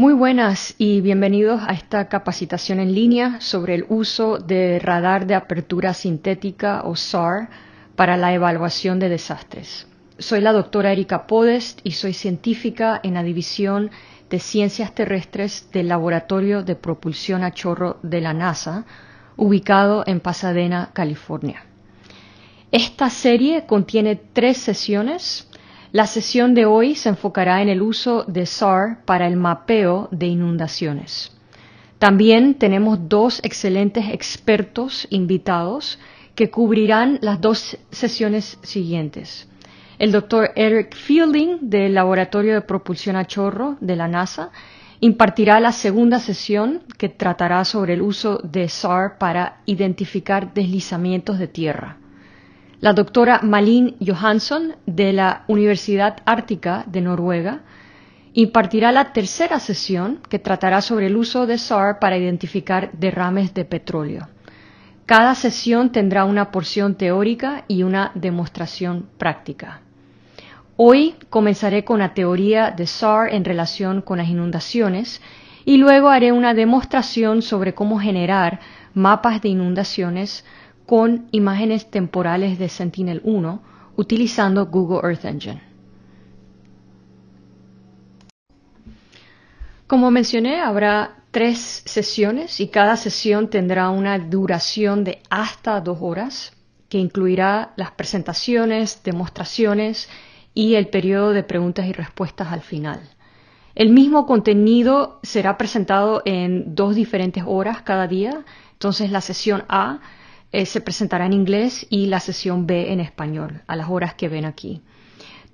Muy buenas y bienvenidos a esta capacitación en línea sobre el uso de radar de apertura sintética o SAR para la evaluación de desastres. Soy la doctora Erika Podest y soy científica en la División de Ciencias Terrestres del Laboratorio de Propulsión a Chorro de la NASA, ubicado en Pasadena, California. Esta serie contiene tres sesiones la sesión de hoy se enfocará en el uso de SAR para el mapeo de inundaciones. También tenemos dos excelentes expertos invitados que cubrirán las dos sesiones siguientes. El doctor Eric Fielding del Laboratorio de Propulsión a Chorro de la NASA impartirá la segunda sesión que tratará sobre el uso de SAR para identificar deslizamientos de tierra. La doctora Malin Johansson de la Universidad Ártica de Noruega impartirá la tercera sesión que tratará sobre el uso de SAR para identificar derrames de petróleo. Cada sesión tendrá una porción teórica y una demostración práctica. Hoy comenzaré con la teoría de SAR en relación con las inundaciones y luego haré una demostración sobre cómo generar mapas de inundaciones con imágenes temporales de Sentinel-1 utilizando Google Earth Engine. Como mencioné, habrá tres sesiones y cada sesión tendrá una duración de hasta dos horas, que incluirá las presentaciones, demostraciones y el periodo de preguntas y respuestas al final. El mismo contenido será presentado en dos diferentes horas cada día. Entonces la sesión A eh, se presentará en inglés y la sesión B en español, a las horas que ven aquí.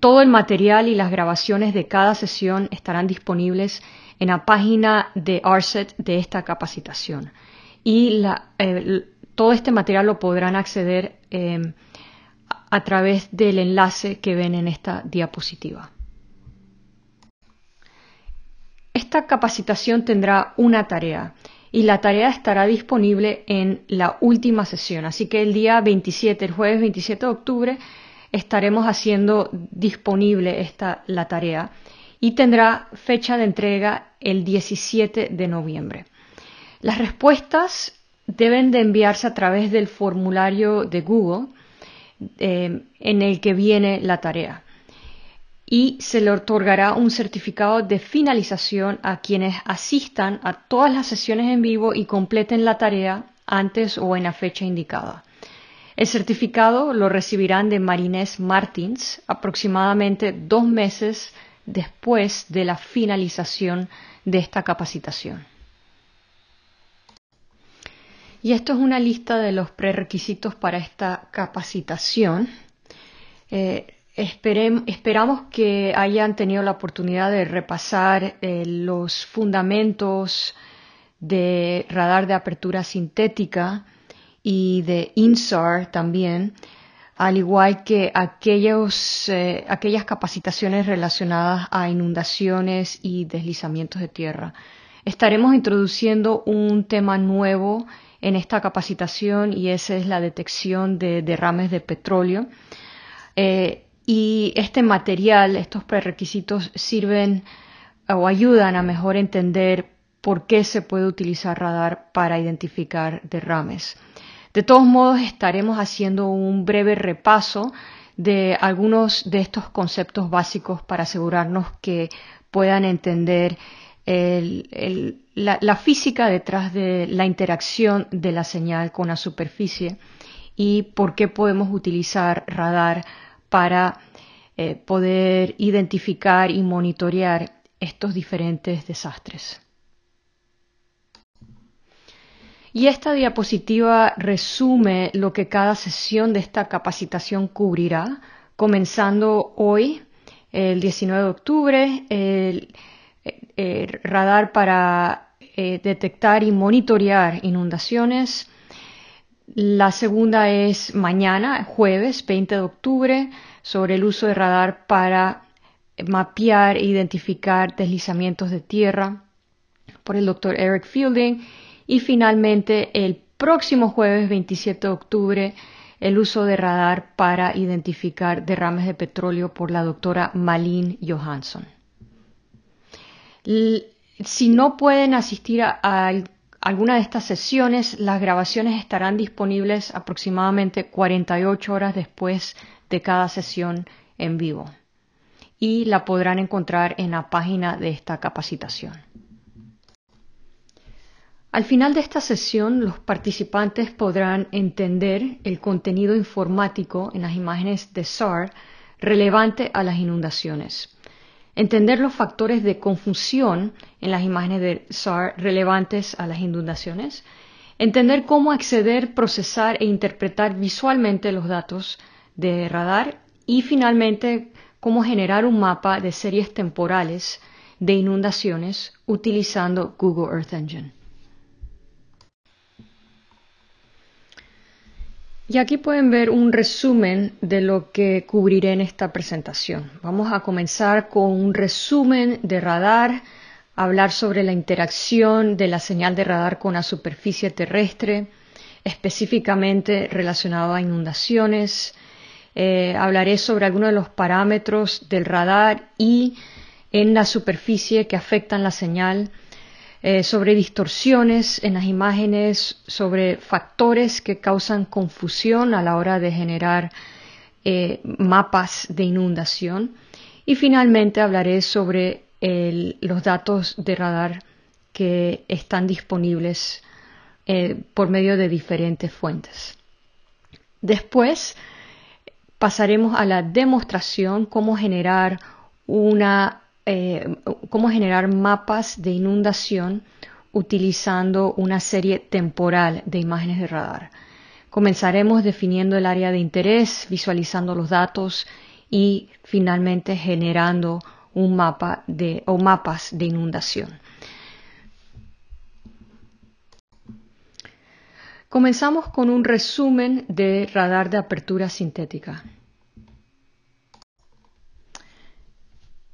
Todo el material y las grabaciones de cada sesión estarán disponibles en la página de ARSET de esta capacitación. Y todo este material lo podrán acceder em, a través del enlace que ven en esta diapositiva. Esta capacitación tendrá una tarea y la tarea estará disponible en la última sesión. Así que el día 27, el jueves 27 de octubre, estaremos haciendo disponible esta, la tarea y tendrá fecha de entrega el 17 de noviembre. Las respuestas deben de enviarse a través del formulario de Google eh, en el que viene la tarea y se le otorgará un certificado de finalización a quienes asistan a todas las sesiones en vivo y completen la tarea antes o en la fecha indicada. El certificado lo recibirán de Marinés Martins aproximadamente dos meses después de la finalización de esta capacitación. Y esto es una lista de los prerequisitos para esta capacitación. Eh, esperamos que hayan tenido la oportunidad de repasar eh, los fundamentos de radar de apertura sintética y de INSAR también, al igual que aquellos, eh, aquellas capacitaciones relacionadas a inundaciones y deslizamientos de tierra. Estaremos introduciendo un tema nuevo en esta capacitación y esa es la detección de derrames de petróleo. Eh, y este material, estos prerequisitos sirven o ayudan a mejor entender por qué se puede utilizar radar para identificar derrames. De todos modos, estaremos haciendo un breve repaso de algunos de estos conceptos básicos para asegurarnos que puedan entender la, física detrás de la interacción de la señal con la superficie y por qué podemos utilizar radar para eh, poder identificar y monitorear estos diferentes desastres. Y esta diapositiva resume lo que cada sesión de esta capacitación cubrirá, comenzando hoy, el 19 de octubre, el, radar para eh, detectar y monitorear inundaciones, la segunda es mañana, jueves 20 de octubre, sobre el uso de radar para mapear e identificar deslizamientos de tierra por el doctor Eric Fielding. Y finalmente, el próximo jueves 27 de octubre, el uso de radar para identificar derrames de petróleo por la doctora Malin Johansson. si no pueden asistir a, alguna de estas sesiones, las grabaciones estarán disponibles aproximadamente 48 horas después de cada sesión en vivo y la podrán encontrar en la página de esta capacitación. Al final de esta sesión, los participantes podrán entender el contenido informático en las imágenes de SAR relevante a las inundaciones entender los factores de confusión en las imágenes de SAR relevantes a las inundaciones, entender cómo acceder, procesar e interpretar visualmente los datos de radar y finalmente cómo generar un mapa de series temporales de inundaciones utilizando Google Earth Engine. Y aquí pueden ver un resumen de lo que cubriré en esta presentación. Vamos a comenzar con un resumen de radar, hablar sobre la interacción de la señal de radar con la superficie terrestre, específicamente relacionado a inundaciones. Eh, hablaré sobre algunos de los parámetros del radar y en la superficie que afectan la señal eh, sobre distorsiones en las imágenes, sobre factores que causan confusión a la hora de generar eh, mapas de inundación. Y finalmente hablaré sobre los datos de radar que están disponibles eh, por medio de diferentes fuentes. Después pasaremos a la demostración, cómo generar una eh, cómo generar mapas de inundación utilizando una serie temporal de imágenes de radar. Comenzaremos definiendo el área de interés, visualizando los datos y finalmente generando un mapa de, o mapas de inundación. Comenzamos con un resumen de radar de apertura sintética.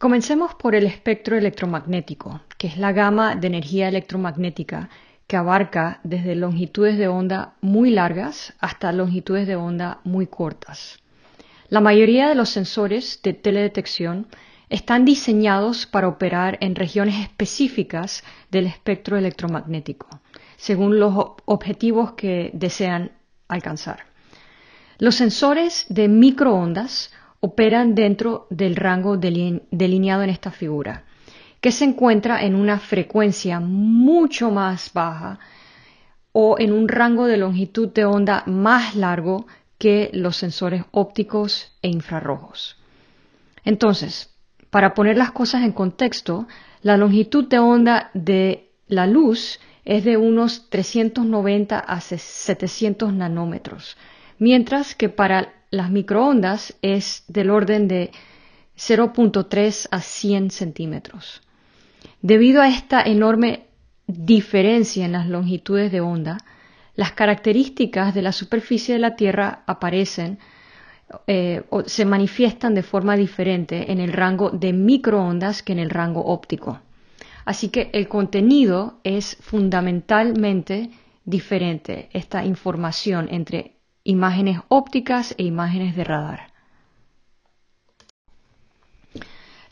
Comencemos por el espectro electromagnético, que es la gama de energía electromagnética que abarca desde longitudes de onda muy largas hasta longitudes de onda muy cortas. La mayoría de los sensores de teledetección están diseñados para operar en regiones específicas del espectro electromagnético, según los objetivos que desean alcanzar. Los sensores de microondas operan dentro del rango delineado en esta figura, que se encuentra en una frecuencia mucho más baja o en un rango de longitud de onda más largo que los sensores ópticos e infrarrojos. Entonces, para poner las cosas en contexto, la longitud de onda de la luz es de unos 390 a 700 nanómetros, mientras que para las microondas es del orden de 0.3 a 100 centímetros. Debido a esta enorme diferencia en las longitudes de onda, las características de la superficie de la Tierra aparecen eh, o se manifiestan de forma diferente en el rango de microondas que en el rango óptico. Así que el contenido es fundamentalmente diferente, esta información entre imágenes ópticas e imágenes de radar.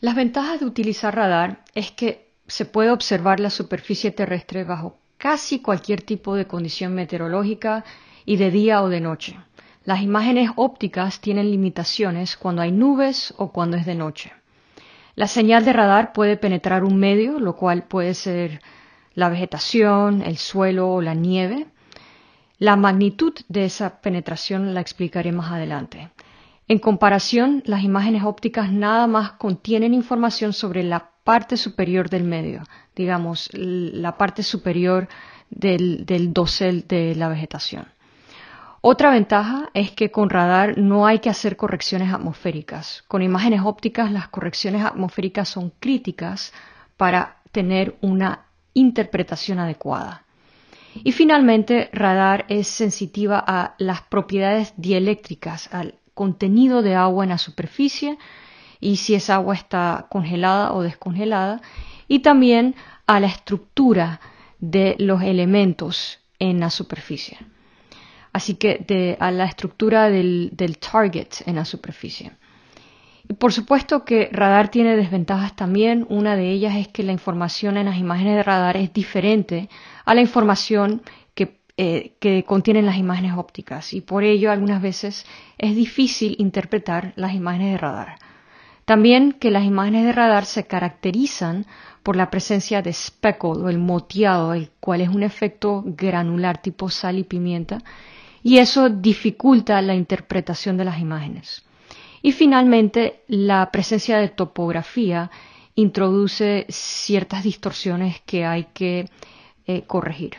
Las ventajas de utilizar radar es que se puede observar la superficie terrestre bajo casi cualquier tipo de condición meteorológica y de día o de noche. Las imágenes ópticas tienen limitaciones cuando hay nubes o cuando es de noche. La señal de radar puede penetrar un medio, lo cual puede ser la vegetación, el suelo o la nieve, la magnitud de esa penetración la explicaré más adelante. En comparación, las imágenes ópticas nada más contienen información sobre la parte superior del medio, digamos, la parte superior del, dosel de la vegetación. Otra ventaja es que con radar no hay que hacer correcciones atmosféricas. Con imágenes ópticas las correcciones atmosféricas son críticas para tener una interpretación adecuada. Y finalmente, radar es sensitiva a las propiedades dieléctricas, al contenido de agua en la superficie y si esa agua está congelada o descongelada, y también a la estructura de los elementos en la superficie. Así que a la estructura del, del target en la superficie. Por supuesto que radar tiene desventajas también. Una de ellas es que la información en las imágenes de radar es diferente a la información que, eh, que contienen las imágenes ópticas y por ello algunas veces es difícil interpretar las imágenes de radar. También que las imágenes de radar se caracterizan por la presencia de speckle o el moteado, el cual es un efecto granular tipo sal y pimienta, y eso dificulta la interpretación de las imágenes. Y finalmente, la presencia de topografía introduce ciertas distorsiones que hay que eh, corregir.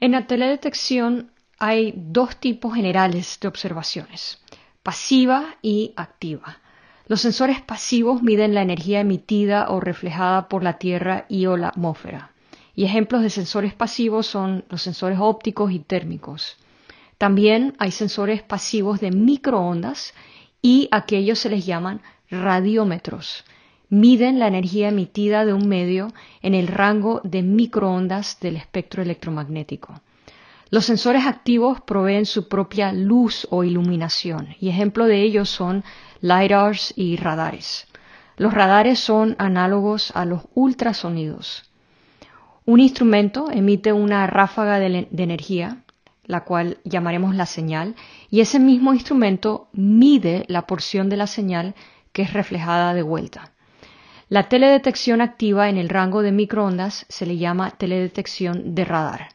En la teledetección hay dos tipos generales de observaciones pasiva y activa. Los sensores pasivos miden la energía emitida o reflejada por la Tierra y o la atmósfera. Y ejemplos de sensores pasivos son los sensores ópticos y térmicos. También hay sensores pasivos de microondas y aquellos se les llaman radiómetros. Miden la energía emitida de un medio en el rango de microondas del espectro electromagnético. Los sensores activos proveen su propia luz o iluminación y ejemplo de ellos son lidars y radares. Los radares son análogos a los ultrasonidos. Un instrumento emite una ráfaga de, de, energía, la cual llamaremos la señal, y ese mismo instrumento mide la porción de la señal que es reflejada de vuelta. La teledetección activa en el rango de microondas se le llama teledetección de radar.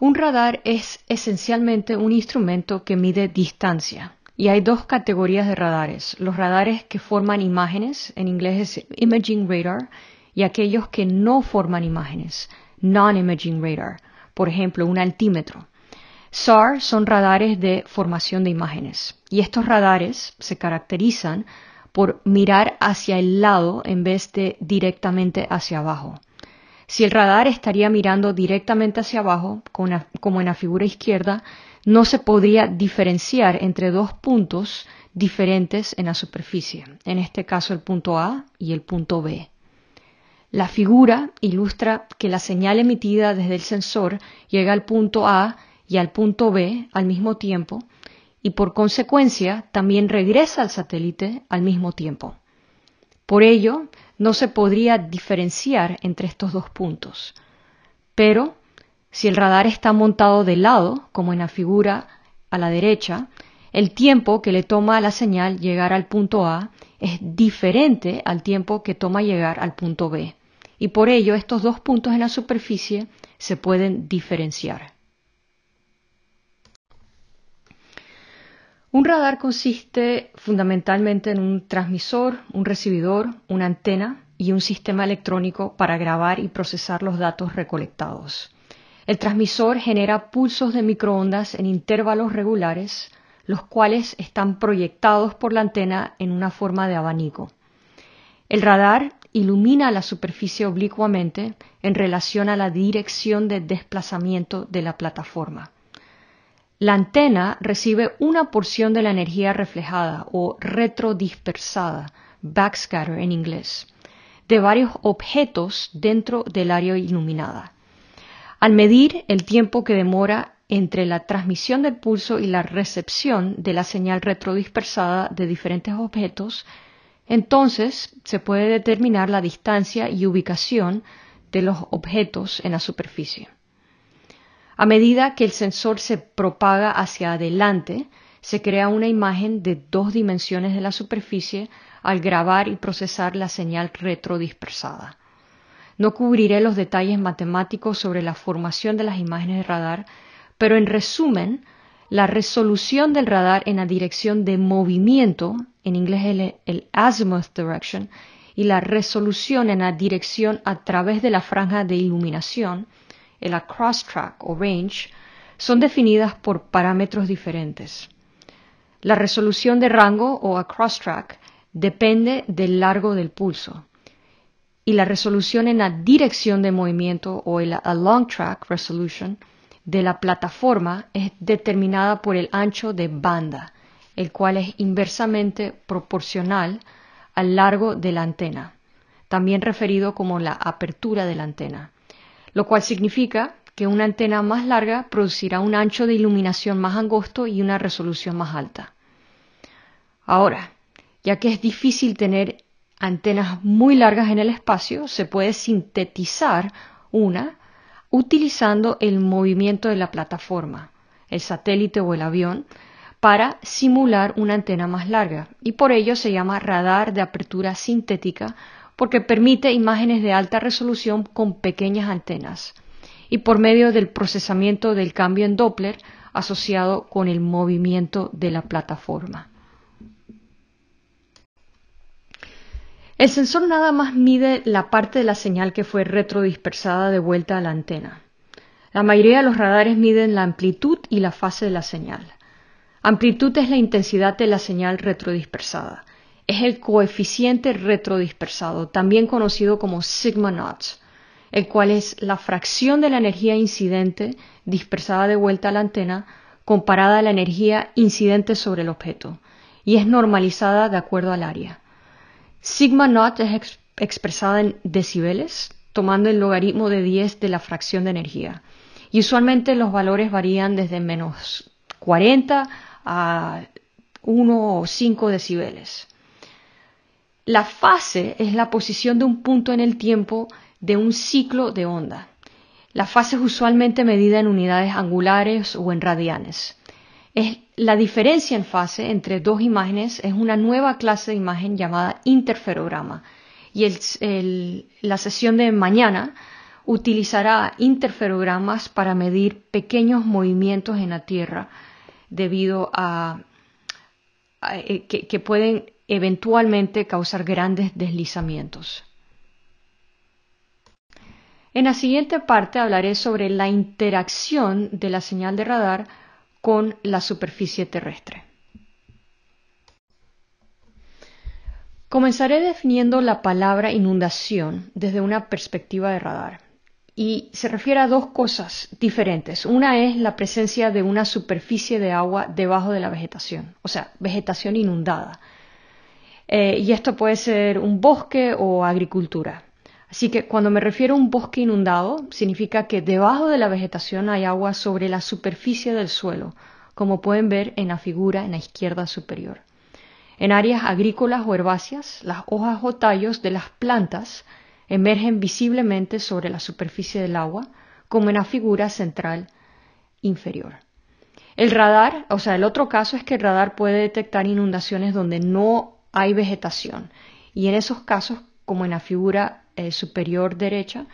Un radar es esencialmente un instrumento que mide distancia. Y hay dos categorías de radares. Los radares que forman imágenes, en inglés es imaging radar, y aquellos que no forman imágenes, non-imaging radar. Por ejemplo, un altímetro. SAR son radares de formación de imágenes. Y estos radares se caracterizan por mirar hacia el lado en vez de directamente hacia abajo. Si el radar estaría mirando directamente hacia abajo, como en la figura izquierda, no se podría diferenciar entre dos puntos diferentes en la superficie, en este caso el punto A y el punto B. La figura ilustra que la señal emitida desde el sensor llega al punto A y al punto B al mismo tiempo y por consecuencia también regresa al satélite al mismo tiempo. Por ello, no se podría diferenciar entre estos dos puntos. Pero si el radar está montado de lado, como en la figura a la derecha, el tiempo que le toma a la señal llegar al punto A es diferente al tiempo que toma llegar al punto B. Y por ello estos dos puntos en la superficie se pueden diferenciar. Un radar consiste fundamentalmente en un transmisor, un recibidor, una antena y un sistema electrónico para grabar y procesar los datos recolectados. El transmisor genera pulsos de microondas en intervalos regulares, los cuales están proyectados por la antena en una forma de abanico. El radar ilumina la superficie oblicuamente en relación a la dirección de desplazamiento de la plataforma. La antena recibe una porción de la energía reflejada o retrodispersada, backscatter en inglés, de varios objetos dentro del área iluminada. Al medir el tiempo que demora entre la transmisión del pulso y la recepción de la señal retrodispersada de diferentes objetos, entonces se puede determinar la distancia y ubicación de los objetos en la superficie. A medida que el sensor se propaga hacia adelante, se crea una imagen de dos dimensiones de la superficie al grabar y procesar la señal retrodispersada. No cubriré los detalles matemáticos sobre la formación de las imágenes de radar, pero en resumen, la resolución del radar en la dirección de movimiento, en inglés el, azimuth direction, y la resolución en la dirección a través de la franja de iluminación, el across track o range, son definidas por parámetros diferentes. La resolución de rango o across track depende del largo del pulso y la resolución en la dirección de movimiento o el long track resolution de la plataforma es determinada por el ancho de banda, el cual es inversamente proporcional al largo de la antena, también referido como la apertura de la antena lo cual significa que una antena más larga producirá un ancho de iluminación más angosto y una resolución más alta. Ahora, ya que es difícil tener antenas muy largas en el espacio, se puede sintetizar una utilizando el movimiento de la plataforma, el satélite o el avión, para simular una antena más larga y por ello se llama radar de apertura sintética porque permite imágenes de alta resolución con pequeñas antenas y por medio del procesamiento del cambio en Doppler asociado con el movimiento de la plataforma. El sensor nada más mide la parte de la señal que fue retrodispersada de vuelta a la antena. La mayoría de los radares miden la amplitud y la fase de la señal. Amplitud es la intensidad de la señal retrodispersada. Es el coeficiente retrodispersado, también conocido como sigma naught, el cual es la fracción de la energía incidente dispersada de vuelta a la antena comparada a la energía incidente sobre el objeto, y es normalizada de acuerdo al área. Sigma naught es expresada en decibeles, tomando el logaritmo de 10 de la fracción de energía. Y usualmente los valores varían desde menos 40 a 1 o 5 decibeles. La fase es la posición de un punto en el tiempo de un ciclo de onda. La fase es usualmente medida en unidades angulares o en radianes. Es la diferencia en fase entre dos imágenes es una nueva clase de imagen llamada interferograma. Y la sesión de mañana utilizará interferogramas para medir pequeños movimientos en la Tierra debido a, eh, que, pueden eventualmente causar grandes deslizamientos. En la siguiente parte hablaré sobre la interacción de la señal de radar con la superficie terrestre. Comenzaré definiendo la palabra inundación desde una perspectiva de radar y se refiere a dos cosas diferentes. Una es la presencia de una superficie de agua debajo de la vegetación, o sea, vegetación inundada. Eh, y esto puede ser un bosque o agricultura. Así que cuando me refiero a un bosque inundado, significa que debajo de la vegetación hay agua sobre la superficie del suelo, como pueden ver en la figura en la izquierda superior. En áreas agrícolas o herbáceas, las hojas o tallos de las plantas emergen visiblemente sobre la superficie del agua, como en la figura central inferior. El radar, o sea, el otro caso es que el radar puede detectar inundaciones donde no hay vegetación y en esos casos, como en la figura eh, superior derecha,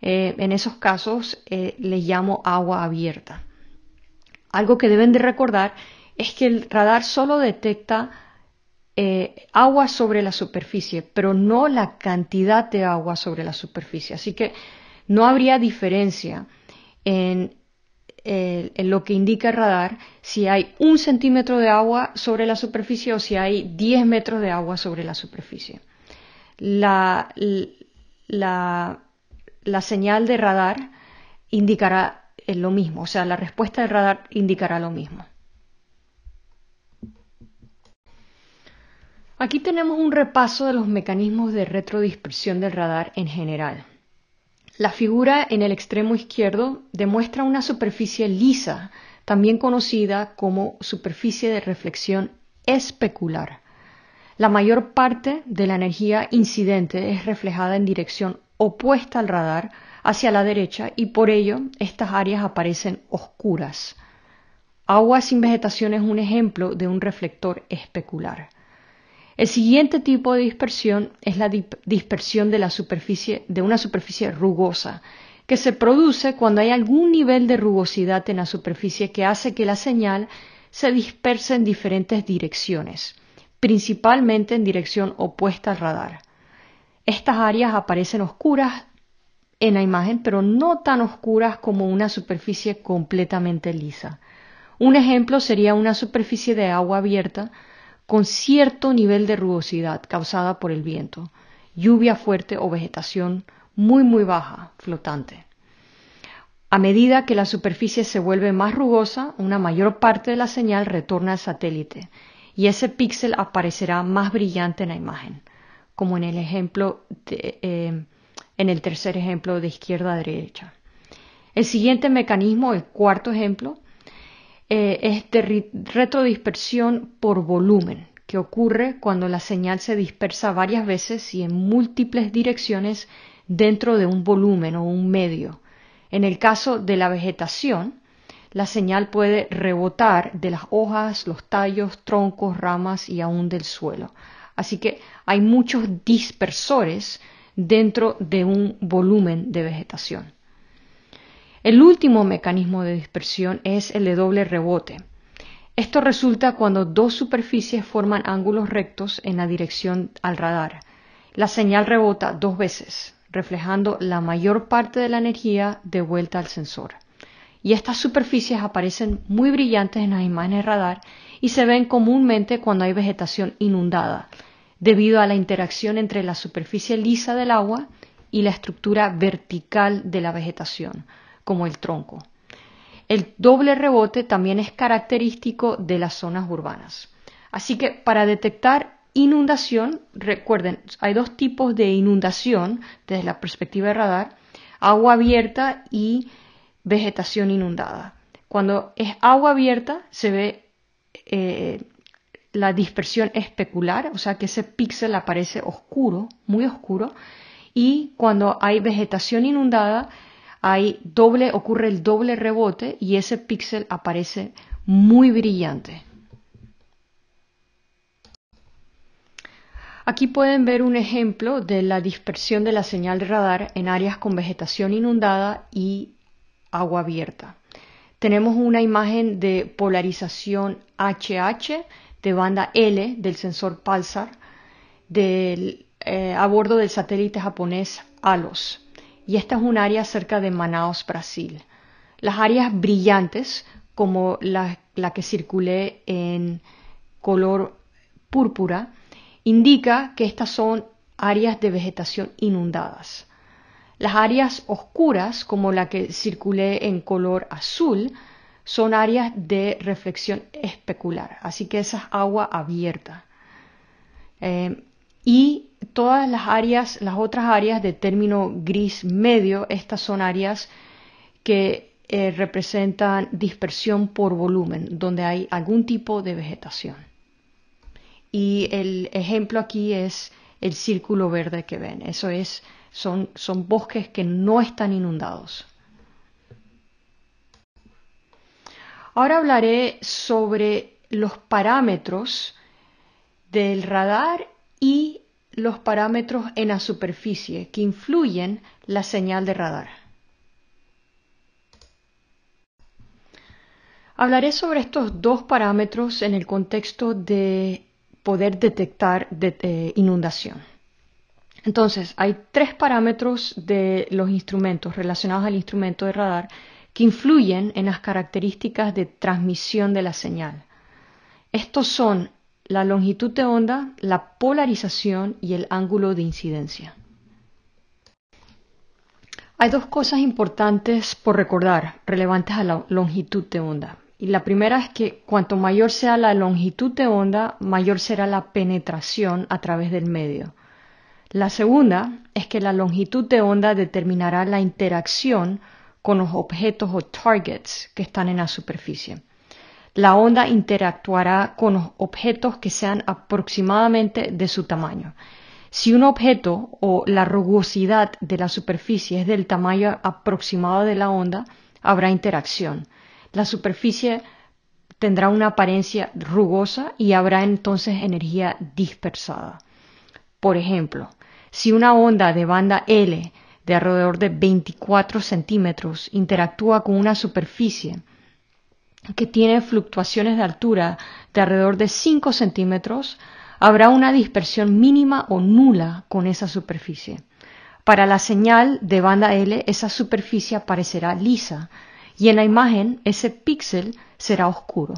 eh, en esos casos eh, le llamo agua abierta. Algo que deben de recordar es que el radar solo detecta eh, agua sobre la superficie, pero no la cantidad de agua sobre la superficie. Así que no habría diferencia en, eh, lo que indica el radar si hay un centímetro de agua sobre la superficie o si hay 10 metros de agua sobre la superficie. La, la, la señal de radar indicará lo mismo, o sea, la respuesta del radar indicará lo mismo. Aquí tenemos un repaso de los mecanismos de retrodispersión del radar en general. La figura en el extremo izquierdo demuestra una superficie lisa, también conocida como superficie de reflexión especular. La mayor parte de la energía incidente es reflejada en dirección opuesta al radar, hacia la derecha, y por ello estas áreas aparecen oscuras. Agua sin vegetación es un ejemplo de un reflector especular. El siguiente tipo de dispersión es la dispersión de, la superficie, de una superficie rugosa, que se produce cuando hay algún nivel de rugosidad en la superficie que hace que la señal se disperse en diferentes direcciones, principalmente en dirección opuesta al radar. Estas áreas aparecen oscuras en la imagen, pero no tan oscuras como una superficie completamente lisa. Un ejemplo sería una superficie de agua abierta con cierto nivel de rugosidad causada por el viento, lluvia fuerte o vegetación muy muy baja, flotante. A medida que la superficie se vuelve más rugosa, una mayor parte de la señal retorna al satélite y ese píxel aparecerá más brillante en la imagen, como en el ejemplo eh, en el tercer ejemplo de izquierda a derecha. El siguiente mecanismo, el cuarto ejemplo, eh, es de retrodispersión por volumen, que ocurre cuando la señal se dispersa varias veces y en múltiples direcciones dentro de un volumen o un medio. En el caso de la vegetación, la señal puede rebotar de las hojas, los tallos, troncos, ramas y aún del suelo. Así que hay muchos dispersores dentro de un volumen de vegetación. El último mecanismo de dispersión es el de doble rebote. Esto resulta cuando dos superficies forman ángulos rectos en la dirección al radar. La señal rebota dos veces, reflejando la mayor parte de la energía de vuelta al sensor. Y estas superficies aparecen muy brillantes en las imágenes radar y se ven comúnmente cuando hay vegetación inundada, debido a la interacción entre la superficie lisa del agua y la estructura vertical de la vegetación, como el tronco. El doble rebote también es característico de las zonas urbanas. Así que para detectar inundación, recuerden, hay dos tipos de inundación desde la perspectiva de radar, agua abierta y vegetación inundada. Cuando es agua abierta se ve eh, la dispersión especular, o sea que ese píxel aparece oscuro, muy oscuro, y cuando hay vegetación inundada, hay doble, ocurre el doble rebote y ese píxel aparece muy brillante. Aquí pueden ver un ejemplo de la dispersión de la señal de radar en áreas con vegetación inundada y agua abierta. Tenemos una imagen de polarización HH de banda L del sensor Pulsar eh, a bordo del satélite japonés ALOS. Y esta es un área cerca de Manaus, Brasil. Las áreas brillantes, como la, la que circulé en color púrpura, indica que estas son áreas de vegetación inundadas. Las áreas oscuras, como la que circulé en color azul, son áreas de reflexión especular, así que esa es agua abierta. Eh, y todas las áreas, las otras áreas de término gris medio, estas son áreas que eh, representan dispersión por volumen, donde hay algún tipo de vegetación. Y el ejemplo aquí es el círculo verde que ven, eso es, son, son bosques que no están inundados. Ahora hablaré sobre los parámetros del radar y los parámetros en la superficie que influyen la señal de radar. Hablaré sobre estos dos parámetros en el contexto de poder detectar eh, inundación. Entonces, hay tres parámetros de los instrumentos relacionados al instrumento de radar que influyen en las características de transmisión de la señal. Estos son la longitud de onda, la polarización y el ángulo de incidencia. Hay dos cosas importantes por recordar relevantes a la longitud de onda. Y la primera es que cuanto mayor sea la longitud de onda, mayor será la penetración a través del medio. La segunda es que la longitud de onda determinará la interacción con los objetos o targets que están en la superficie. La onda interactuará con los objetos que sean aproximadamente de su tamaño. Si un objeto o la rugosidad de la superficie es del tamaño aproximado de la onda, habrá interacción. La superficie tendrá una apariencia rugosa y habrá entonces energía dispersada. Por ejemplo, si una onda de banda L de alrededor de 24 centímetros interactúa con una superficie que tiene fluctuaciones de altura de alrededor de 5 centímetros, habrá una dispersión mínima o nula con esa superficie. Para la señal de banda L, esa superficie aparecerá lisa y en la imagen ese píxel será oscuro.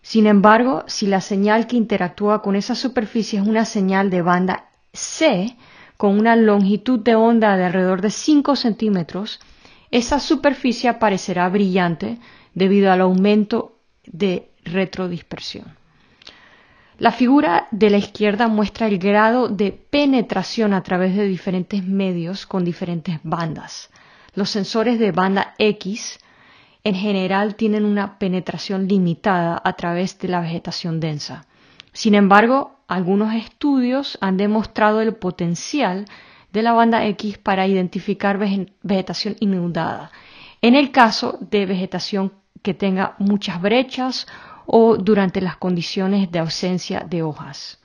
Sin embargo, si la señal que interactúa con esa superficie es una señal de banda C, con una longitud de onda de alrededor de 5 centímetros, esa superficie aparecerá brillante debido al aumento de retrodispersión. La figura de la izquierda muestra el grado de penetración a través de diferentes medios con diferentes bandas. los sensores de banda X en general tienen una penetración limitada a través de la vegetación densa. Sin embargo, algunos estudios han demostrado el potencial de la banda X para identificar vegetación inundada, en el caso de vegetación que tenga muchas brechas o durante las condiciones de ausencia de hojas.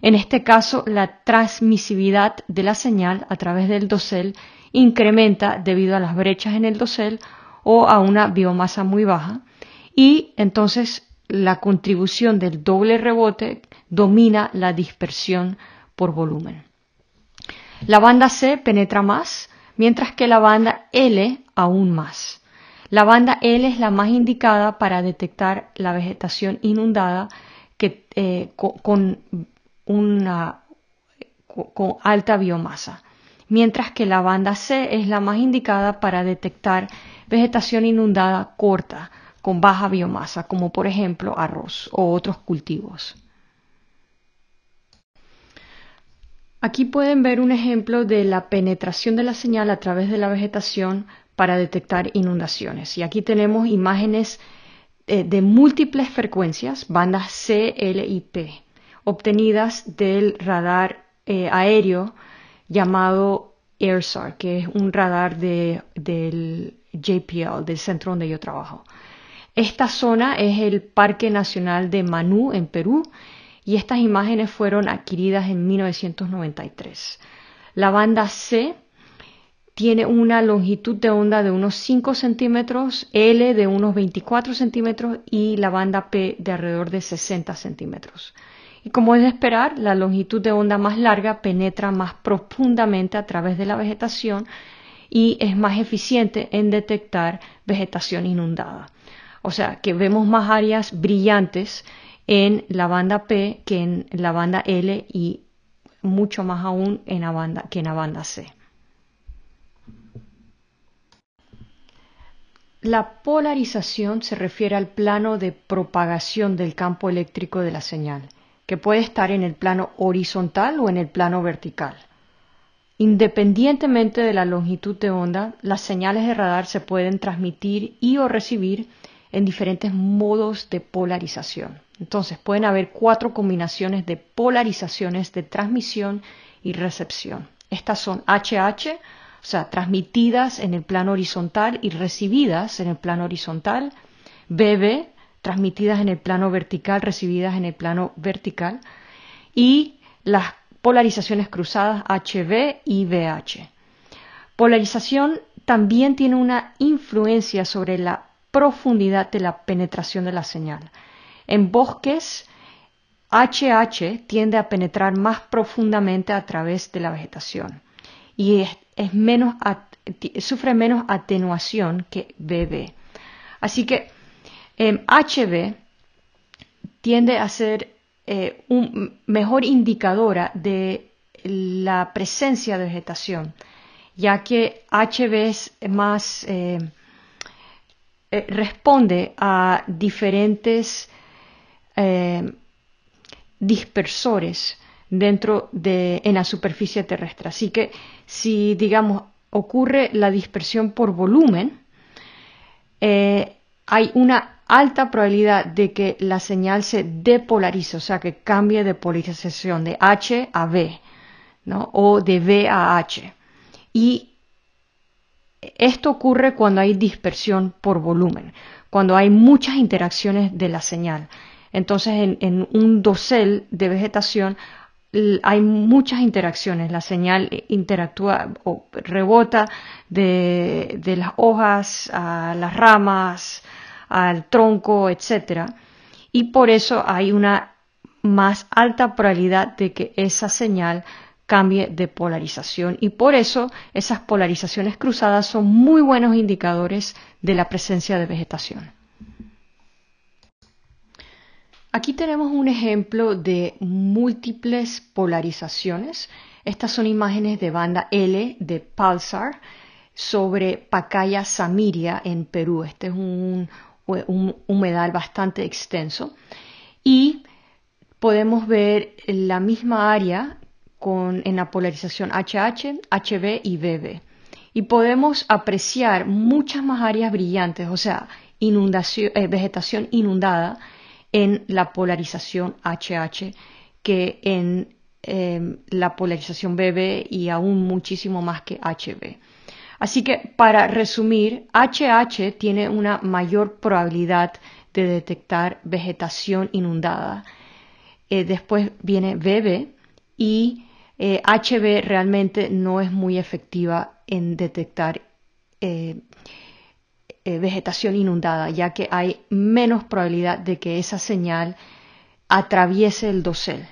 En este caso, la transmisividad de la señal a través del dosel incrementa debido a las brechas en el dosel o a una biomasa muy baja y entonces la contribución del doble rebote domina la dispersión por volumen. La banda C penetra más, mientras que la banda L aún más. La banda L es la más indicada para detectar la vegetación inundada que, eh, con, una, con alta biomasa, mientras que la banda C es la más indicada para detectar vegetación inundada corta, con baja biomasa, como por ejemplo arroz o otros cultivos. Aquí pueden ver un ejemplo de la penetración de la señal a través de la vegetación para detectar inundaciones. Y aquí tenemos imágenes eh, de múltiples frecuencias, bandas C, L y P, obtenidas del radar eh, aéreo llamado AirSAR, que es un radar del JPL, del centro donde yo trabajo. Esta zona es el Parque Nacional de Manú en Perú y estas imágenes fueron adquiridas en 1993. La banda C tiene una longitud de onda de unos 5 centímetros, L de unos 24 centímetros y la banda P de alrededor de 60 centímetros. Y como es de esperar, la longitud de onda más larga penetra más profundamente a través de la vegetación y es más eficiente en detectar vegetación inundada. O sea que vemos más áreas brillantes en la banda P que en la banda L y mucho más aún en la banda, que en la banda C. La polarización se refiere al plano de propagación del campo eléctrico de la señal, que puede estar en el plano horizontal o en el plano vertical. Independientemente de la longitud de onda, las señales de radar se pueden transmitir y o recibir en diferentes modos de polarización. Entonces pueden haber cuatro combinaciones de polarizaciones de transmisión y recepción. Estas son HH, o sea, transmitidas en el plano horizontal y recibidas en el plano horizontal, BB, transmitidas en el plano vertical, recibidas en el plano vertical, y las polarizaciones cruzadas HV y VH. Polarización también tiene una influencia sobre la profundidad de la penetración de la señal. En bosques, HH tiende a penetrar más profundamente a través de la vegetación y es es menos sufre menos atenuación que BB. Así que HB em, tiende a ser eh, un mejor indicadora de la presencia de vegetación, ya que HB es más eh, eh, responde a diferentes dispersores dentro de en la superficie terrestre. Así que si digamos ocurre la dispersión por volumen, eh, hay una alta probabilidad de que la señal se depolarice, o sea, que cambie de polarización de H a V, ¿no? o de V a H. Y esto ocurre cuando hay dispersión por volumen, cuando hay muchas interacciones de la señal. Entonces, en, un dosel de vegetación hay muchas interacciones, la señal interactúa o rebota de, las hojas a las ramas, al tronco, etc. Y por eso hay una más alta probabilidad de que esa señal cambie de polarización y por eso esas polarizaciones cruzadas son muy buenos indicadores de la presencia de vegetación. Aquí tenemos un ejemplo de múltiples polarizaciones. Estas son imágenes de banda L de Pulsar sobre Pacaya Samiria en Perú. Este es un, humedal bastante extenso. Y podemos ver la misma área con, en la polarización HH, HB y BB. y podemos apreciar muchas más áreas brillantes, o sea, eh, vegetación inundada en la polarización HH que en em, la polarización BB y aún muchísimo más que HB. Así que para resumir, HH tiene una mayor probabilidad de detectar vegetación inundada. Eh, después viene BB y HB eh, realmente no es muy efectiva en detectar eh, vegetación inundada, ya que hay menos probabilidad de que esa señal atraviese el dosel.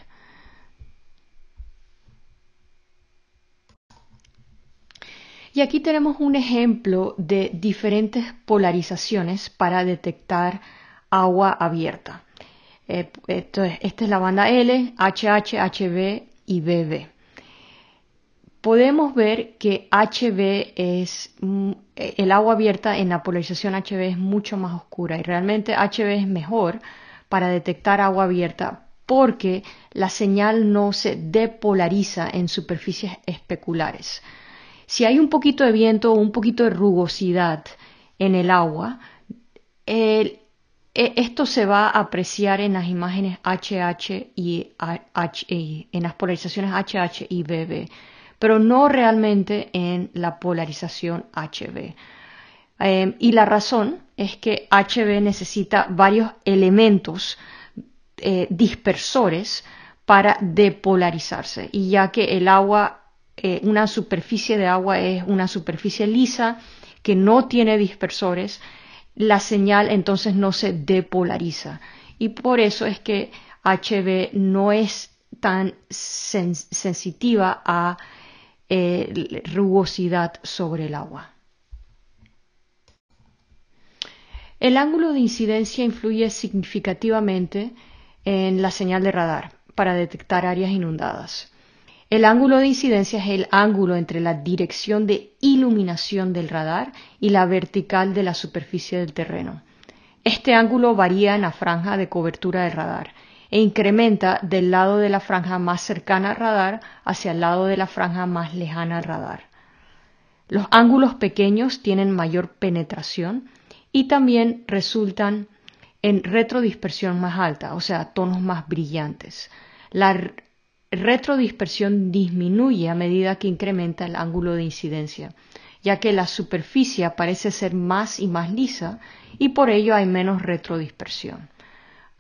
Y aquí tenemos un ejemplo de diferentes polarizaciones para detectar agua abierta. Eh, esta es la banda L, HH, HB y BB. Podemos ver que HB es, mm, el agua abierta en la polarización HB es mucho más oscura y realmente HB es mejor para detectar agua abierta porque la señal no se depolariza en superficies especulares. Si hay un poquito de viento o un poquito de rugosidad en el agua, e, esto se va a apreciar en las imágenes HH y en las polarizaciones HH y BB, pero no realmente en la polarización HB. Em, y la razón es que HB necesita varios elementos eh, dispersores para depolarizarse. Y ya que el agua eh, una superficie de agua es una superficie lisa que no tiene dispersores, la señal entonces no se depolariza. Y por eso es que HB no es tan sensitiva a eh, rugosidad sobre el agua. El ángulo de incidencia influye significativamente en la señal de radar para detectar áreas inundadas. El ángulo de incidencia es el ángulo entre la dirección de iluminación del radar y la vertical de la superficie del terreno. Este ángulo varía en la franja de cobertura del radar e incrementa del lado de la franja más cercana al radar hacia el lado de la franja más lejana al radar. Los ángulos pequeños tienen mayor penetración y también resultan en retrodispersión más alta, o sea, tonos más brillantes. La retrodispersión disminuye a medida que incrementa el ángulo de incidencia, ya que la superficie parece ser más y más lisa y por ello hay menos retrodispersión.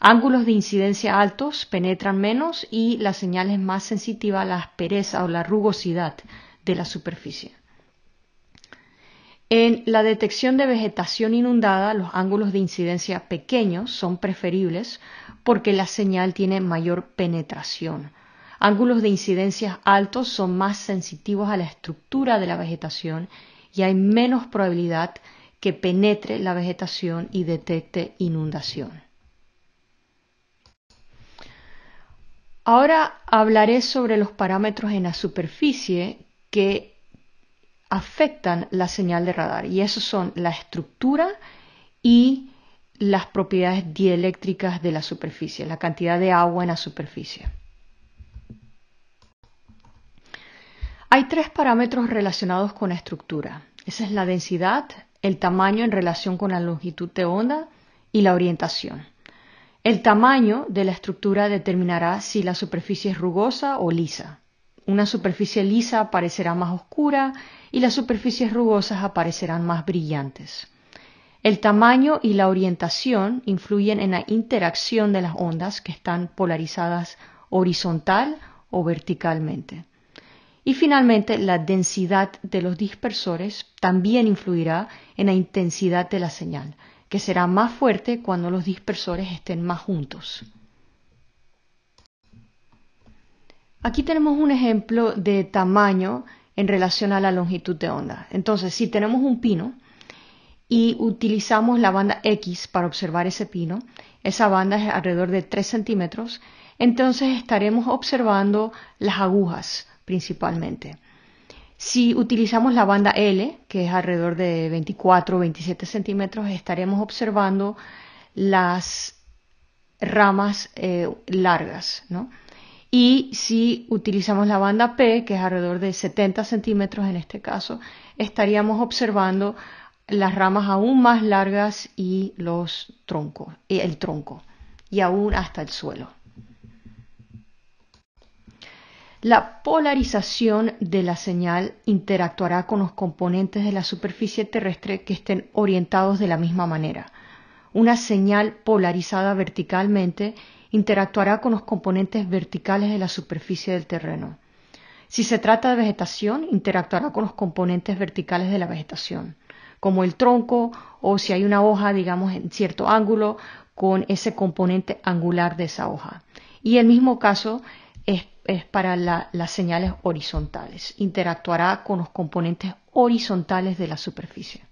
Ángulos de incidencia altos penetran menos y la señal es más sensitiva a la aspereza o la rugosidad de la superficie. En la detección de vegetación inundada, los ángulos de incidencia pequeños son preferibles porque la señal tiene mayor penetración Ángulos de incidencia altos son más sensitivos a la estructura de la vegetación y hay menos probabilidad que penetre la vegetación y detecte inundación. Ahora hablaré sobre los parámetros en la superficie que afectan la señal de radar y esos son la estructura y las propiedades dieléctricas de la superficie, la cantidad de agua en la superficie. Hay tres parámetros relacionados con la estructura. Esa es la densidad, el tamaño en relación con la longitud de onda y la orientación. El tamaño de la estructura determinará si la superficie es rugosa o lisa. Una superficie lisa aparecerá más oscura y las superficies rugosas aparecerán más brillantes. El tamaño y la orientación influyen en la interacción de las ondas que están polarizadas horizontal o verticalmente. Y finalmente, la densidad de los dispersores también influirá en la intensidad de la señal, que será más fuerte cuando los dispersores estén más juntos. Aquí tenemos un ejemplo de tamaño en relación a la longitud de onda. Entonces, si tenemos un pino y utilizamos la banda X para observar ese pino, esa banda es alrededor de 3 centímetros, entonces estaremos observando las agujas principalmente. Si utilizamos la banda L, que es alrededor de 24 o 27 centímetros, estaremos observando las ramas eh, largas, Y si utilizamos la banda P, que es alrededor de 70 centímetros en este caso, estaríamos observando las ramas aún más largas y los troncos, el tronco, y aún hasta el suelo. La polarización de la señal interactuará con los componentes de la superficie terrestre que estén orientados de la misma manera. Una señal polarizada verticalmente interactuará con los componentes verticales de la superficie del terreno. Si se trata de vegetación, interactuará con los componentes verticales de la vegetación, como el tronco o si hay una hoja, digamos, en cierto ángulo, con ese componente angular de esa hoja. Y el mismo caso es, para las señales horizontales. Interactuará con los componentes horizontales de la superficie.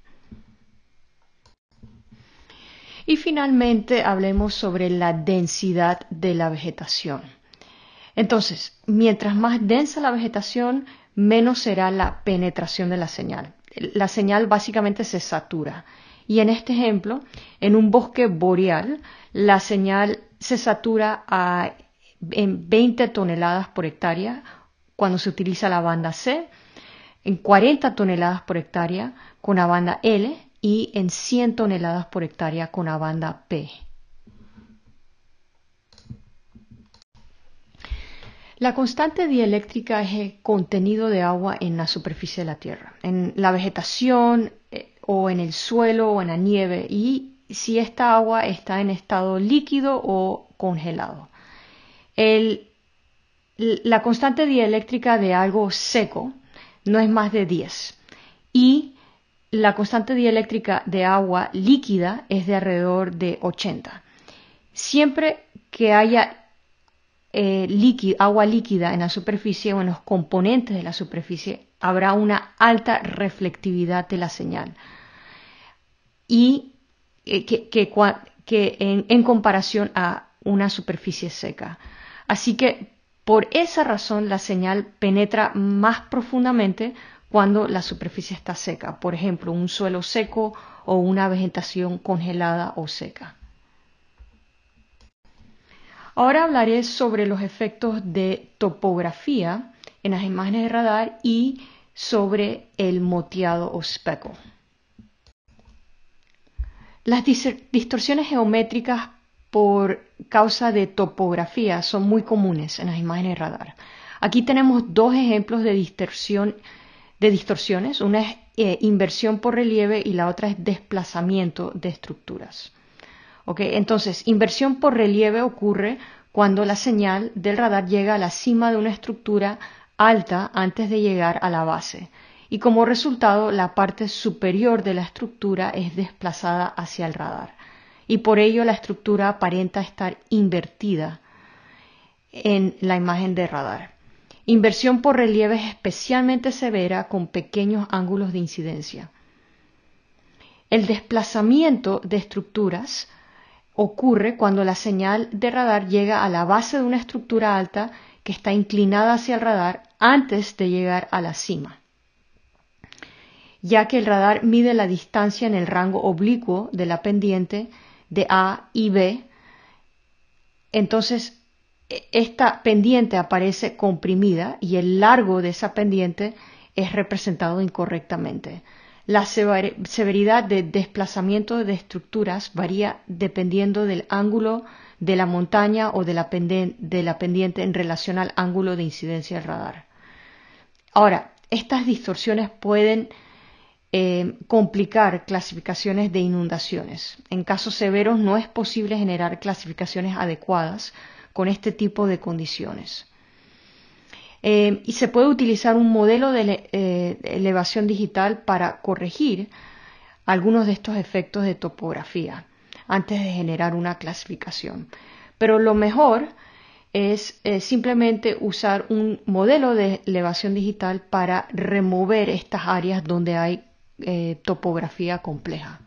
Y finalmente hablemos sobre la densidad de la vegetación. Entonces, mientras más densa la vegetación, menos será la penetración de la señal. La señal básicamente se satura. Y en este ejemplo, en un bosque boreal, la señal se satura a en 20 toneladas por hectárea cuando se utiliza la banda C, en 40 toneladas por hectárea con la banda L y en 100 toneladas por hectárea con la banda P. La constante dieléctrica es el contenido de agua en la superficie de la Tierra, en la vegetación eh, o en el suelo o en la nieve y si esta agua está en estado líquido o congelado la constante dieléctrica de algo seco no es más de 10 y la constante dieléctrica de agua líquida es de alrededor de 80. Siempre que haya eh, agua líquida en la superficie o en los componentes de la superficie, habrá una alta reflectividad de la señal. Y eh, que, en comparación a una superficie seca. Así que por esa razón la señal penetra más profundamente cuando la superficie está seca, por ejemplo, un suelo seco o una vegetación congelada o seca. Ahora hablaré sobre los efectos de topografía en las imágenes de radar y sobre el moteado o speckle. Las distorsiones geométricas por causa de topografía son muy comunes en las imágenes de radar. Aquí tenemos dos ejemplos de, distorsión, de distorsiones. Una es eh, inversión por relieve y la otra es desplazamiento de estructuras. Entonces, inversión por relieve ocurre cuando la señal del radar llega a la cima de una estructura alta antes de llegar a la base. Y como resultado, la parte superior de la estructura es desplazada hacia el radar y por ello la estructura aparenta estar invertida en la imagen de radar. Inversión por relieve es especialmente severa con pequeños ángulos de incidencia. El desplazamiento de estructuras ocurre cuando la señal de radar llega a la base de una estructura alta que está inclinada hacia el radar antes de llegar a la cima, ya que el radar mide la distancia en el rango oblicuo de la pendiente de A y B, entonces e, esta pendiente aparece comprimida y el largo de esa pendiente es representado incorrectamente. La severidad de desplazamiento de estructuras varía dependiendo del ángulo de la montaña o de la, de la pendiente en relación al ángulo de incidencia del radar. Ahora, estas distorsiones pueden eh, complicar clasificaciones de inundaciones. En casos severos no es posible generar clasificaciones adecuadas con este tipo de condiciones. Eh, y se puede utilizar un modelo de eh, elevación digital para corregir algunos de estos efectos de topografía antes de generar una clasificación. Pero lo mejor es simplemente usar un modelo de elevación digital para remover estas áreas donde hay eh, topografía compleja.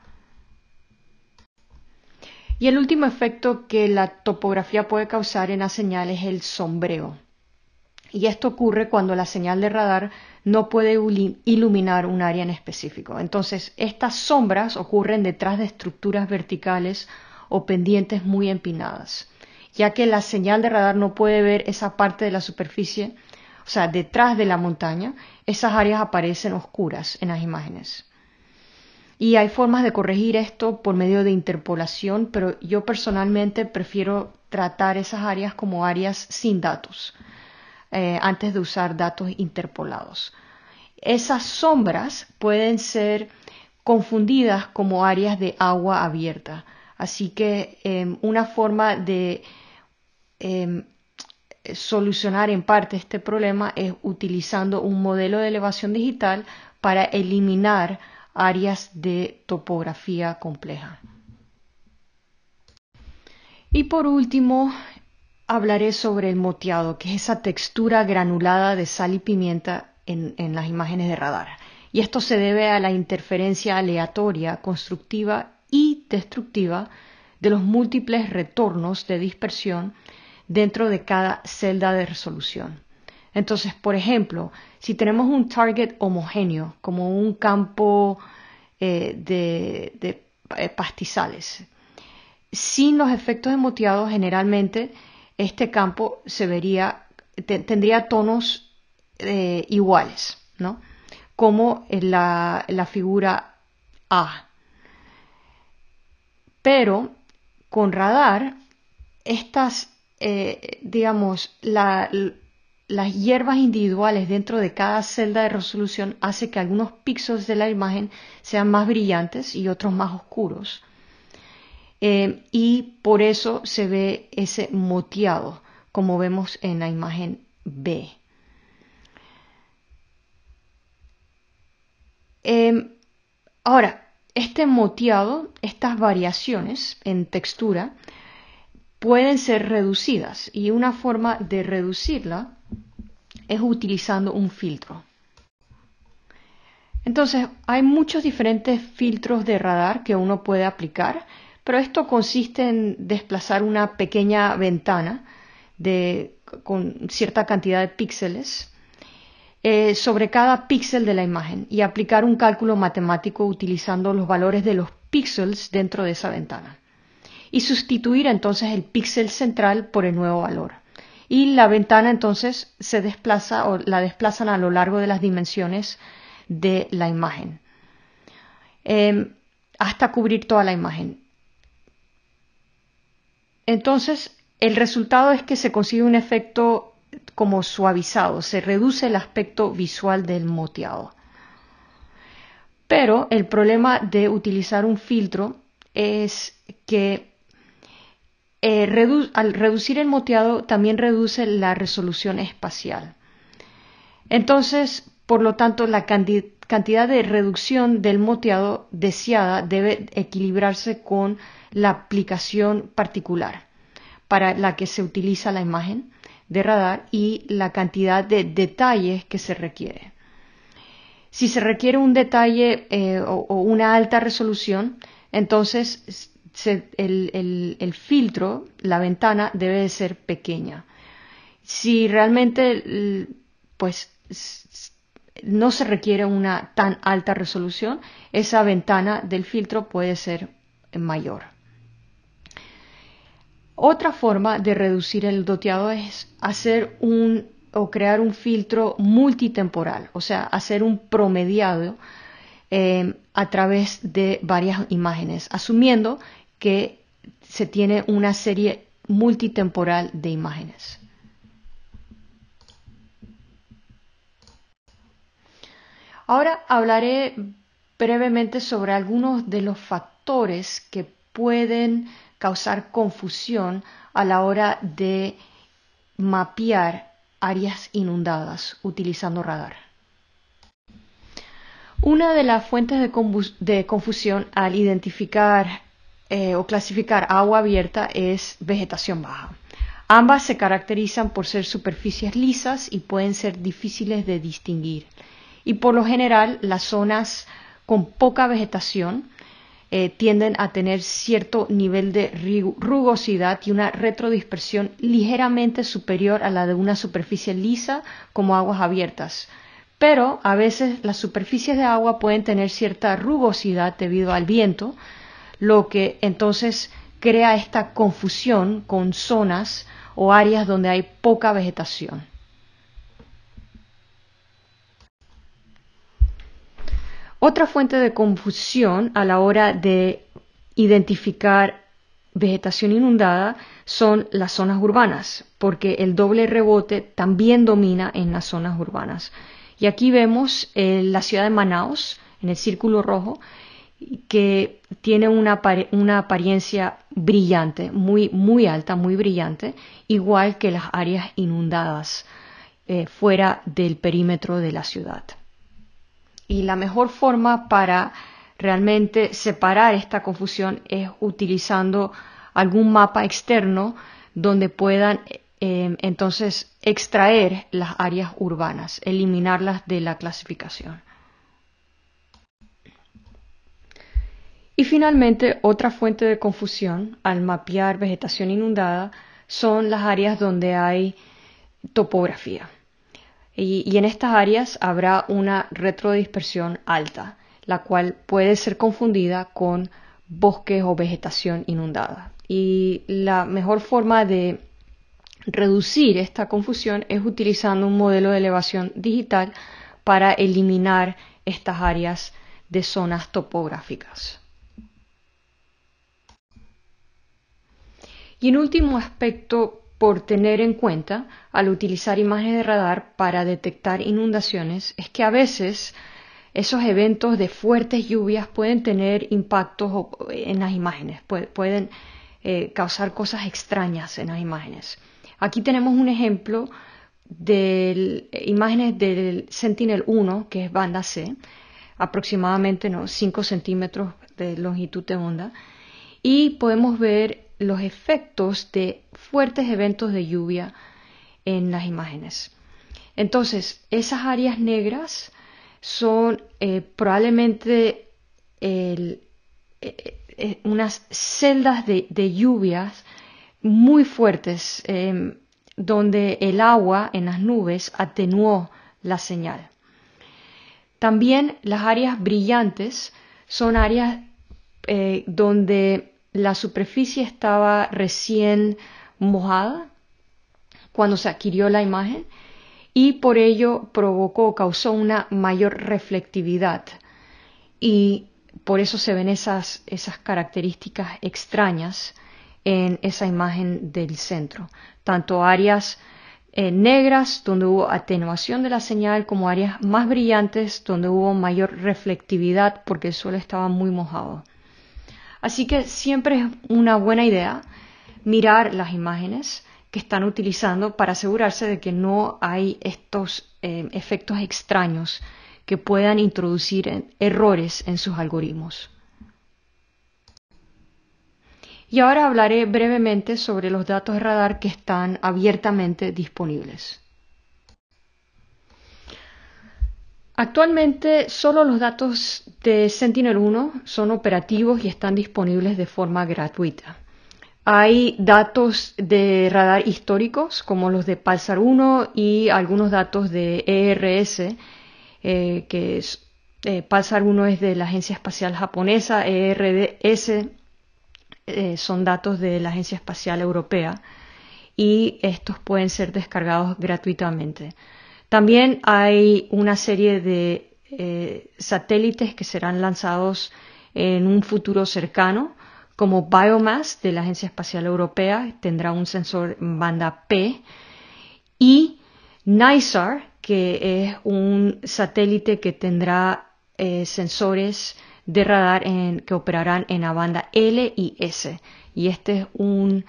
Y el último efecto que la topografía puede causar en la señal es el sombreo. Y esto ocurre cuando la señal de radar no puede iluminar un área en específico. Entonces, estas sombras ocurren detrás de estructuras verticales o pendientes muy empinadas. ya que la señal de radar no puede ver esa parte de la superficie, o sea, detrás de la montaña, esas áreas aparecen oscuras en las imágenes. Y hay formas de corregir esto por medio de interpolación, pero yo personalmente prefiero tratar esas áreas como áreas sin datos, eh, antes de usar datos interpolados. Esas sombras pueden ser confundidas como áreas de agua abierta. Así que em, una forma de em, solucionar en parte este problema es utilizando un modelo de elevación digital para eliminar áreas de topografía compleja. Y por último, hablaré sobre el moteado, que es esa textura granulada de sal y pimienta en, en las imágenes de radar. Y esto se debe a la interferencia aleatoria, constructiva y destructiva de los múltiples retornos de dispersión dentro de cada celda de resolución. Entonces, por ejemplo, si tenemos un target homogéneo, como un campo eh, de, eh, pastizales, sin los efectos de generalmente este campo se vería, tendría tonos eh, iguales, ¿no? Como en la figura A. Pero con radar, estas, digamos, la, las hierbas individuales dentro de cada celda de resolución hace que algunos píxeles de la imagen sean más brillantes y otros más oscuros. Eh, y por eso se ve ese moteado, como vemos en la imagen B. Em, ahora, este moteado, estas variaciones en textura, pueden ser reducidas y una forma de reducirla es utilizando un filtro. Entonces, hay muchos diferentes filtros de radar que uno puede aplicar, pero esto consiste en desplazar una pequeña ventana con cierta cantidad de píxeles eh, sobre cada píxel de la imagen y aplicar un cálculo matemático utilizando los valores de los píxeles dentro de esa ventana. Y sustituir entonces el píxel central por el nuevo valor y la ventana entonces se desplaza o la desplazan a lo largo de las dimensiones de la imagen em, hasta cubrir toda la imagen. Entonces, el resultado es que se consigue un efecto como suavizado, se reduce el aspecto visual del moteado. Pero el problema de utilizar un filtro es que eh, al reducir el moteado también reduce la resolución espacial. Entonces, por lo tanto, la cantidad de reducción del moteado deseada debe equilibrarse con la aplicación particular para la que se utiliza la imagen de radar y la cantidad de detalles que se requiere. Si se requiere un detalle eh, o, una alta resolución, entonces el, filtro, la ventana, debe de ser pequeña. Si realmente pues no se requiere una tan alta resolución, esa ventana del filtro puede ser mayor. Otra forma de reducir el doteado es hacer un o crear un filtro multitemporal, o sea, hacer un promediado eh, a través de varias imágenes, asumiendo que se tiene una serie multitemporal de imágenes. Ahora hablaré brevemente sobre algunos de los factores que pueden causar confusión a la hora de mapear áreas inundadas utilizando radar. Una de las fuentes de, confusión al identificar eh, o clasificar agua abierta es vegetación baja. Ambas se caracterizan por ser superficies lisas y pueden ser difíciles de distinguir. Y por lo general las zonas con poca vegetación eh, tienden a tener cierto nivel de rugosidad y una retrodispersión ligeramente superior a la de una superficie lisa como aguas abiertas. Pero a veces las superficies de agua pueden tener cierta rugosidad debido al viento, lo que entonces crea esta confusión con zonas o áreas donde hay poca vegetación. Otra fuente de confusión a la hora de identificar vegetación inundada son las zonas urbanas, porque el doble rebote también domina en las zonas urbanas. Y aquí vemos eh, la ciudad de Manaus, en el círculo rojo, que tiene una, apariencia brillante, muy, muy alta, muy brillante, igual que las áreas inundadas eh, fuera del perímetro de la ciudad. Y la mejor forma para realmente separar esta confusión es utilizando algún mapa externo donde puedan eh, entonces extraer las áreas urbanas, eliminarlas de la clasificación. Y finalmente, otra fuente de confusión al mapear vegetación inundada son las áreas donde hay topografía. Y, en estas áreas habrá una retrodispersión alta, la cual puede ser confundida con bosques o vegetación inundada. Y la mejor forma de reducir esta confusión es utilizando un modelo de elevación digital para eliminar estas áreas de zonas topográficas. Y un último aspecto por tener en cuenta al utilizar imágenes de radar para detectar inundaciones es que a veces esos eventos de fuertes lluvias pueden tener impactos en las imágenes, pueden eh, causar cosas extrañas en las imágenes. Aquí tenemos un ejemplo de imágenes del Sentinel-1, que es banda C, aproximadamente 5 centímetros de longitud de onda, y podemos ver los efectos de fuertes eventos de lluvia en las imágenes. Entonces, esas áreas negras son eh, probablemente eh, eh, unas celdas de, lluvias muy fuertes em, donde el agua en las nubes atenuó la señal. También las áreas brillantes son áreas donde la superficie estaba recién mojada cuando se adquirió la imagen y por ello provocó, causó una mayor reflectividad y por eso se ven esas, esas características extrañas en esa imagen del centro, tanto áreas eh, negras donde hubo atenuación de la señal como áreas más brillantes donde hubo mayor reflectividad porque el suelo estaba muy mojado. Así que siempre es una buena idea mirar las imágenes que están utilizando para asegurarse de que no hay estos eh, efectos extraños que puedan introducir errores en sus algoritmos. Y ahora hablaré brevemente sobre los datos de radar que están abiertamente disponibles. Actualmente solo los datos de Sentinel-1 son operativos y están disponibles de forma gratuita. Hay datos de radar históricos como los de Pulsar 1 y algunos datos de ERS, eh, que es, eh, Pulsar 1 es de la Agencia Espacial Japonesa, ERS eh, son datos de la Agencia Espacial Europea y estos pueden ser descargados gratuitamente. También hay una serie de eh, satélites que serán lanzados en un futuro cercano, como Biomass de la Agencia Espacial Europea, tendrá un sensor banda P, y NISAR, que es un satélite que tendrá eh, sensores de radar que operarán en la banda L y S. Y este es un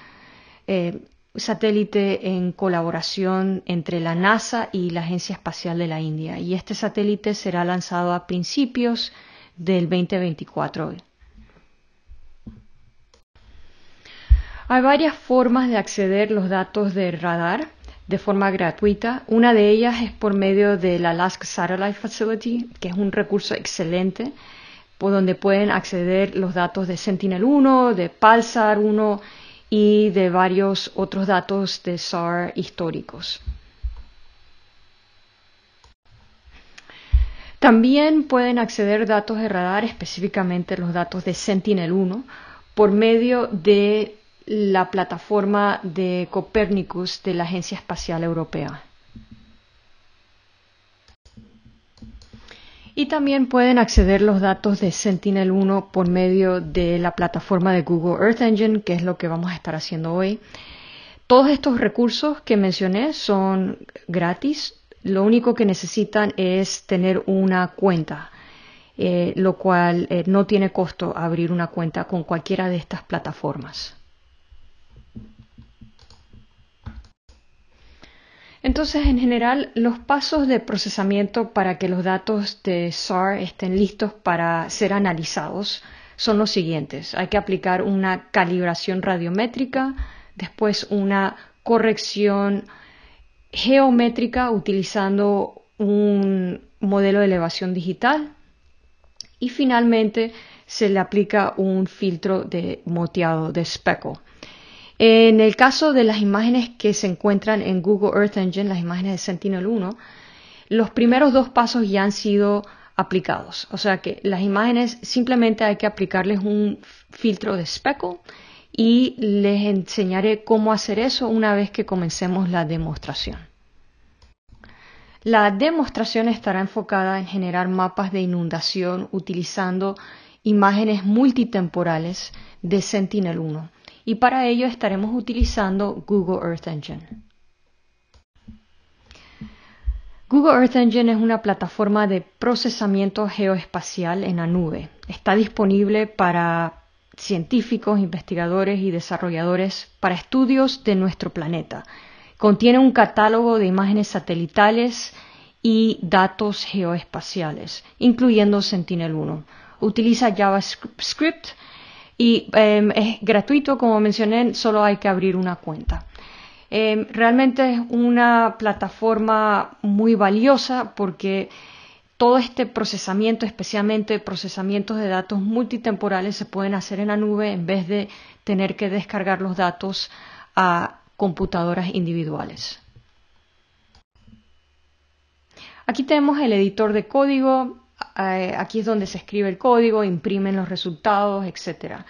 eh, satélite en colaboración entre la NASA y la Agencia Espacial de la India y este satélite será lanzado a principios del 2024. Hay varias formas de acceder los datos de radar de forma gratuita. Una de ellas es por medio del Alaska Satellite Facility, que es un recurso excelente por donde pueden acceder los datos de Sentinel-1, de Pulsar 1 y de varios otros datos de SAR históricos. También pueden acceder datos de radar, específicamente los datos de Sentinel-1, por medio de la plataforma de Copernicus de la Agencia Espacial Europea. Y también pueden acceder los datos de Sentinel-1 por medio de la plataforma de Google Earth Engine, que es lo que vamos a estar haciendo hoy. Todos estos recursos que mencioné son gratis. Lo único que necesitan es tener una cuenta, eh, lo cual eh, no tiene costo abrir una cuenta con cualquiera de estas plataformas. Entonces, en general, los pasos de procesamiento para que los datos de SAR estén listos para ser analizados son los siguientes. Hay que aplicar una calibración radiométrica, después una corrección geométrica utilizando un modelo de elevación digital y finalmente se le aplica un filtro de moteado de speckle. En el caso de las imágenes que se encuentran en Google Earth Engine, las imágenes de Sentinel-1, los primeros dos pasos ya han sido aplicados. O sea que las imágenes simplemente hay que aplicarles un filtro de speckle y les enseñaré cómo hacer eso una vez que comencemos la demostración. La demostración estará enfocada en generar mapas de inundación utilizando imágenes multitemporales de Sentinel-1 y para ello estaremos utilizando Google Earth Engine. Google Earth Engine es una plataforma de procesamiento geoespacial en la nube. Está disponible para científicos, investigadores y desarrolladores para estudios de nuestro planeta. Contiene un catálogo de imágenes satelitales y datos geoespaciales, incluyendo Sentinel-1. Utiliza JavaScript y em, es gratuito, como mencioné, solo hay que abrir una cuenta. Em, realmente es una plataforma muy valiosa porque todo este procesamiento, especialmente procesamientos de datos multitemporales, se pueden hacer en la nube en vez de tener que descargar los datos a computadoras individuales. Aquí tenemos el editor de código. Eh, aquí es donde se escribe el código, imprimen los resultados, etc.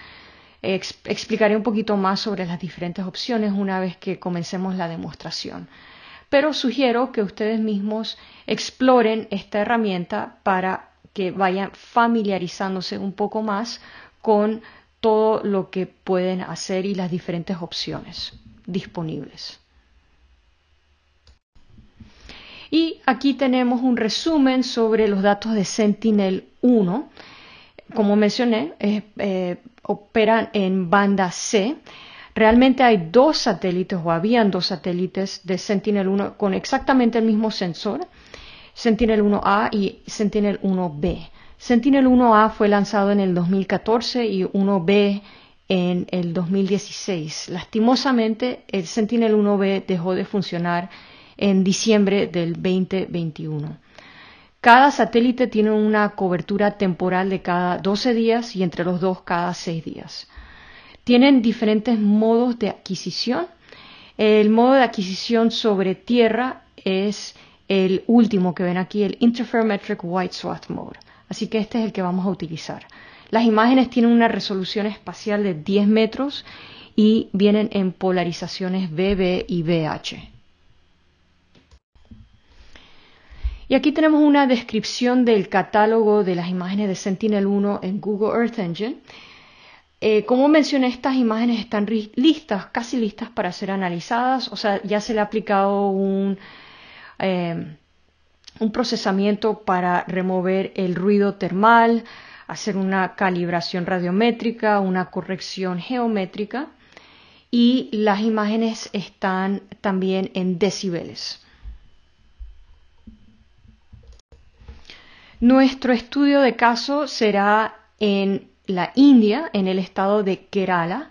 explicaré un poquito más sobre las diferentes opciones una vez que comencemos la demostración. Pero sugiero que ustedes mismos exploren esta herramienta para que vayan familiarizándose un poco más con todo lo que pueden hacer y las diferentes opciones disponibles. Y aquí tenemos un resumen sobre los datos de Sentinel-1. Como mencioné, eh, operan en banda C. Realmente hay dos satélites o habían dos satélites de Sentinel-1 con exactamente el mismo sensor, Sentinel-1A y Sentinel-1B. Sentinel-1A fue lanzado en el 2014 y 1B en el 2016. Lastimosamente, el Sentinel-1B dejó de funcionar en diciembre del 2021. Cada satélite tiene una cobertura temporal de cada 12 días y entre los dos cada 6 días. Tienen diferentes modos de adquisición. El modo de adquisición sobre tierra es el último que ven aquí, el Interferometric White Swath Mode. Así que este es el que vamos a utilizar. Las imágenes tienen una resolución espacial de 10 metros y vienen en polarizaciones BB y BH. Y aquí tenemos una descripción del catálogo de las imágenes de Sentinel-1 en Google Earth Engine. Eh, como mencioné, estas imágenes están listas, casi listas para ser analizadas, o sea, ya se le ha aplicado un, eh, un procesamiento para remover el ruido termal, hacer una calibración radiométrica, una corrección geométrica y las imágenes están también en decibeles. Nuestro estudio de caso será en la India, en el estado de Kerala.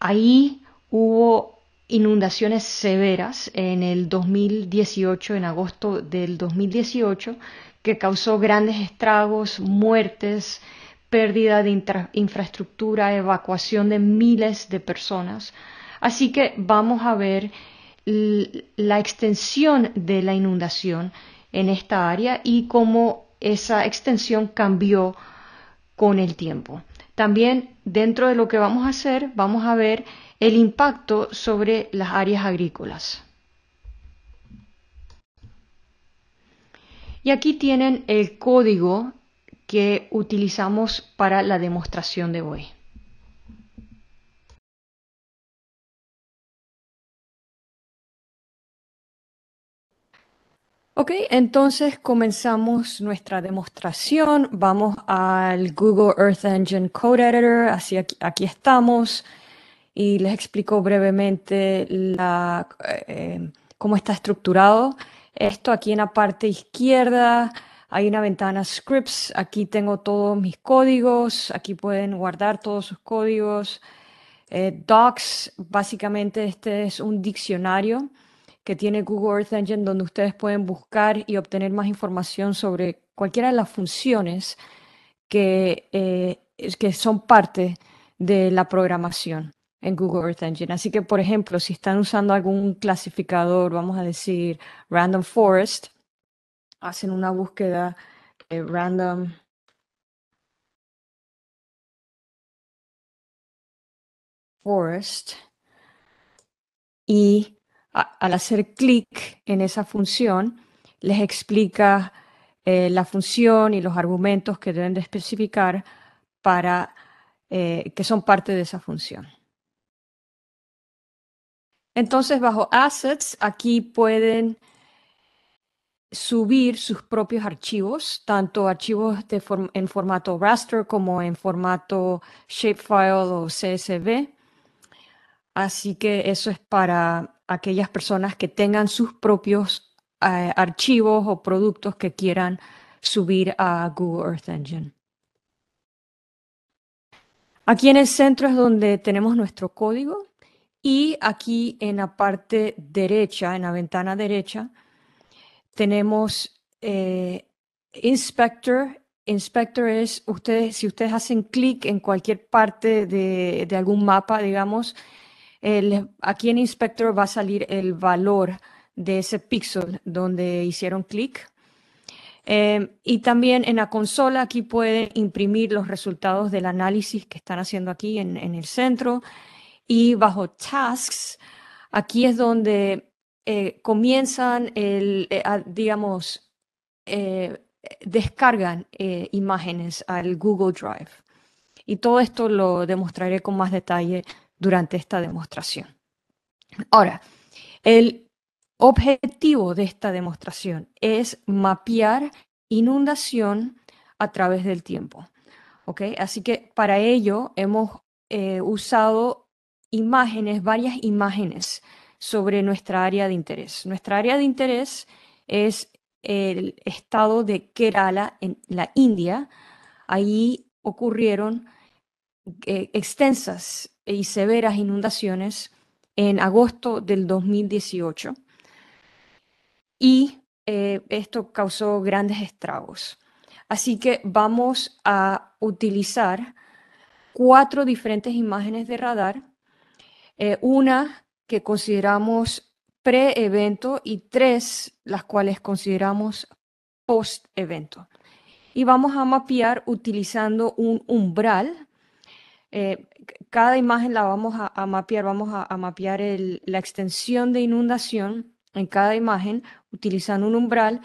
Ahí hubo inundaciones severas en el 2018, en agosto del 2018, que causó grandes estragos, muertes, pérdida de infraestructura, evacuación de miles de personas. Así que vamos a ver la extensión de la inundación en esta área y cómo esa extensión cambió con el tiempo. También dentro de lo que vamos a hacer, vamos a ver el impacto sobre las áreas agrícolas. Y aquí tienen el código que utilizamos para la demostración de hoy. Ok, entonces comenzamos nuestra demostración. Vamos al Google Earth Engine Code Editor. Así aquí, estamos. Y les explico brevemente eh, cómo está estructurado. Esto aquí en la parte izquierda hay una ventana scripts. Aquí tengo todos mis códigos. Aquí pueden guardar todos sus códigos. Eh, docs, básicamente este es un diccionario que tiene Google Earth Engine, donde ustedes pueden buscar y obtener más información sobre cualquiera de las funciones que, eh, que son parte de la programación en Google Earth Engine. Así que, por ejemplo, si están usando algún clasificador, vamos a decir Random Forest, hacen una búsqueda de Random Forest y al hacer clic en esa función, les explica eh, la función y los argumentos que deben de especificar para eh, que son parte de esa función. Entonces, bajo Assets, aquí pueden subir sus propios archivos, tanto archivos en formato raster como en formato shapefile o CSV. Así que eso es para aquellas personas que tengan sus propios eh, archivos o productos que quieran subir a Google Earth Engine. Aquí en el centro es donde tenemos nuestro código y aquí en la parte derecha, en la ventana derecha, tenemos eh, Inspector. Inspector es, ustedes, si ustedes hacen clic en cualquier parte de, de algún mapa, digamos, aquí en Inspector va a salir el valor de ese píxel donde hicieron clic. Em, y también en la consola aquí pueden imprimir los resultados del análisis que están haciendo aquí en, el centro. Y bajo Tasks, aquí es donde eh, comienzan, el, eh, digamos, eh, descargan imágenes al Google Drive. Y todo esto lo demostraré con más detalle durante esta demostración. Ahora, el objetivo de esta demostración es mapear inundación a través del tiempo. Así que para ello hemos eh, usado imágenes, varias imágenes sobre nuestra área de interés. Nuestra área de interés es el estado de Kerala en la India. Ahí ocurrieron eh, extensas y severas inundaciones en agosto del 2018 y eh, esto causó grandes estragos. Así que vamos a utilizar cuatro diferentes imágenes de radar, eh, una que consideramos pre-evento y tres las cuales consideramos post-evento. Y vamos a mapear utilizando un umbral eh, cada imagen la vamos a, mapear, vamos a, mapear la extensión de inundación en cada imagen utilizando un umbral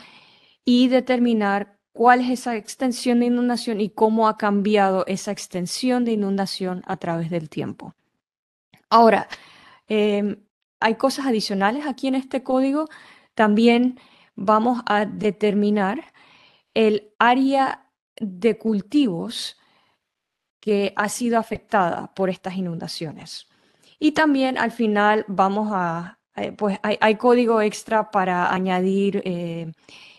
y determinar cuál es esa extensión de inundación y cómo ha cambiado esa extensión de inundación a través del tiempo. Ahora, em, hay cosas adicionales aquí en este código. También vamos a determinar el área de cultivos que ha sido afectada por estas inundaciones. Y también al final vamos a, eh, pues hay, código extra para añadir eh,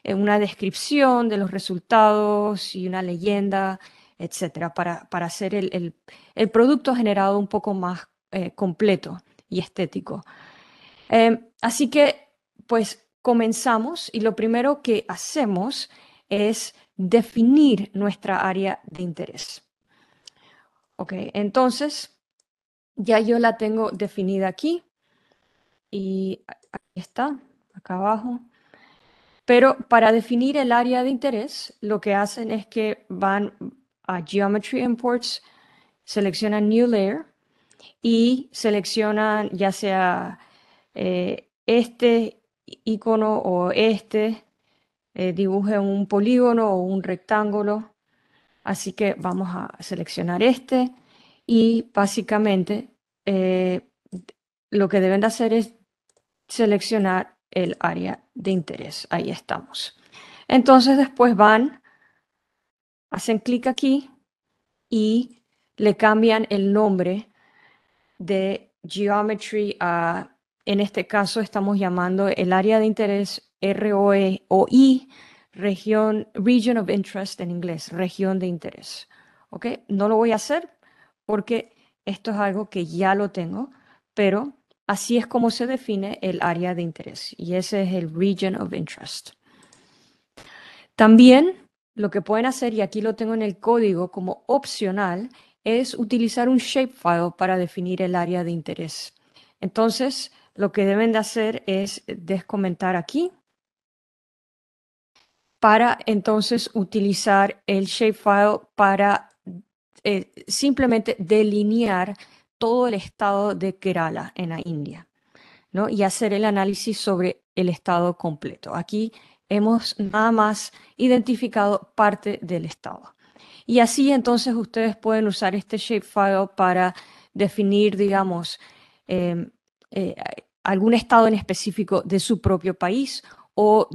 una descripción de los resultados y una leyenda, etcétera, para, para hacer el, producto generado un poco más eh, completo y estético. así que, pues comenzamos y lo primero que hacemos es definir nuestra área de interés. Ok, entonces ya yo la tengo definida aquí y aquí está, acá abajo. Pero para definir el área de interés, lo que hacen es que van a Geometry Imports seleccionan New Layer y seleccionan ya sea eh, este icono o este, eh, dibuje un polígono o un rectángulo. Así que vamos a seleccionar este y básicamente eh, lo que deben de hacer es seleccionar el área de interés. Ahí estamos. Entonces después van, hacen clic aquí y le cambian el nombre de Geometry a, en este caso estamos llamando el área de interés ROE o I, región, Region of Interest en inglés, región de interés. ¿Ok? No lo voy a hacer porque esto es algo que ya lo tengo, pero así es como se define el área de interés y ese es el Region of Interest. También lo que pueden hacer, y aquí lo tengo en el código como opcional, es utilizar un shapefile para definir el área de interés. Entonces, lo que deben de hacer es descomentar aquí para entonces utilizar el shapefile para eh, simplemente delinear todo el estado de Kerala en la India ¿no? y hacer el análisis sobre el estado completo. Aquí hemos nada más identificado parte del estado. Y así entonces ustedes pueden usar este shapefile para definir, digamos, em, eh, algún estado en específico de su propio país o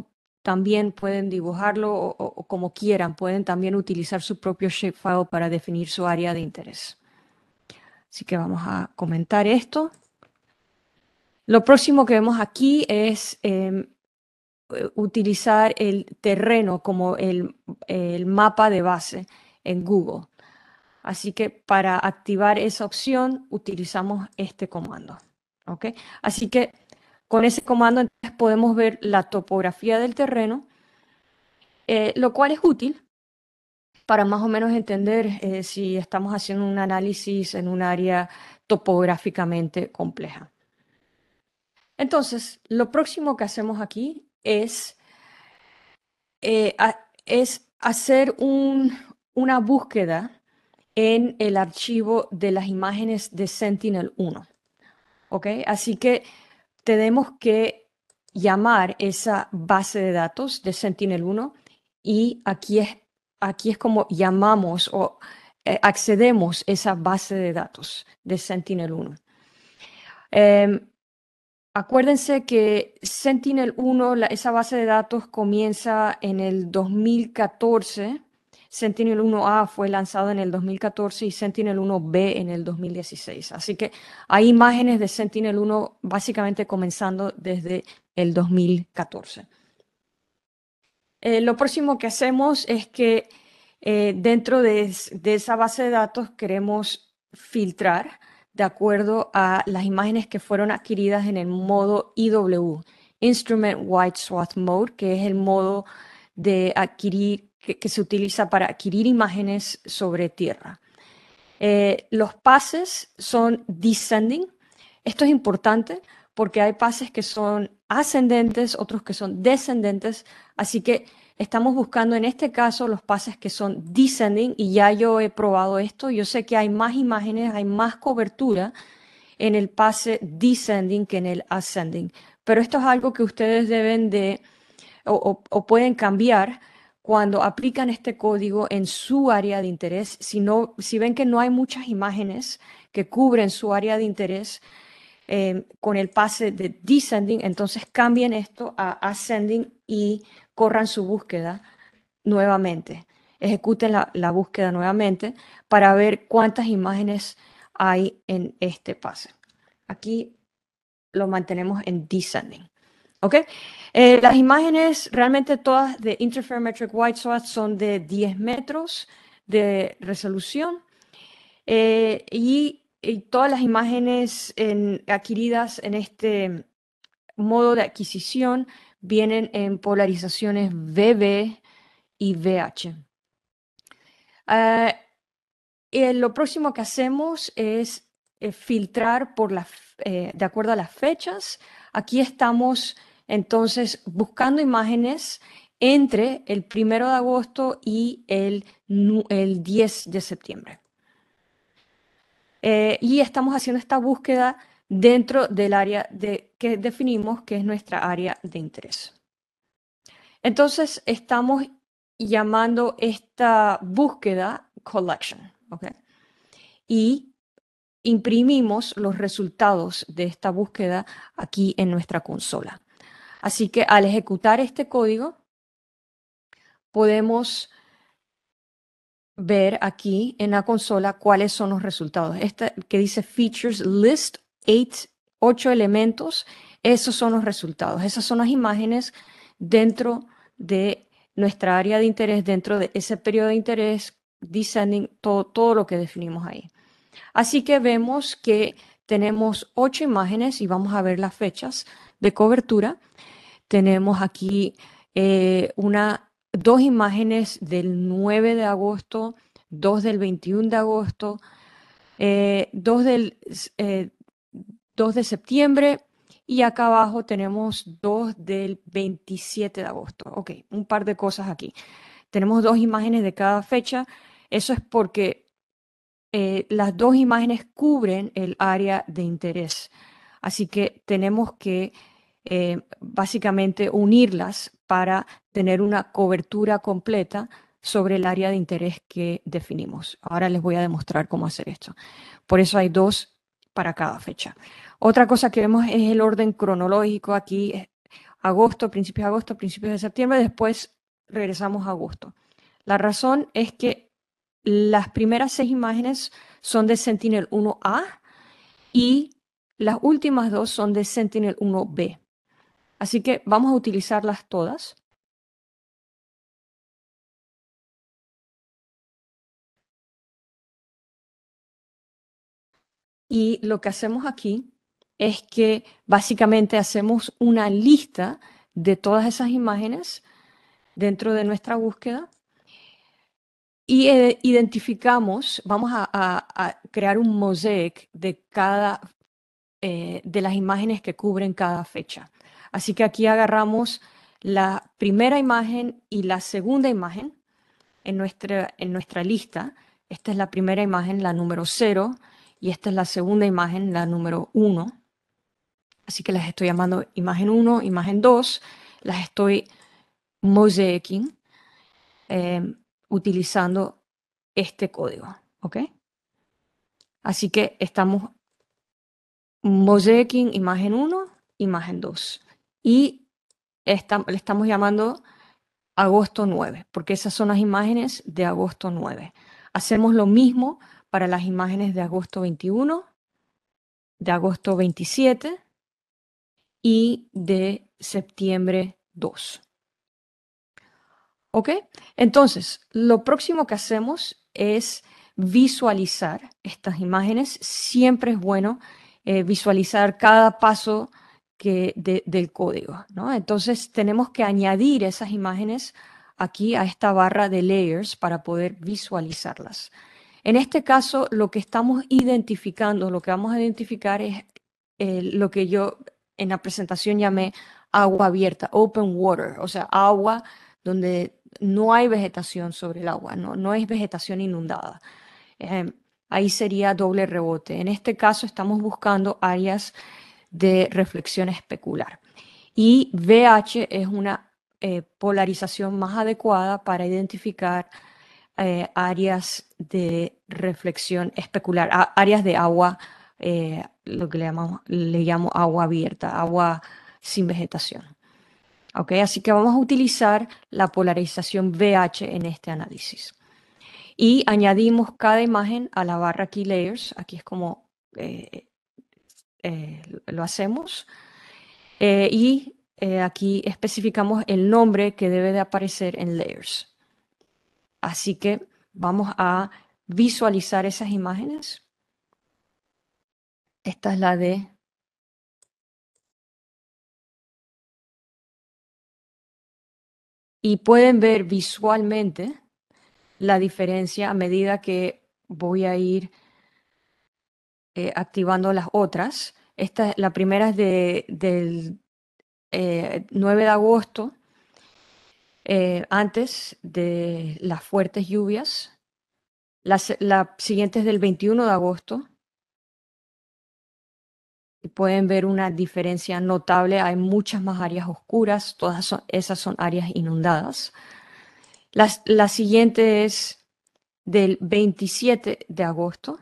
también pueden dibujarlo o, como quieran, pueden también utilizar su propio shapefile para definir su área de interés. Así que vamos a comentar esto. Lo próximo que vemos aquí es em, utilizar el terreno como el, mapa de base en Google. Así que para activar esa opción utilizamos este comando. Así que con ese comando entonces podemos ver la topografía del terreno, eh, lo cual es útil para más o menos entender eh, si estamos haciendo un análisis en un área topográficamente compleja. Entonces, lo próximo que hacemos aquí es, eh, hacer una búsqueda en el archivo de las imágenes de Sentinel-1. ¿Ok? Así que tenemos que llamar esa base de datos de Sentinel-1 y aquí es, aquí es como llamamos o eh, accedemos esa base de datos de Sentinel-1. Em, acuérdense que Sentinel-1, esa base de datos comienza en el 2014 Sentinel-1A fue lanzado en el 2014 y Sentinel-1B en el 2016. Así que hay imágenes de Sentinel-1 básicamente comenzando desde el 2014. Eh, lo próximo que hacemos es que eh, dentro de, de, esa base de datos queremos filtrar de acuerdo a las imágenes que fueron adquiridas en el modo IW, Instrument White Swath Mode, que es el modo de adquirir que, se utiliza para adquirir imágenes sobre tierra. Eh, los pases son descending. Esto es importante porque hay pases que son ascendentes, otros que son descendentes. Así que estamos buscando en este caso los pases que son descending y ya yo he probado esto. Yo sé que hay más imágenes, hay más cobertura en el pase descending que en el ascending. Pero esto es algo que ustedes deben de o pueden cambiar cuando aplican este código en su área de interés, si, si ven que no hay muchas imágenes que cubren su área de interés eh, con el pase de descending, entonces cambien esto a ascending y corran su búsqueda nuevamente. Ejecuten la, la búsqueda nuevamente para ver cuántas imágenes hay en este pase. Aquí lo mantenemos en descending. ¿Ok? Eh, las imágenes realmente todas de Interferometric White Swath son de 10 metros de resolución eh, y, todas las imágenes adquiridas en este modo de adquisición vienen en polarizaciones VB y VH. Eh, lo próximo que hacemos es filtrar por de acuerdo a las fechas. Aquí estamos entonces, buscando imágenes entre el primero de agosto y el, el 10 de septiembre. Eh, y estamos haciendo esta búsqueda dentro del área que definimos que es nuestra área de interés. Entonces, estamos llamando esta búsqueda collection. Y imprimimos los resultados de esta búsqueda aquí en nuestra consola. Así que al ejecutar este código, podemos ver aquí en la consola cuáles son los resultados. Esta que dice Features List, 8 elementos, esos son los resultados. Esas son las imágenes dentro de nuestra área de interés, dentro de ese periodo de interés, descending, todo, todo lo que definimos ahí. Así que vemos que tenemos ocho imágenes y vamos a ver las fechas de cobertura. Tenemos aquí eh, una, dos imágenes del 9 de agosto, dos del 21 de agosto, eh, dos del eh, 2 de septiembre y acá abajo tenemos dos del 27 de agosto. Ok, un par de cosas aquí. Tenemos dos imágenes de cada fecha. Eso es porque eh, las dos imágenes cubren el área de interés. Así que tenemos que eh, básicamente unirlas para tener una cobertura completa sobre el área de interés que definimos. Ahora les voy a demostrar cómo hacer esto. Por eso hay dos para cada fecha. Otra cosa que vemos es el orden cronológico aquí, agosto, principios de agosto, principios de septiembre, después regresamos a agosto. La razón es que las primeras seis imágenes son de Sentinel 1A y las últimas dos son de Sentinel 1B. Así que vamos a utilizarlas todas. Y lo que hacemos aquí es que básicamente hacemos una lista de todas esas imágenes dentro de nuestra búsqueda y eh, identificamos, vamos a, crear un mosaic de cada eh, de las imágenes que cubren cada fecha. Así que aquí agarramos la primera imagen y la segunda imagen en nuestra, lista. Esta es la primera imagen, la número 0, y esta es la segunda imagen, la número 1. Así que las estoy llamando imagen 1, imagen 2. Las estoy mosaicing eh, utilizando este código. Así que estamos mosaicing imagen 1, imagen 2. Y le estamos llamando agosto 9, porque esas son las imágenes de agosto 9. Hacemos lo mismo para las imágenes de agosto 21, de agosto 27 y de septiembre 2. ¿Ok? Entonces, lo próximo que hacemos es visualizar estas imágenes. Siempre es bueno eh, visualizar cada paso del código. ¿no? Entonces, tenemos que añadir esas imágenes aquí a esta barra de layers para poder visualizarlas. En este caso, lo que estamos identificando, lo que vamos a identificar es eh, lo que yo en la presentación llamé agua abierta, open water, o sea, agua donde no hay vegetación sobre el agua, no, no es vegetación inundada. Em, ahí sería doble rebote. En este caso estamos buscando áreas de reflexión especular. Y VH es una eh, polarización más adecuada para identificar eh, áreas de reflexión especular, áreas de agua, eh, lo que le, llamamos, le llamo agua abierta, agua sin vegetación. Okay, así que vamos a utilizar la polarización VH en este análisis. Y añadimos cada imagen a la barra Key Layers. Aquí es como lo hacemos. y aquí especificamos el nombre que debe de aparecer en Layers. Así que vamos a visualizar esas imágenes. Esta es la de... Y pueden ver visualmente la diferencia a medida que voy a ir eh, activando las otras. La primera es de, del 9 eh, de agosto eh, antes de las fuertes lluvias. La, la, siguiente es del 21 de agosto pueden ver una diferencia notable. Hay muchas más áreas oscuras, todas esas son áreas inundadas. La, la siguiente es del 27 de agosto.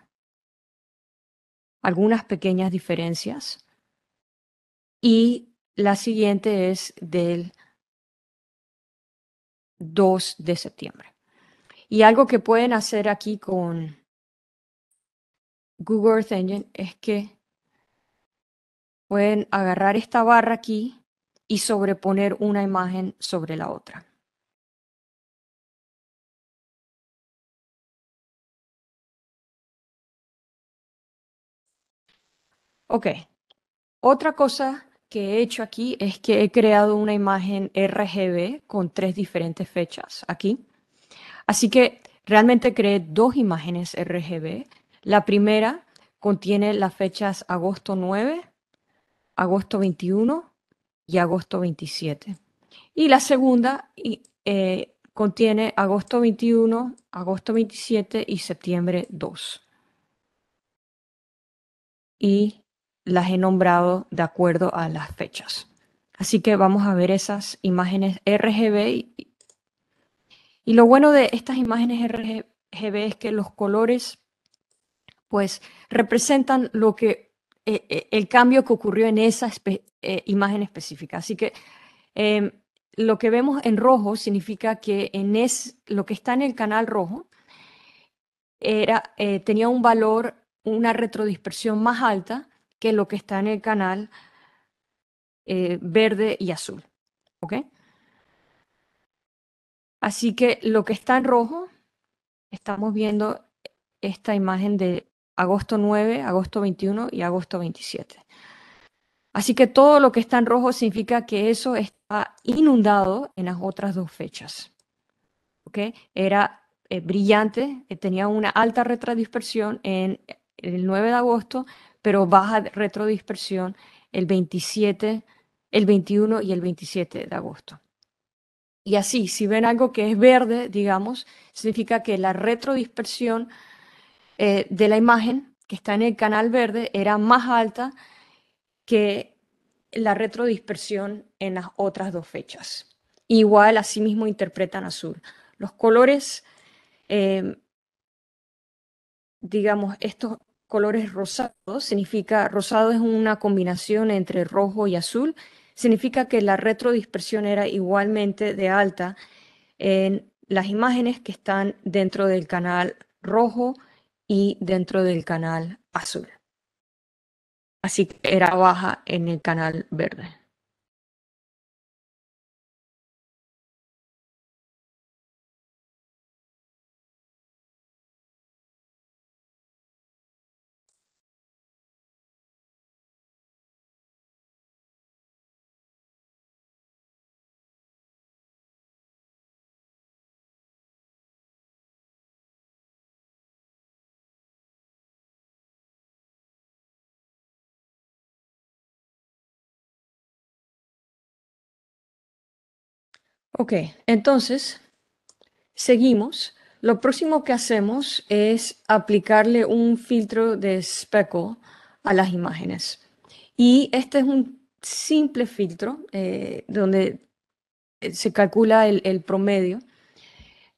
Algunas pequeñas diferencias. Y la siguiente es del 2 de septiembre. Y algo que pueden hacer aquí con Google Earth Engine es que pueden agarrar esta barra aquí y sobreponer una imagen sobre la otra. Ok. Otra cosa que he hecho aquí es que he creado una imagen RGB con tres diferentes fechas aquí. Así que realmente creé dos imágenes RGB. La primera contiene las fechas agosto 9, agosto 21 y agosto 27. Y la segunda eh, contiene agosto 21, agosto 27 y septiembre 2. Y las he nombrado de acuerdo a las fechas. Así que vamos a ver esas imágenes RGB. Y, lo bueno de estas imágenes RGB es que los colores pues representan lo que eh, eh, el cambio que ocurrió en esa eh, imagen específica. Así que em, lo que vemos en rojo significa que en es, lo que está en el canal rojo era, tenía un valor, una retrodispersión más alta que lo que está en el canal eh, verde y azul. ¿Ok? Así que lo que está en rojo, estamos viendo esta imagen de agosto 9, agosto 21 y agosto 27. Así que todo lo que está en rojo significa que eso está inundado en las otras dos fechas. ¿Ok? Era eh, brillante, eh, tenía una alta retrodispersión en el 9 de agosto, pero baja retrodispersión el 27, el 21 y el 27 de agosto. Y así, si ven algo que es verde, digamos, significa que la retrodispersión eh, de la imagen que está en el canal verde era más alta que la retrodispersión en las otras dos fechas. Igual, mismo interpretan azul. Los colores, eh, digamos, estos colores rosados, significa, rosado es una combinación entre rojo y azul, significa que la retrodispersión era igualmente de alta en las imágenes que están dentro del canal rojo y dentro del canal azul. Así que era baja en el canal verde. Ok, entonces seguimos. Lo próximo que hacemos es aplicarle un filtro de speckle a las imágenes. Y este es un simple filtro eh, donde eh, se calcula el, promedio.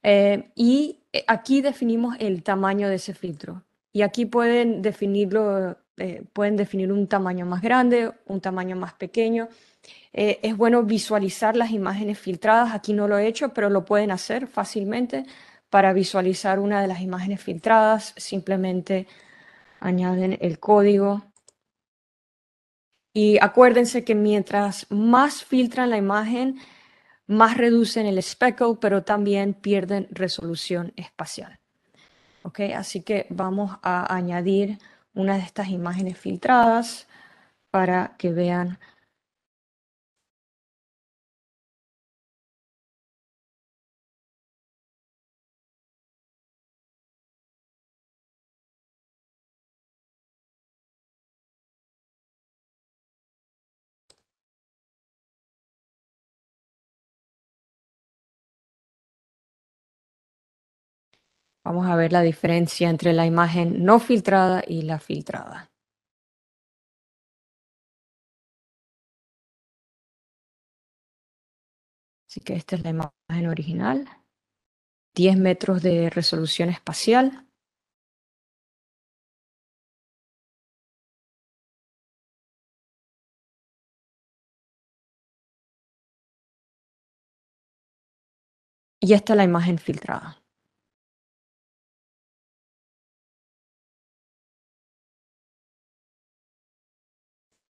Eh, y aquí definimos el tamaño de ese filtro. Y aquí pueden definirlo, pueden definir un tamaño más grande, un tamaño más pequeño. Eh, es bueno visualizar las imágenes filtradas. Aquí no lo he hecho, pero lo pueden hacer fácilmente. Para visualizar una de las imágenes filtradas, simplemente añaden el código. Y acuérdense que mientras más filtran la imagen, más reducen el speckle, pero también pierden resolución espacial. Así que vamos a añadir una de estas imágenes filtradas para que vean Vamos a ver la diferencia entre la imagen no filtrada y la filtrada. Así que esta es la imagen original. 10 metros de resolución espacial. Y esta es la imagen filtrada.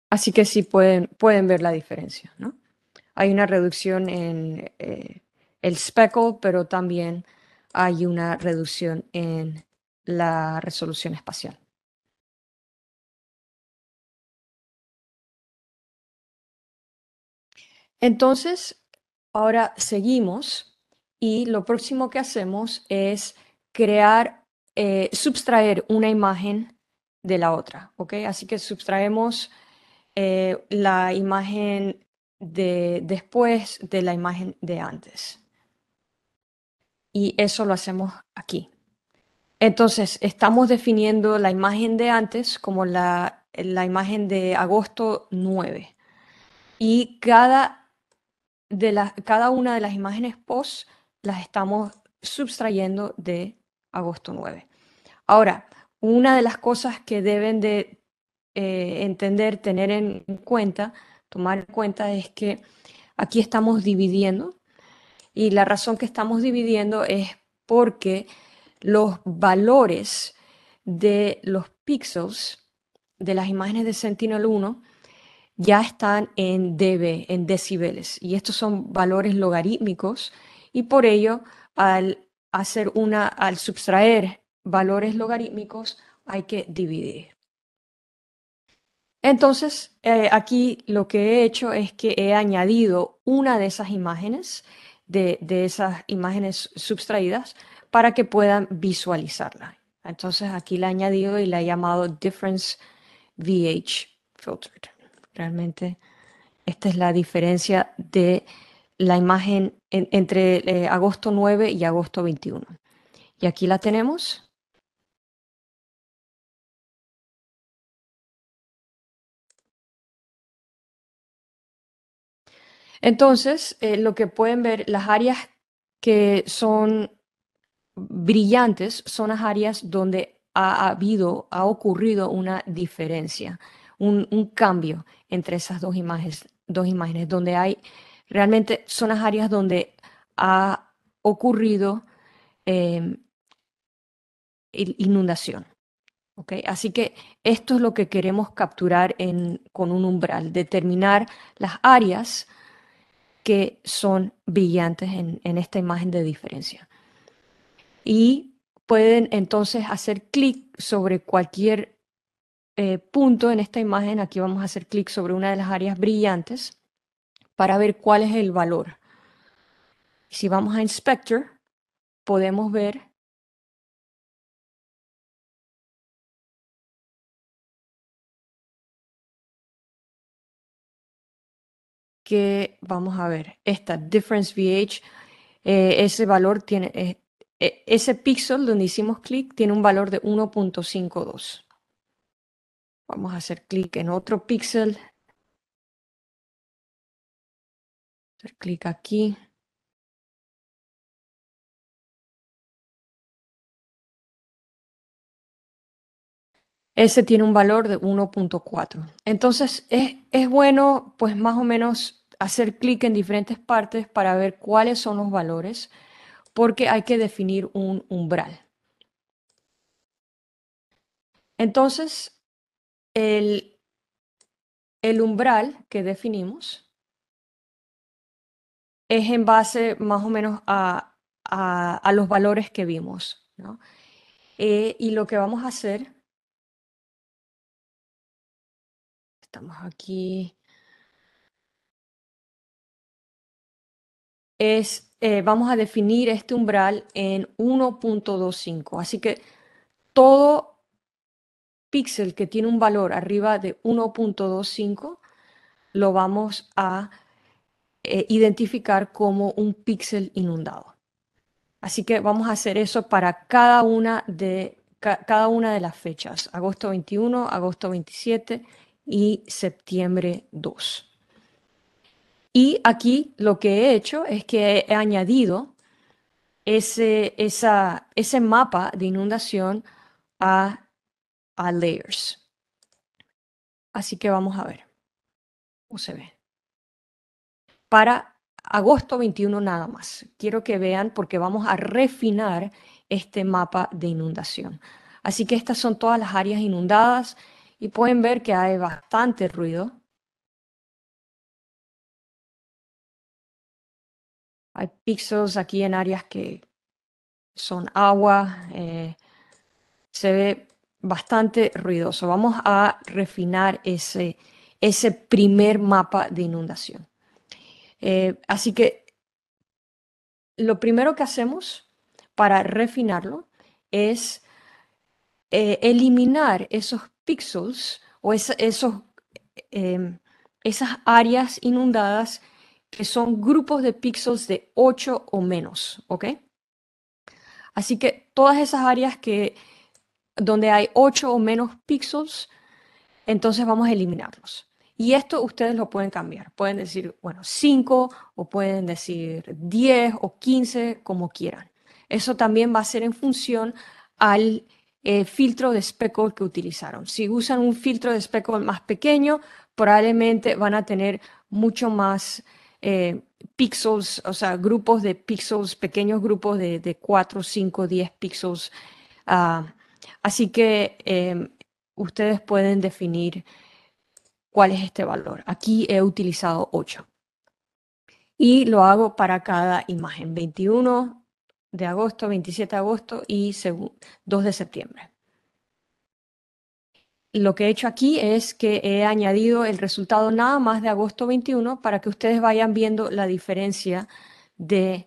Así que sí pueden, pueden ver la diferencia, ¿no? Hay una reducción en eh, el speckle, pero también hay una reducción en la resolución espacial. Entonces, ahora seguimos y lo próximo que hacemos es crear, eh, subtraer una imagen de la otra, ¿ok? Así que subtraemos eh, la imagen de después de la imagen de antes. Y eso lo hacemos aquí. Entonces, estamos definiendo la imagen de antes como la, la imagen de agosto 9. Y cada, de la, cada una de las imágenes post las estamos sustrayendo de agosto 9. Ahora, una de las cosas que deben de eh, entender, tener en cuenta, tomar en cuenta es que aquí estamos dividiendo y la razón que estamos dividiendo es porque los valores de los píxeles de las imágenes de Sentinel-1 ya están en dB, en decibeles, y estos son valores logarítmicos y por ello al hacer una, al subtraer valores logarítmicos hay que dividir. Entonces, eh, aquí lo que he hecho es que he añadido una de esas imágenes, de, esas imágenes subtraídas, para que puedan visualizarla. Entonces, aquí la he añadido y la he llamado Difference VH Filtered. Realmente, esta es la diferencia de la imagen entre eh, agosto 9 y agosto 21. Y aquí la tenemos. Entonces, eh, lo que pueden ver, las áreas que son brillantes son las áreas donde ha habido, ha ocurrido una diferencia, un, cambio entre esas dos imágenes, dos imágenes, donde hay, realmente son las áreas donde ha ocurrido em, inundación. Así que esto es lo que queremos capturar con un umbral, determinar las áreas que son brillantes en, esta imagen de diferencia. Y pueden entonces hacer clic sobre cualquier eh, punto en esta imagen. Aquí vamos a hacer clic sobre una de las áreas brillantes para ver cuál es el valor. Si vamos a Inspector, podemos ver que vamos a ver, esta difference VH, eh, ese valor tiene, eh, eh, ese píxel donde hicimos clic tiene un valor de 1.52. Vamos a hacer clic en otro píxel. Hacer clic aquí. Ese tiene un valor de 1.4. Entonces es, es bueno pues más o menos hacer clic en diferentes partes para ver cuáles son los valores porque hay que definir un umbral. Entonces, el, el umbral que definimos es en base más o menos a, a, los valores que vimos. Eh, y lo que vamos a hacer aquí. Es, eh, vamos a definir este umbral en 1.25. Así que todo píxel que tiene un valor arriba de 1.25 lo vamos a eh, identificar como un píxel inundado. Así que vamos a hacer eso para cada una de, cada una de las fechas, agosto 21, agosto 27 y septiembre 2. Y aquí lo que he hecho es que he añadido ese, ese mapa de inundación a, a layers. Así que vamos a ver cómo se ve. Para agosto 21 nada más. Quiero que vean porque vamos a refinar este mapa de inundación. Así que estas son todas las áreas inundadas y pueden ver que hay bastante ruido. Hay píxeles aquí en áreas que son agua. Eh, se ve bastante ruidoso. Vamos a refinar ese, ese primer mapa de inundación. Eh, así que lo primero que hacemos para refinarlo es eh, eliminar esos píxeles o esos, em, esas áreas inundadas que son grupos de píxeles de 8 o menos, ¿ok? Así que todas esas áreas que donde hay 8 o menos píxeles, entonces vamos a eliminarlos. Y esto ustedes lo pueden cambiar. Pueden decir, bueno, 5 o pueden decir 10 o 15, como quieran. Eso también va a ser en función al eh, filtro de speckle que utilizaron. Si usan un filtro de speckle más pequeño, probablemente van a tener mucho más eh, píxeles, o sea, grupos de píxeles, pequeños grupos de, de 4, 5, 10 píxeles. así que em, ustedes pueden definir cuál es este valor. Aquí he utilizado 8. Y lo hago para cada imagen, 21 de agosto, 27 de agosto y 2 de septiembre. Lo que he hecho aquí es que he añadido el resultado nada más de agosto 21 para que ustedes vayan viendo la diferencia de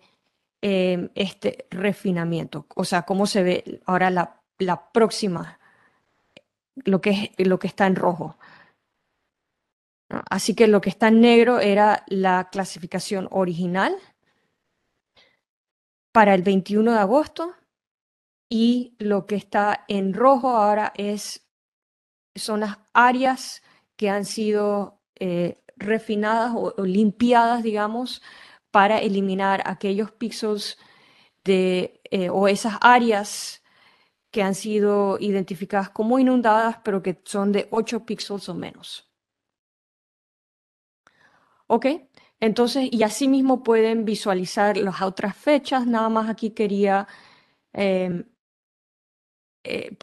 eh, este refinamiento, o sea, cómo se ve ahora la, la próxima, lo que, es, lo que está en rojo. Así que lo que está en negro era la clasificación original para el 21 de agosto y lo que está en rojo ahora es, son las áreas que han sido eh, refinadas o, limpiadas, digamos, para eliminar aquellos píxeles de, eh, o esas áreas que han sido identificadas como inundadas, pero que son de 8 píxeles o menos. ¿Ok? Entonces, y así mismo pueden visualizar las otras fechas. Nada más aquí quería em, eh,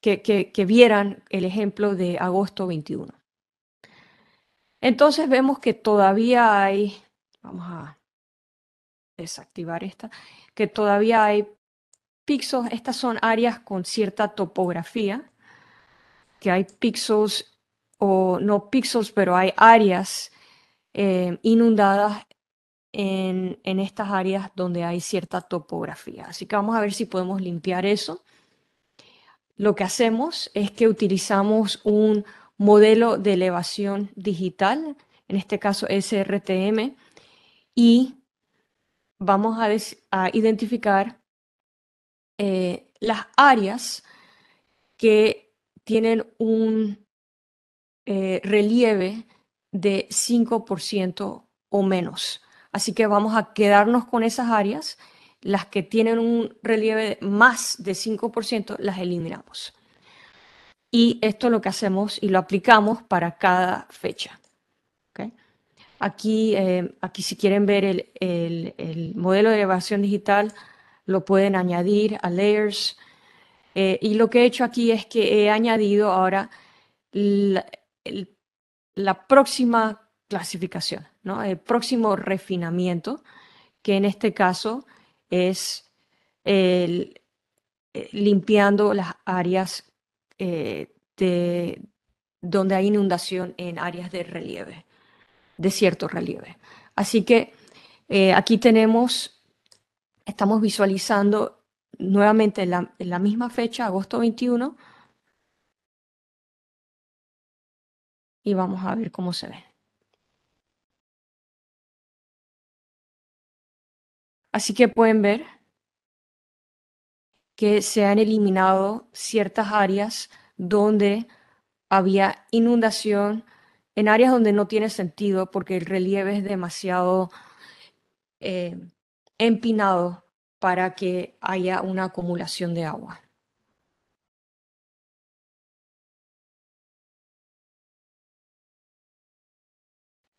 que, que, vieran el ejemplo de agosto 21. Entonces vemos que todavía hay, vamos a desactivar esta, que todavía hay píxeles, estas son áreas con cierta topografía, que hay píxeles o no píxeles, pero hay áreas eh, inundadas en, estas áreas donde hay cierta topografía. Así que vamos a ver si podemos limpiar eso. Lo que hacemos es que utilizamos un modelo de elevación digital, en este caso SRTM, y vamos a, identificar eh, las áreas que tienen un eh, relieve de 5% o menos. Así que vamos a quedarnos con esas áreas. Las que tienen un relieve más de 5% las eliminamos. Y esto es lo que hacemos y lo aplicamos para cada fecha. Aquí, eh, aquí si quieren ver el, modelo de elevación digital, lo pueden añadir a layers. Eh, y lo que he hecho aquí es que he añadido ahora el la próxima clasificación, ¿no? el próximo refinamiento, que en este caso es el, eh, limpiando las áreas eh, de, donde hay inundación en áreas de relieve, de cierto relieve. Así que eh, aquí tenemos, estamos visualizando nuevamente la, la misma fecha, agosto 21, y vamos a ver cómo se ve. Así que pueden ver que se han eliminado ciertas áreas donde había inundación en áreas donde no tiene sentido porque el relieve es demasiado eh, empinado para que haya una acumulación de agua.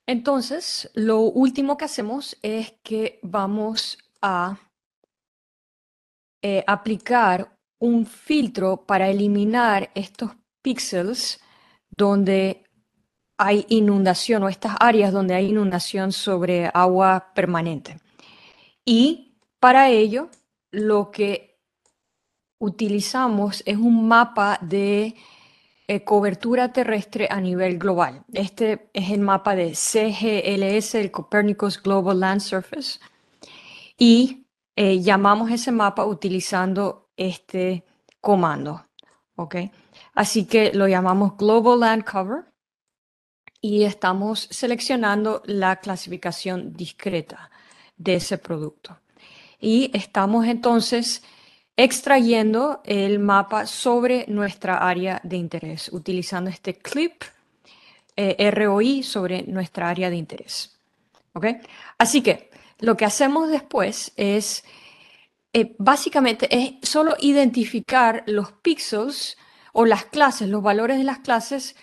Entonces, lo último que hacemos es que vamos a eh, aplicar un filtro para eliminar estos píxeles donde hay inundación o estas áreas donde hay inundación sobre agua permanente. Y para ello, lo que utilizamos es un mapa de eh, cobertura terrestre a nivel global. Este es el mapa de CGLS, el Copernicus Global Land Surface, y eh, llamamos ese mapa utilizando este comando. ¿ok? Así que lo llamamos Global Land Cover y estamos seleccionando la clasificación discreta de ese producto. Y estamos entonces extrayendo el mapa sobre nuestra área de interés, utilizando este clip eh, ROI sobre nuestra área de interés. Así que lo que hacemos después es, eh, básicamente, es solo identificar los píxeles o las clases, los valores de las clases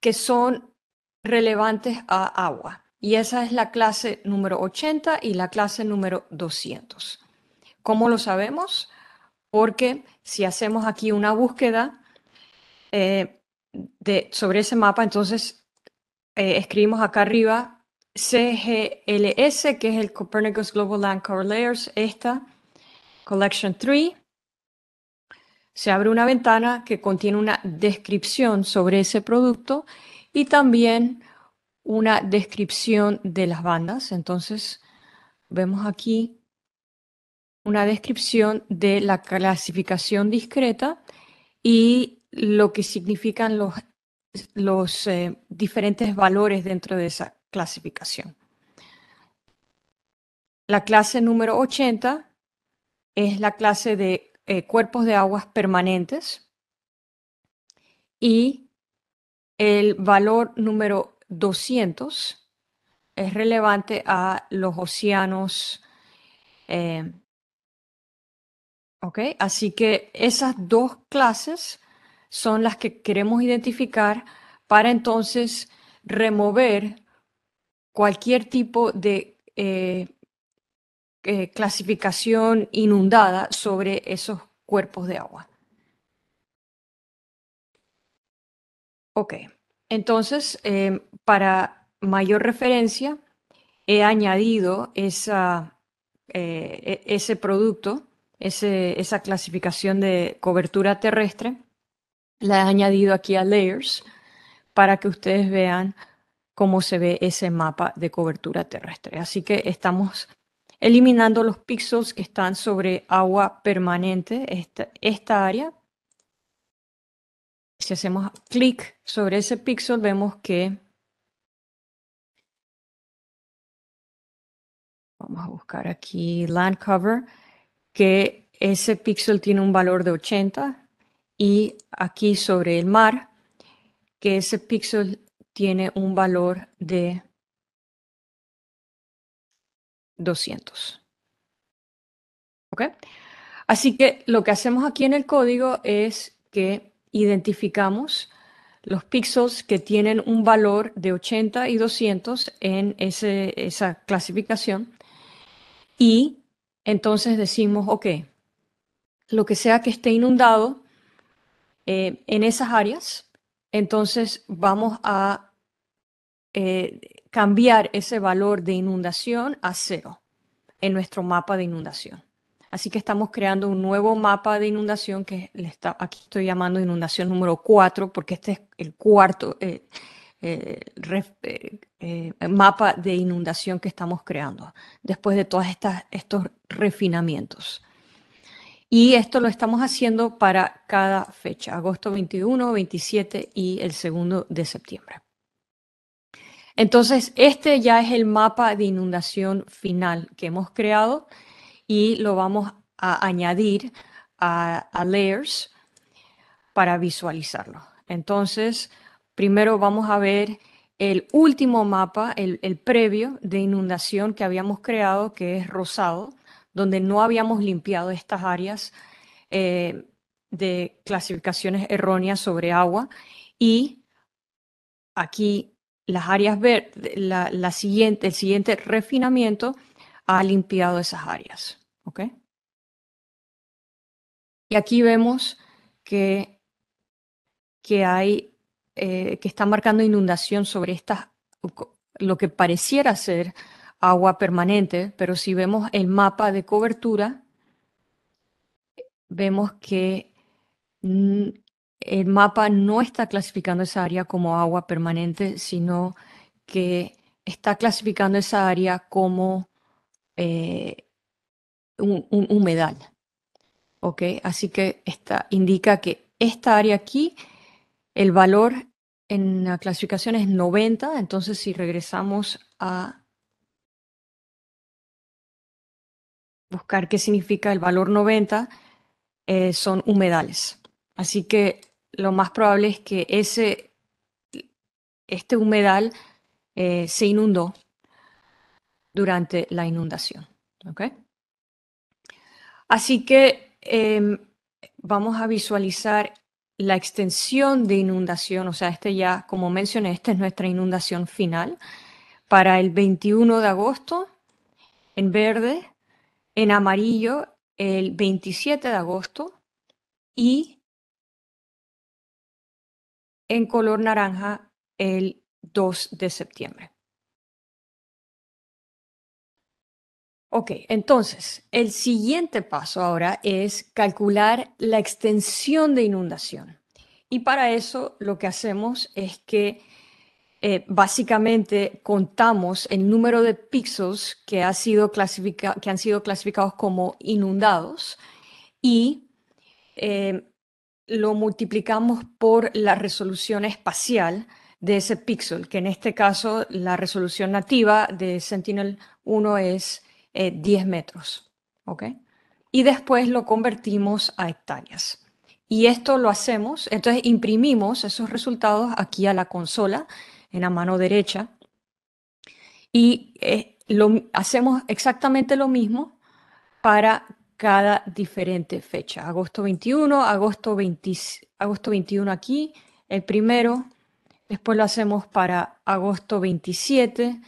que son relevantes a agua. Y esa es la clase número 80 y la clase número 200. ¿Cómo lo sabemos? Porque si hacemos aquí una búsqueda eh, sobre ese mapa, entonces eh, escribimos acá arriba CGLS, que es el Copernicus Global Land Cover Layers, esta, Collection 3. Se abre una ventana que contiene una descripción sobre ese producto y también una descripción de las bandas. Entonces, vemos aquí una descripción de la clasificación discreta y lo que significan los, los eh, diferentes valores dentro de esa clasificación. La clase número 80 es la clase de eh, cuerpos de aguas permanentes y el valor número 200 es relevante a los océanos eh, ¿Ok? Así que esas dos clases son las que queremos identificar para entonces remover cualquier tipo de eh, eh, clasificación inundada sobre esos cuerpos de agua. Ok, entonces em, para mayor referencia he añadido esa, eh, e, esa clasificación de cobertura terrestre, la he añadido aquí a Layers para que ustedes vean cómo se ve ese mapa de cobertura terrestre. Así que estamos eliminando los píxeles que están sobre agua permanente, esta, esta área. Si hacemos clic sobre ese píxel, vemos que Vamos a buscar aquí land cover que ese píxel tiene un valor de 80 y aquí sobre el mar que ese píxel tiene un valor de 200. ¿Ok? Así que lo que hacemos aquí en el código es que identificamos los píxeles que tienen un valor de 80 y 200 en ese, esa clasificación y entonces decimos, ok, lo que sea que esté inundado eh, en esas áreas, entonces vamos a eh, cambiar ese valor de inundación a cero en nuestro mapa de inundación. Así que estamos creando un nuevo mapa de inundación que le está, aquí estoy llamando inundación número 4 porque este es el cuarto, eh, eh, eh, mapa de inundación que estamos creando después de todos estos refinamientos. Y esto lo estamos haciendo para cada fecha, agosto 21, 27 y el segundo de septiembre. Entonces, este ya es el mapa de inundación final que hemos creado y lo vamos a añadir a, a layers para visualizarlo. Entonces, Primero vamos a ver el último mapa, el, previo de inundación que habíamos creado, que es rosado, donde no habíamos limpiado estas áreas eh, de clasificaciones erróneas sobre agua. Y aquí las áreas verdes, la, siguiente, el siguiente refinamiento ha limpiado esas áreas. ¿Ok? Y aquí vemos que, que hay eh, que está marcando inundación sobre esta, lo que pareciera ser agua permanente, pero si vemos el mapa de cobertura, vemos que el mapa no está clasificando esa área como agua permanente, sino que está clasificando esa área como eh, un, humedal. ¿Ok? Así que esta, indica que esta área aquí el valor en la clasificación es 90, entonces si regresamos a buscar qué significa el valor 90, eh, son humedales. Así que lo más probable es que ese, este humedal eh, se inundó durante la inundación. Así que em, vamos a visualizar la extensión de inundación, o sea, este ya, como mencioné, esta es nuestra inundación final, para el 21 de agosto en verde, en amarillo el 27 de agosto y en color naranja el 2 de septiembre. Ok, entonces, el siguiente paso ahora es calcular la extensión de inundación. Y para eso lo que hacemos es que eh, básicamente contamos el número de píxeles que, ha sido que han sido clasificados como inundados y eh, lo multiplicamos por la resolución espacial de ese píxel, que en este caso la resolución nativa de Sentinel-1 es 10 eh, metros. ¿ok? Y después lo convertimos a hectáreas. Y esto lo hacemos, entonces imprimimos esos resultados aquí a la consola, en la mano derecha, y eh, lo, hacemos exactamente lo mismo para cada diferente fecha. Agosto 21, agosto, 20, agosto 21 aquí, el primero, después lo hacemos para agosto 27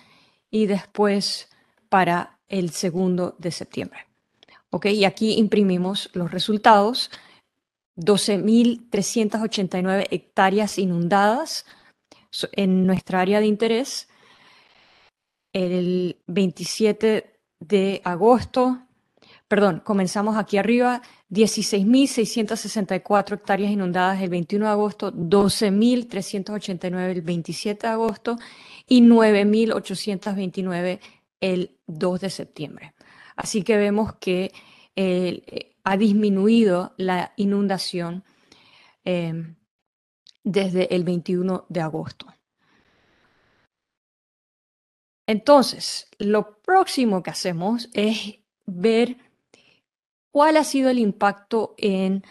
y después para el segundo de septiembre. ¿Ok? Y aquí imprimimos los resultados. 12.389 hectáreas inundadas en nuestra área de interés. El 27 de agosto, perdón, comenzamos aquí arriba, 16.664 hectáreas inundadas el 21 de agosto, 12.389 el 27 de agosto y 9.829 el 2 de septiembre. Así que vemos que eh, ha disminuido la inundación em, desde el 21 de agosto. Entonces, lo próximo que hacemos es ver cuál ha sido el impacto en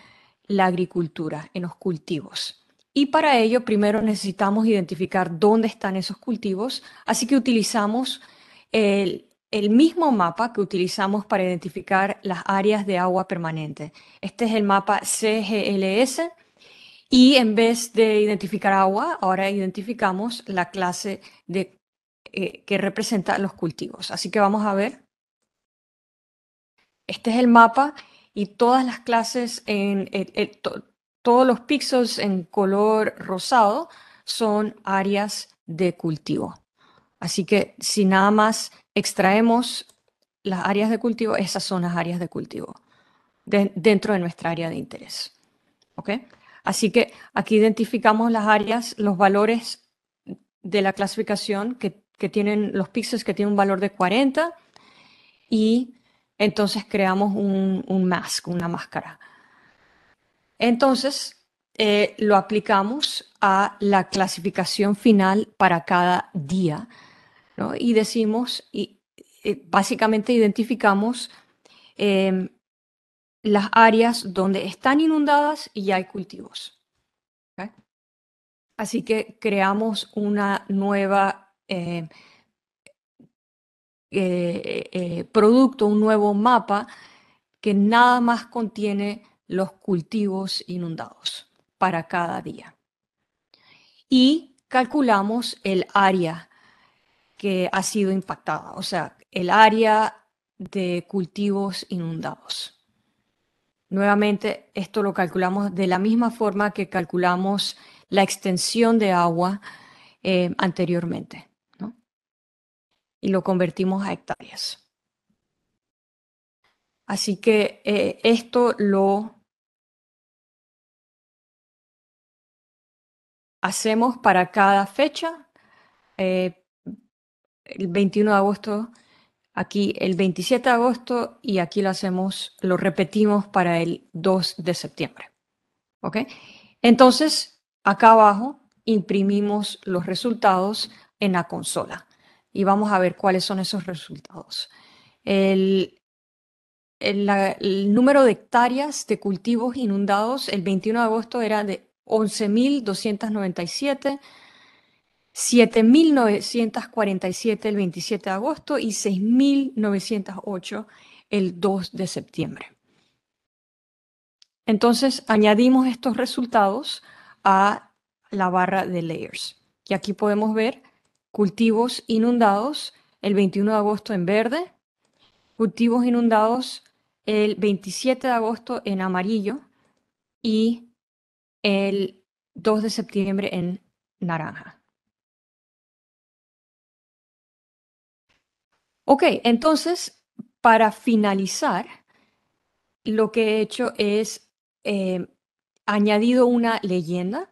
la agricultura, en los cultivos. Y para ello, primero necesitamos identificar dónde están esos cultivos, así que utilizamos el, mismo mapa que utilizamos para identificar las áreas de agua permanente. Este es el mapa CGLS y en vez de identificar agua, ahora identificamos la clase de, eh, que representa los cultivos. Así que vamos a ver. Este es el mapa y todas las clases en todos los píxeles en color rosado son áreas de cultivo. Así que si nada más extraemos las áreas de cultivo, esas son las áreas de cultivo dentro de nuestra área de interés. Así que aquí identificamos las áreas, los valores de la clasificación que, tienen los píxeles que tienen un valor de 40 y entonces creamos un, un mask, una máscara. Entonces, eh, lo aplicamos a la clasificación final para cada día y decimos, y, eh, básicamente identificamos em, las áreas donde están inundadas y hay cultivos. Así que creamos una nueva eh, eh, eh, producto, un nuevo mapa que nada más contiene los cultivos inundados para cada día. Y calculamos el área que ha sido impactada, o sea, el área de cultivos inundados. Nuevamente, esto lo calculamos de la misma forma que calculamos la extensión de agua eh, anteriormente, ¿no? Y lo convertimos a hectáreas. Así que eh, esto lo hacemos para cada fecha. Eh, el 21 de agosto, aquí el 27 de agosto y aquí lo hacemos, lo repetimos para el 2 de septiembre. ¿Ok? Entonces, acá abajo imprimimos los resultados en la consola y vamos a ver cuáles son esos resultados. El, el, número de hectáreas de cultivos inundados el 21 de agosto era de 11.297, 7.947 el 27 de agosto y 6.908 el 2 de septiembre. Entonces añadimos estos resultados a la barra de layers. Y aquí podemos ver cultivos inundados el 21 de agosto en verde, cultivos inundados el 27 de agosto en amarillo y el 2 de septiembre en naranja. Ok, entonces, para finalizar, lo que he hecho es eh, añadido una leyenda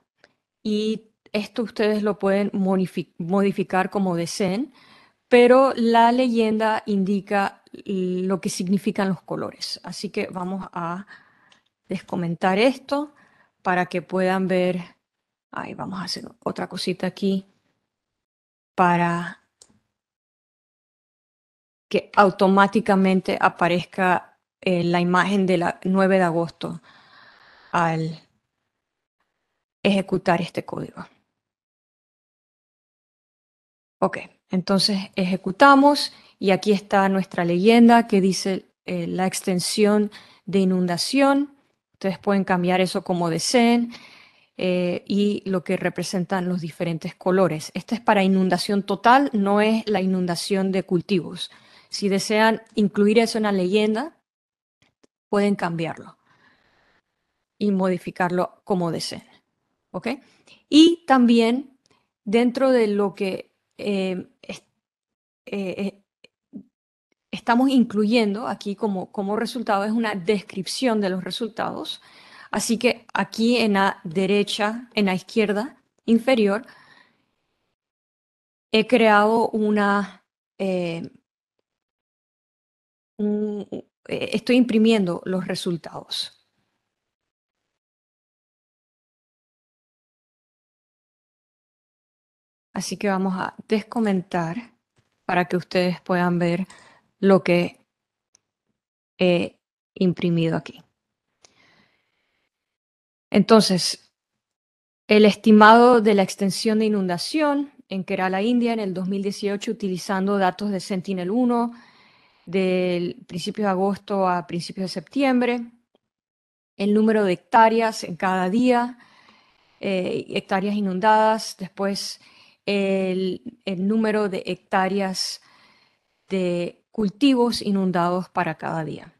y esto ustedes lo pueden modificar como deseen, pero la leyenda indica lo que significan los colores. Así que vamos a descomentar esto para que puedan ver. Ahí vamos a hacer otra cosita aquí para que automáticamente aparezca eh, la imagen de la 9 de agosto al ejecutar este código. Ok, entonces ejecutamos y aquí está nuestra leyenda que dice eh, la extensión de inundación. Ustedes pueden cambiar eso como deseen eh, y lo que representan los diferentes colores. Esta es para inundación total, no es la inundación de cultivos. Si desean incluir eso en la leyenda, pueden cambiarlo y modificarlo como deseen. ¿Ok? Y también dentro de lo que eh, eh, estamos incluyendo aquí como, como resultado es una descripción de los resultados. Así que aquí en la derecha, en la izquierda inferior, he creado una... Eh, estoy imprimiendo los resultados. Así que vamos a descomentar para que ustedes puedan ver lo que he imprimido aquí. Entonces, el estimado de la extensión de inundación en Kerala, India, en el 2018, utilizando datos de Sentinel-1 del principio de agosto a principios de septiembre, el número de hectáreas en cada día, eh, hectáreas inundadas, después el, número de hectáreas de cultivos inundados para cada día.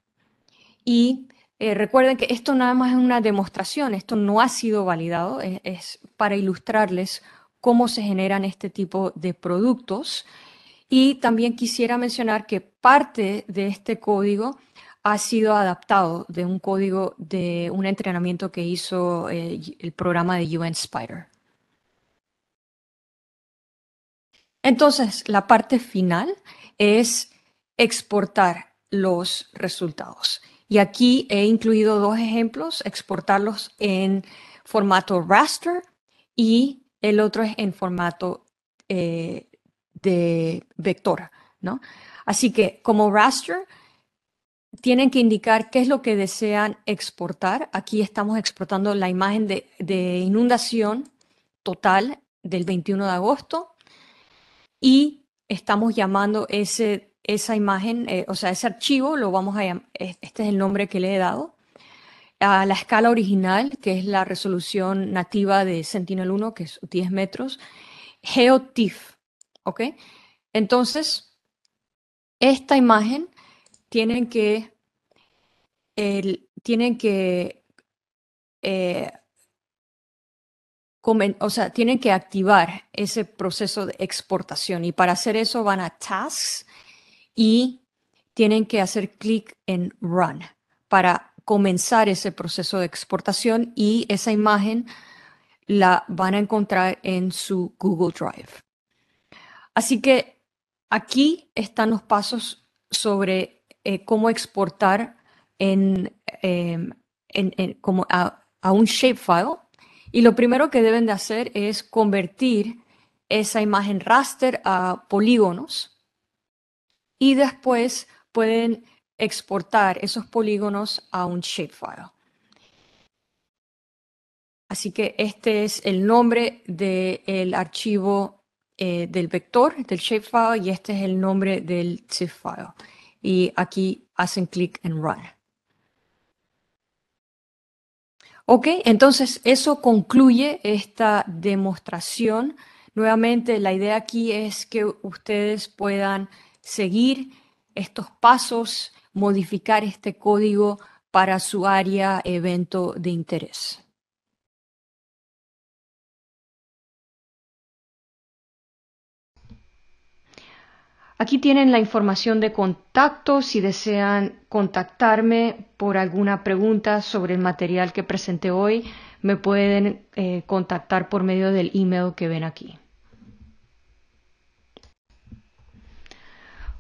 Y eh, recuerden que esto nada más es una demostración, esto no ha sido validado, es, para ilustrarles cómo se generan este tipo de productos. Y también quisiera mencionar que parte de este código ha sido adaptado de un código de un entrenamiento que hizo eh, el programa de UN Spider. Entonces, la parte final es exportar los resultados. Y aquí he incluido dos ejemplos, exportarlos en formato raster y el otro es en formato eh, de vector. ¿no? Así que como raster, tienen que indicar qué es lo que desean exportar. Aquí estamos exportando la imagen de, de inundación total del 21 de agosto y estamos llamando ese, esa imagen, eh, o sea, ese archivo, lo vamos a llamar, este es el nombre que le he dado, a la escala original, que es la resolución nativa de Sentinel-1, que es 10 metros, GeoTIFF, ¿ok? Entonces, esta imagen tienen que, tienen que eh, o sea, tienen que activar ese proceso de exportación y para hacer eso van a Tasks y tienen que hacer clic en Run para comenzar ese proceso de exportación y esa imagen la van a encontrar en su Google Drive. Así que aquí están los pasos sobre eh, cómo exportar en, em, como a, a un shapefile y lo primero que deben de hacer es convertir esa imagen raster a polígonos y después pueden exportar esos polígonos a un shapefile. Así que este es el nombre del archivo eh, del vector, del shapefile, y este es el nombre del zip file. Y aquí hacen clic en Run. Ok, entonces eso concluye esta demostración. Nuevamente, la idea aquí es que ustedes puedan seguir estos pasos, modificar este código para su área evento de interés. Aquí tienen la información de contacto si desean contactarme por alguna pregunta sobre el material que presenté hoy. Me pueden eh, contactar por medio del email que ven aquí.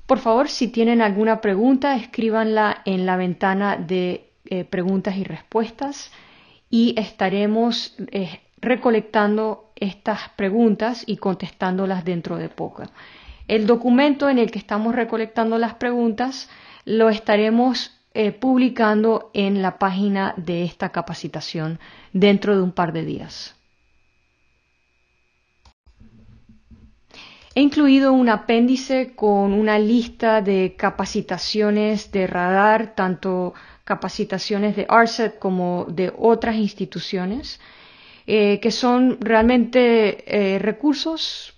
Por favor, si tienen alguna pregunta, escríbanla en la ventana de eh, preguntas y respuestas y estaremos eh, recolectando estas preguntas y contestándolas dentro de poco. El documento en el que estamos recolectando las preguntas lo estaremos eh, publicando en la página de esta capacitación dentro de un par de días. He incluido un apéndice con una lista de capacitaciones de radar, tanto capacitaciones de ARCET como de otras instituciones, eh, que son realmente eh, recursos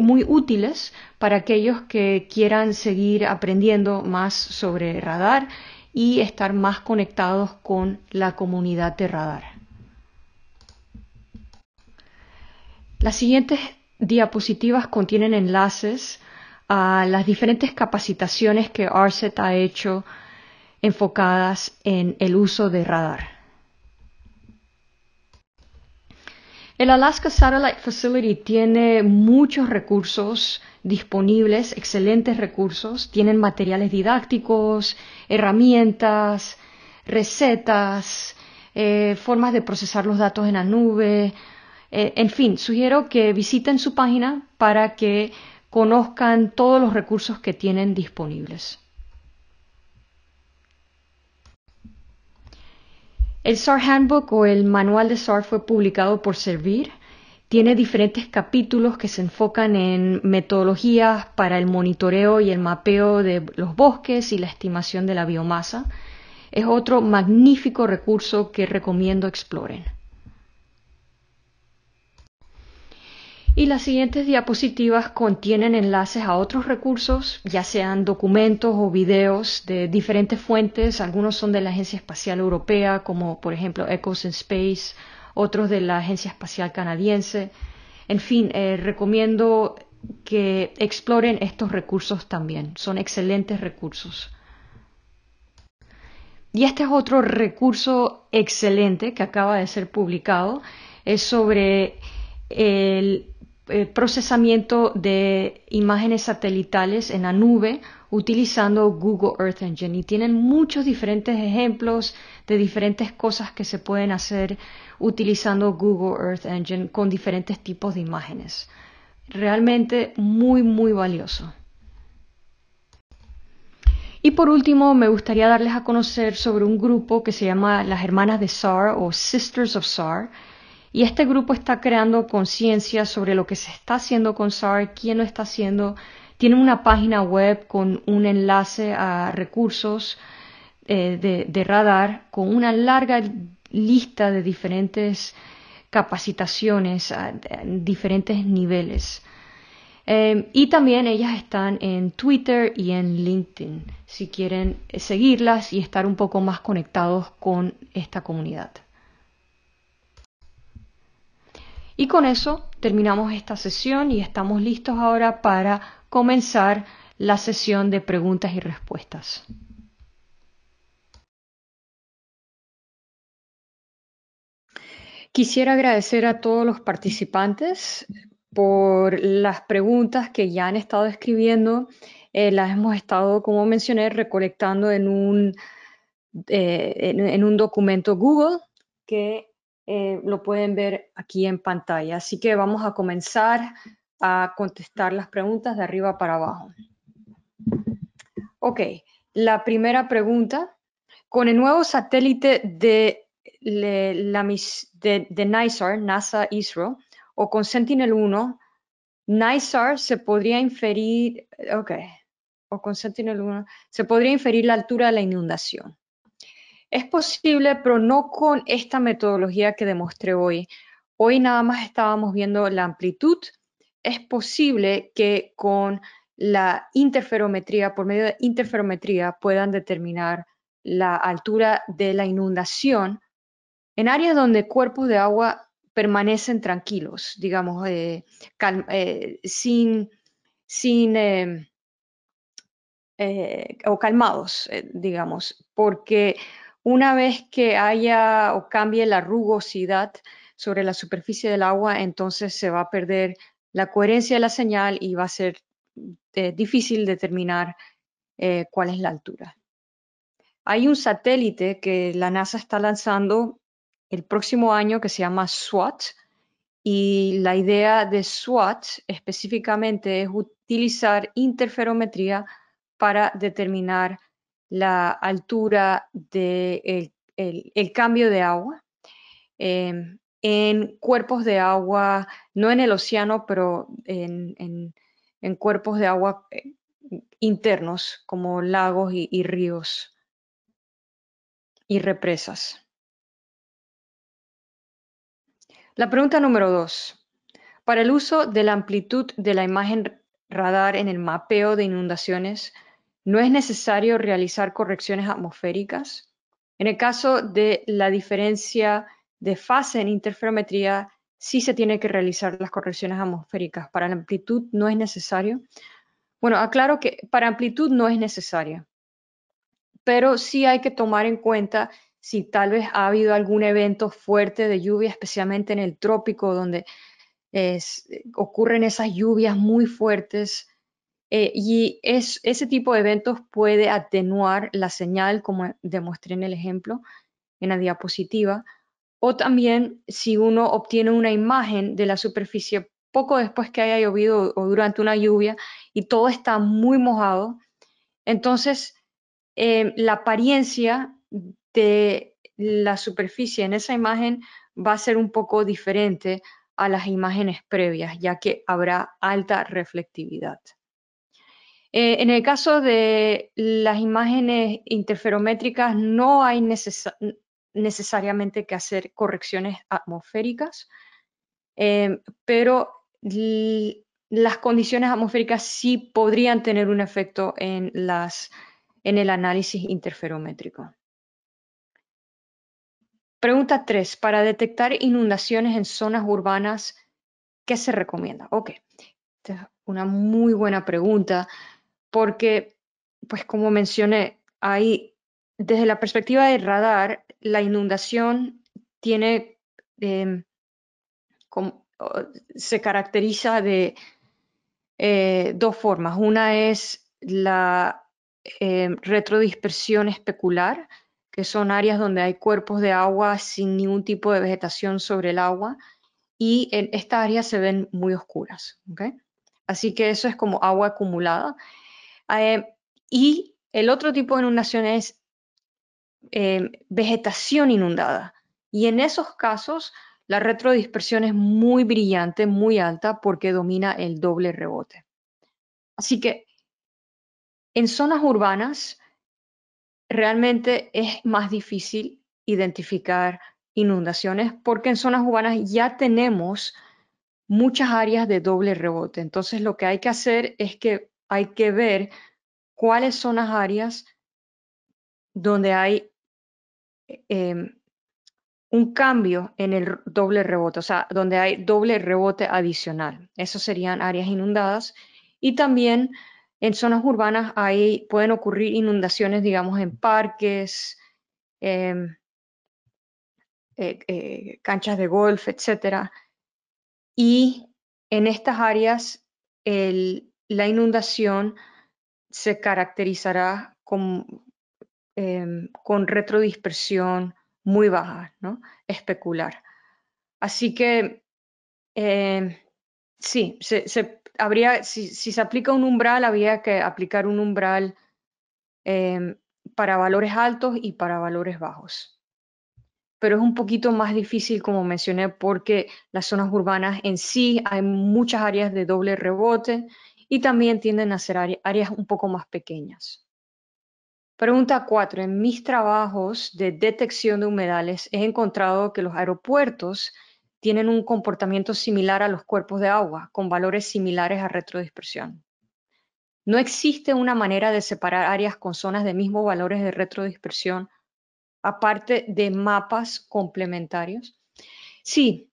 muy útiles para aquellos que quieran seguir aprendiendo más sobre radar y estar más conectados con la comunidad de radar. Las siguientes diapositivas contienen enlaces a las diferentes capacitaciones que ARCET ha hecho enfocadas en el uso de radar. El Alaska Satellite Facility tiene muchos recursos disponibles, excelentes recursos. Tienen materiales didácticos, herramientas, recetas, eh, formas de procesar los datos en la nube. Eh, en fin, sugiero que visiten su página para que conozcan todos los recursos que tienen disponibles. El SAR Handbook o el Manual de SAR fue publicado por Servir. Tiene diferentes capítulos que se enfocan en metodologías para el monitoreo y el mapeo de los bosques y la estimación de la biomasa. Es otro magnífico recurso que recomiendo exploren. Y las siguientes diapositivas contienen enlaces a otros recursos, ya sean documentos o videos de diferentes fuentes. Algunos son de la Agencia Espacial Europea, como por ejemplo Echoes in Space, otros de la Agencia Espacial Canadiense. En fin, eh, recomiendo que exploren estos recursos también. Son excelentes recursos. Y este es otro recurso excelente que acaba de ser publicado. Es sobre el eh, procesamiento de imágenes satelitales en la nube utilizando Google Earth Engine y tienen muchos diferentes ejemplos de diferentes cosas que se pueden hacer utilizando Google Earth Engine con diferentes tipos de imágenes. Realmente muy, muy valioso. Y por último, me gustaría darles a conocer sobre un grupo que se llama las Hermanas de SAR o Sisters of SAR Y este grupo está creando conciencia sobre lo que se está haciendo con SAR, quién lo está haciendo. Tiene una página web con un enlace a recursos eh, de, radar con una larga lista de diferentes capacitaciones a, diferentes niveles. Eh, y también ellas están en Twitter y en LinkedIn, si quieren seguirlas y estar un poco más conectados con esta comunidad. Y con eso terminamos esta sesión y estamos listos ahora para comenzar la sesión de preguntas y respuestas. Quisiera agradecer a todos los participantes por las preguntas que ya han estado escribiendo. Eh, las hemos estado, como mencioné, recolectando en un, eh, en, un documento Google que eh, lo pueden ver aquí en pantalla. Así que vamos a comenzar a contestar las preguntas de arriba para abajo. Ok, la primera pregunta. Con el nuevo satélite de la, de, de NISAR, NASA ISRO, o con Sentinel-1, NISAR se podría inferir, ok, o con Sentinel-1, se podría inferir la altura de la inundación. Es posible, pero no con esta metodología que demostré hoy. Hoy nada más estábamos viendo la amplitud. Es posible que con la interferometría, por medio de interferometría, puedan determinar la altura de la inundación en áreas donde cuerpos de agua permanecen tranquilos, digamos, eh, eh, sin, sin eh, o calmados, digamos, porque una vez que haya o cambie la rugosidad sobre la superficie del agua, entonces se va a perder la coherencia de la señal y va a ser difícil determinar cuál es la altura. Hay un satélite que la NASA está lanzando el próximo año que se llama SWAT. Y la idea de SWAT específicamente es utilizar interferometría para determinar la altura del de el, cambio de agua em, en cuerpos de agua, no en el océano, pero en, cuerpos de agua eh, internos como lagos y ríos y represas. La pregunta número dos. Para el uso de la amplitud de la imagen radar en el mapeo de inundaciones, ¿no es necesario realizar correcciones atmosféricas? En el caso de la diferencia de fase en interferometría, sí se tiene que realizar las correcciones atmosféricas. Para la amplitud no es necesario. Bueno, aclaro que para amplitud no es necesario, pero sí hay que tomar en cuenta si tal vez ha habido algún evento fuerte de lluvia, especialmente en el trópico, donde ocurren esas lluvias muy fuertes. Eh, y es, ese tipo de eventos puede atenuar la señal, como demostré en el ejemplo, en la diapositiva. O también si uno obtiene una imagen de la superficie poco después que haya llovido o durante una lluvia y todo está muy mojado, entonces eh, la apariencia de la superficie en esa imagen va a ser un poco diferente a las imágenes previas, ya que habrá alta reflectividad. Eh, en el caso de las imágenes interferométricas, no hay necesariamente que hacer correcciones atmosféricas, eh, pero las condiciones atmosféricas sí podrían tener un efecto en, en el análisis interferométrico. Pregunta 3. Para detectar inundaciones en zonas urbanas, ¿qué se recomienda? Ok, esta es una muy buena pregunta porque, pues como mencioné, ahí, desde la perspectiva del radar, la inundación tiene, em, se caracteriza de eh, dos formas. Una es la em, retrodispersión especular, que son áreas donde hay cuerpos de agua sin ningún tipo de vegetación sobre el agua y en estas áreas se ven muy oscuras. Así que eso es como agua acumulada. Eh, y el otro tipo de inundación es eh, vegetación inundada. Y en esos casos, la retrodispersión es muy brillante, muy alta, porque domina el doble rebote. Así que en zonas urbanas realmente es más difícil identificar inundaciones porque en zonas urbanas ya tenemos muchas áreas de doble rebote. Entonces lo que hay que hacer es que hay que ver cuáles son las áreas donde hay em, un cambio en el doble rebote, o sea, donde hay doble rebote adicional. Esas serían áreas inundadas. Y también en zonas urbanas ahí pueden ocurrir inundaciones, digamos, en parques, em, eh, eh, canchas de golf, etcétera. Y en estas áreas la inundación se caracterizará con, em, con retrodispersión muy baja, ¿no? Especular. Así que em, sí, se, habría, si, se aplica un umbral, habría que aplicar un umbral em, para valores altos y para valores bajos. Pero es un poquito más difícil, como mencioné, porque las zonas urbanas en sí hay muchas áreas de doble rebote y también tienden a ser áreas un poco más pequeñas. Pregunta 4. En mis trabajos de detección de humedales he encontrado que los aeropuertos tienen un comportamiento similar a los cuerpos de agua, con valores similares a retrodispersión. No existe una manera de separar áreas con zonas de mismos valores de retrodispersión, aparte de mapas complementarios. Sí,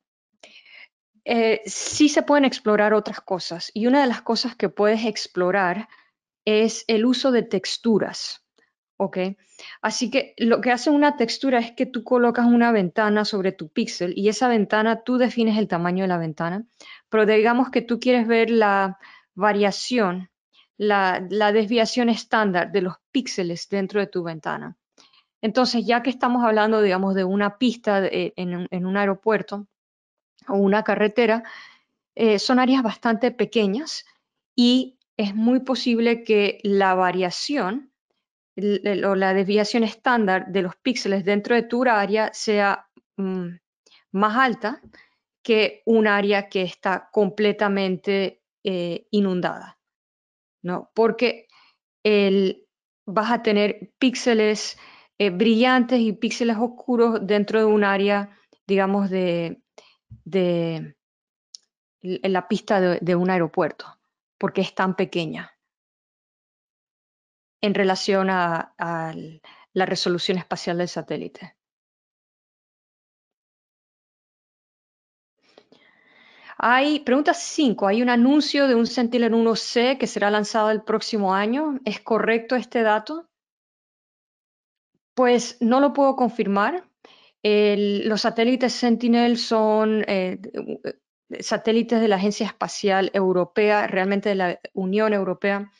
eh, sí se pueden explorar otras cosas y una de las cosas que puedes explorar es el uso de texturas. ¿ok? Así que lo que hace una textura es que tú colocas una ventana sobre tu píxel y esa ventana tú defines el tamaño de la ventana, pero digamos que tú quieres ver la variación, la, desviación estándar de los píxeles dentro de tu ventana. Entonces, ya que estamos hablando, digamos, de una pista en, un aeropuerto o una carretera, eh, son áreas bastante pequeñas y es muy posible que la variación o la desviación estándar de los píxeles dentro de tu área sea mm, más alta que un área que está completamente eh, inundada, ¿no? Porque vas a tener píxeles eh, brillantes y píxeles oscuros dentro de un área, digamos, de, de la pista de un aeropuerto, porque es tan pequeña en relación a, la resolución espacial del satélite. Hay, pregunta 5, hay un anuncio de un Sentinel-1C que será lanzado el próximo año. ¿Es correcto este dato? Pues no lo puedo confirmar. Los satélites Sentinel son eh, satélites de la Agencia Espacial Europea, realmente de la Unión Europea,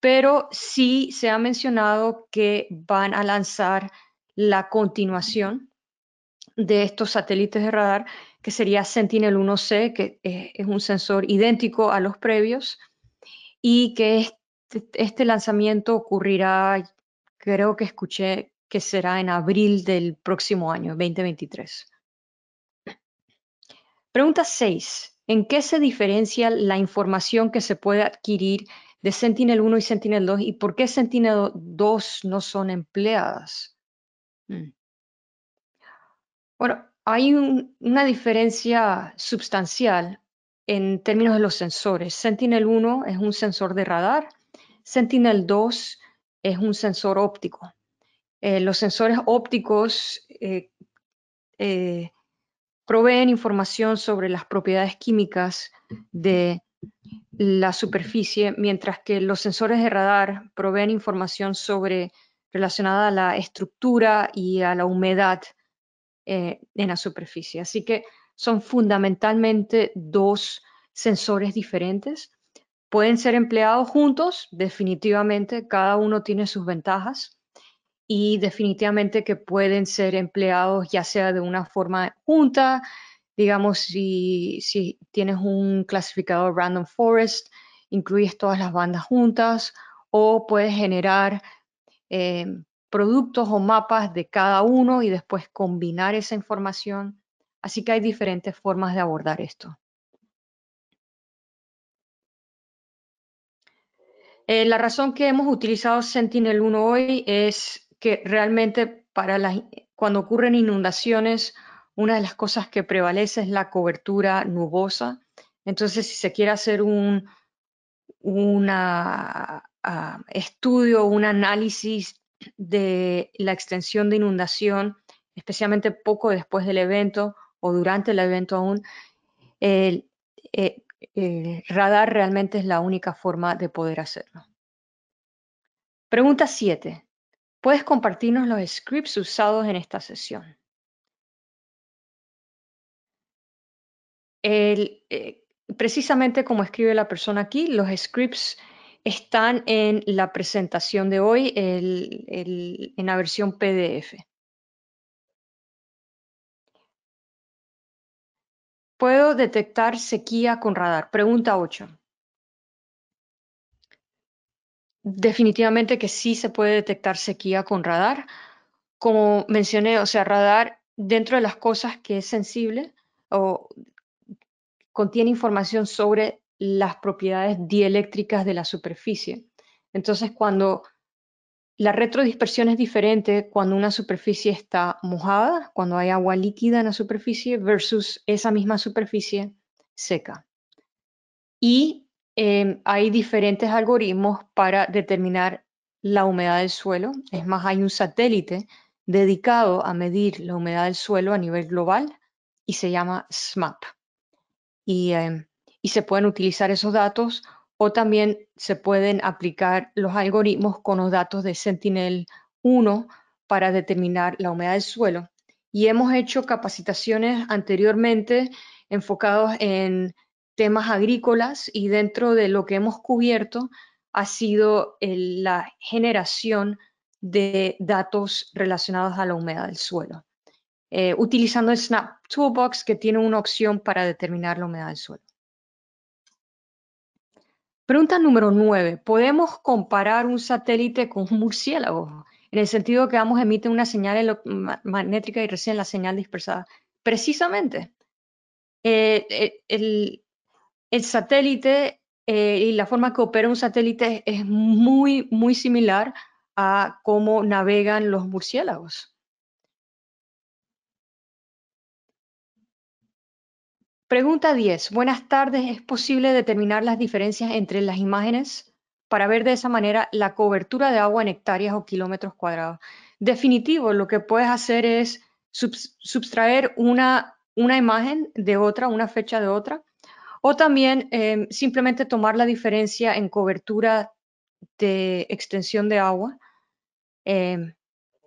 pero sí se ha mencionado que van a lanzar la continuación de estos satélites de radar, que sería Sentinel-1C, que es un sensor idéntico a los previos, y que este, este, lanzamiento ocurrirá, creo que escuché que será en abril del próximo año, 2023. Pregunta 6. ¿En qué se diferencia la información que se puede adquirir de Sentinel-1 y Sentinel-2 y por qué Sentinel-2 no son empleadas. Hmm. Bueno, hay una diferencia sustancial en términos de los sensores. Sentinel-1 es un sensor de radar, Sentinel-2 es un sensor óptico. Eh, los sensores ópticos eh, eh, proveen información sobre las propiedades químicas de la superficie, mientras que los sensores de radar proveen información sobre relacionada a la estructura y a la humedad en la superficie. Así que son fundamentalmente dos sensores diferentes. Pueden ser empleados juntos, definitivamente, cada uno tiene sus ventajas y definitivamente que pueden ser empleados ya sea de una forma junta, digamos, si, tienes un clasificador random forest, incluyes todas las bandas juntas o puedes generar eh, productos o mapas de cada uno y después combinar esa información Así que hay diferentes formas de abordar esto. Eh, la razón que hemos utilizado Sentinel-1 hoy es que realmente para cuando ocurren inundaciones, una de las cosas que prevalece es la cobertura nubosa. Entonces, si se quiere hacer un una, ah, estudio, un análisis de la extensión de inundación, especialmente poco después del evento o durante el evento aún, el, eh, radar realmente es la única forma de poder hacerlo. Pregunta 7. ¿Puedes compartirnos los scripts usados en esta sesión? Eh, precisamente como escribe la persona aquí, los scripts están en la presentación de hoy, en la versión PDF. ¿Puedo detectar sequía con radar? Pregunta 8. Definitivamente que sí se puede detectar sequía con radar. Como mencioné, o sea, radar dentro de las cosas que es sensible o contiene información sobre las propiedades dieléctricas de la superficie. Entonces, cuando la retrodispersión es diferente cuando una superficie está mojada, cuando hay agua líquida en la superficie, versus esa misma superficie seca. Y em, hay diferentes algoritmos para determinar la humedad del suelo. Es más, hay un satélite dedicado a medir la humedad del suelo a nivel global y se llama SMAP. Em, y, se pueden utilizar esos datos o también se pueden aplicar los algoritmos con los datos de Sentinel-1 para determinar la humedad del suelo. Y hemos hecho capacitaciones anteriormente enfocados en temas agrícolas y dentro de lo que hemos cubierto ha sido la generación de datos relacionados a la humedad del suelo. Eh, utilizando el Snap Toolbox que tiene una opción para determinar la humedad del suelo. Pregunta número 9. ¿Podemos comparar un satélite con un murciélago? En el sentido que ambos emiten una señal magnética y reciben la señal dispersada. Precisamente. Eh, eh, el, satélite y la forma que opera un satélite es muy, muy similar a cómo navegan los murciélagos. Pregunta 10. Buenas tardes. ¿Es posible determinar las diferencias entre las imágenes para ver de esa manera la cobertura de agua en hectáreas o kilómetros cuadrados? Definitivo, lo que puedes hacer es subtraer una, una imagen de otra, una fecha de otra, o también em, simplemente tomar la diferencia en cobertura de extensión de agua em,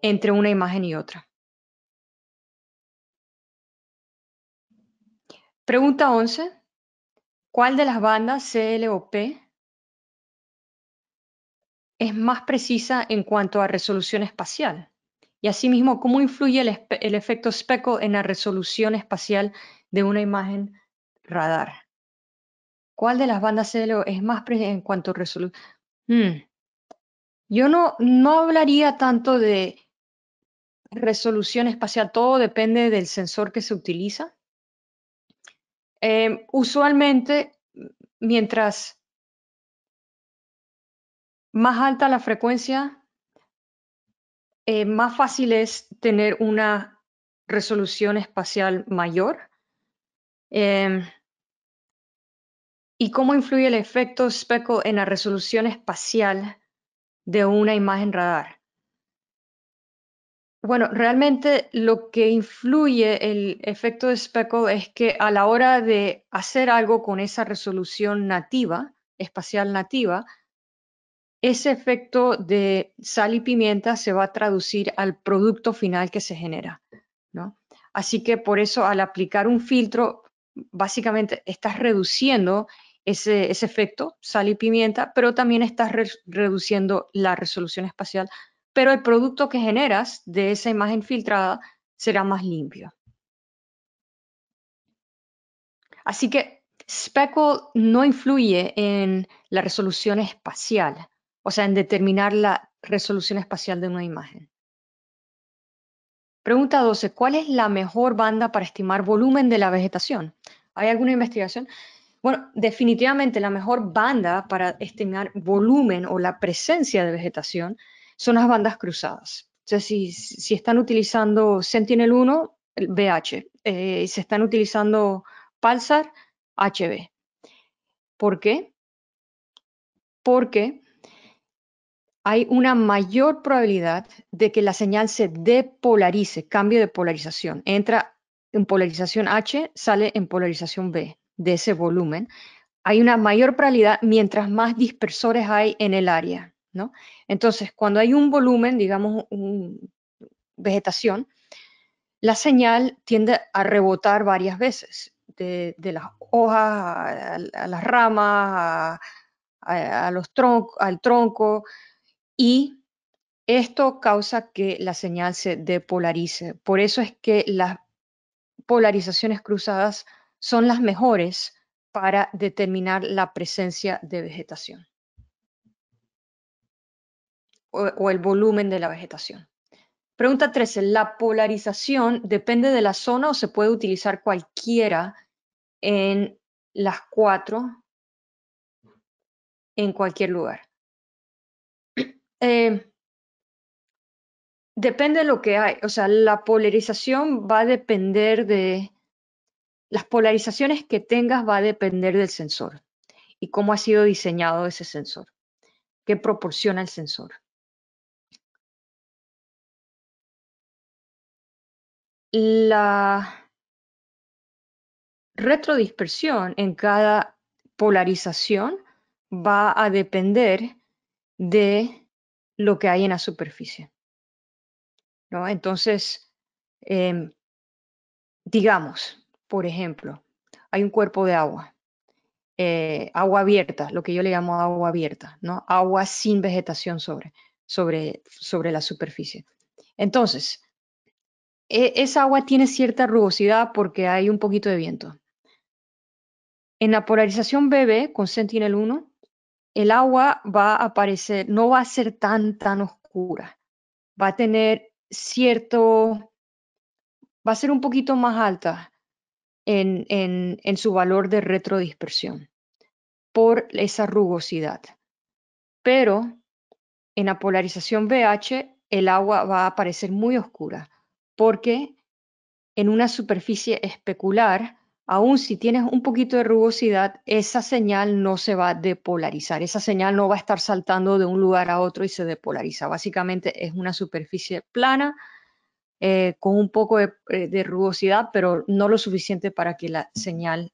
entre una imagen y otra. Pregunta 11. ¿Cuál de las bandas C, o P es más precisa en cuanto a resolución espacial? Y asimismo, ¿cómo influye el, efecto speckle en la resolución espacial de una imagen radar? ¿Cuál de las bandas C, es más en cuanto a resolución? Hmm. Yo no, no hablaría tanto de resolución espacial, todo depende del sensor que se utiliza. Em, usualmente, mientras más alta la frecuencia, eh, más fácil es tener una resolución espacial mayor. Em, ¿Y cómo influye el efecto speckle en la resolución espacial de una imagen radar? Bueno, realmente lo que influye el efecto de speckle es que a la hora de hacer algo con esa resolución nativa, espacial nativa, ese efecto de sal y pimienta se va a traducir al producto final que se genera. ¿no? Así que por eso al aplicar un filtro, básicamente estás reduciendo ese, efecto, sal y pimienta, pero también estás reduciendo la resolución espacial pero el producto que generas de esa imagen filtrada será más limpio. Así que speckle no influye en la resolución espacial, o sea, en determinar la resolución espacial de una imagen. Pregunta 12. ¿Cuál es la mejor banda para estimar volumen de la vegetación? ¿Hay alguna investigación? Bueno, definitivamente la mejor banda para estimar volumen o la presencia de vegetación son las bandas cruzadas. O sea, si, están utilizando Sentinel-1, BH, eh, si están utilizando Pulsar, HB. ¿Por qué? Porque hay una mayor probabilidad de que la señal se depolarice, cambio de polarización. Entra en polarización H, sale en polarización B de ese volumen. Hay una mayor probabilidad mientras más dispersores hay en el área. ¿no? Entonces, cuando hay un volumen, digamos, vegetación, la señal tiende a rebotar varias veces, de, las hojas a, las ramas, a, los al tronco, y esto causa que la señal se depolarice. Por eso es que las polarizaciones cruzadas son las mejores para determinar la presencia de vegetación o, el volumen de la vegetación. Pregunta 13. ¿La polarización depende de la zona o se puede utilizar cualquiera en las cuatro en cualquier lugar? Eh, depende de lo que hay. O sea, la polarización va a depender de... Las polarizaciones que tengas va a depender del sensor y cómo ha sido diseñado ese sensor, qué proporciona el sensor. La retrodispersión en cada polarización va a depender de lo que hay en la superficie. ¿no? Entonces, em, digamos, por ejemplo, hay un cuerpo de agua, eh, agua abierta, lo que yo le llamo agua abierta, ¿no? agua sin vegetación sobre, sobre, sobre la superficie. Entonces, e, esa agua tiene cierta rugosidad porque hay un poquito de viento. En la polarización BB con Sentinel 1, el agua va a aparecer, no va a ser tan, tan oscura. Va a tener cierto, va a ser un poquito más alta en, su valor de retrodispersión por esa rugosidad. Pero en la polarización BH, el agua va a aparecer muy oscura porque en una superficie especular aún si tienes un poquito de rugosidad, esa señal no se va a depolarizar. Esa señal no va a estar saltando de un lugar a otro y se depolariza. Básicamente es una superficie plana eh, con un poco eh, de, rugosidad, pero no lo suficiente para que la señal,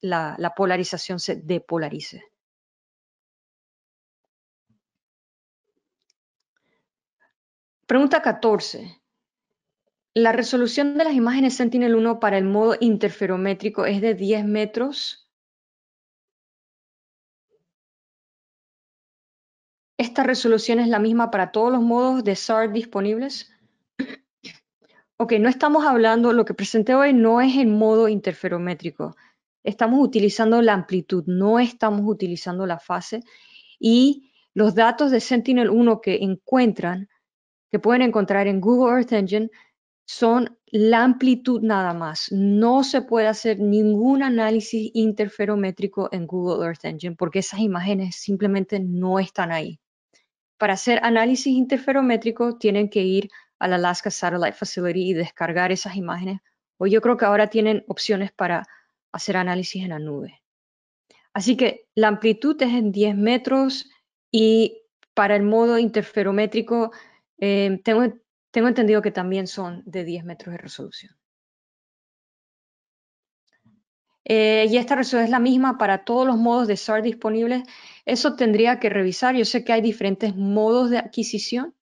la, la polarización se depolarice. Pregunta 14. La resolución de las imágenes Sentinel-1 para el modo interferométrico es de 10 metros. ¿Esta resolución es la misma para todos los modos de SAR disponibles? Ok, no estamos hablando, lo que presenté hoy no es el modo interferométrico. Estamos utilizando la amplitud, no estamos utilizando la fase. Y los datos de Sentinel-1 que encuentran, que pueden encontrar en Google Earth Engine, son la amplitud nada más. No se puede hacer ningún análisis interferométrico en Google Earth Engine porque esas imágenes simplemente no están ahí. Para hacer análisis interferométrico tienen que ir al Alaska Satellite Facility y descargar esas imágenes. O yo creo que ahora tienen opciones para hacer análisis en la nube. Así que la amplitud es en 10 metros y para el modo interferométrico eh, tengo tengo entendido que también son de 10 metros de resolución. Eh, y esta resolución es la misma para todos los modos de SAR disponibles. Eso tendría que revisar. Yo sé que hay diferentes modos de adquisición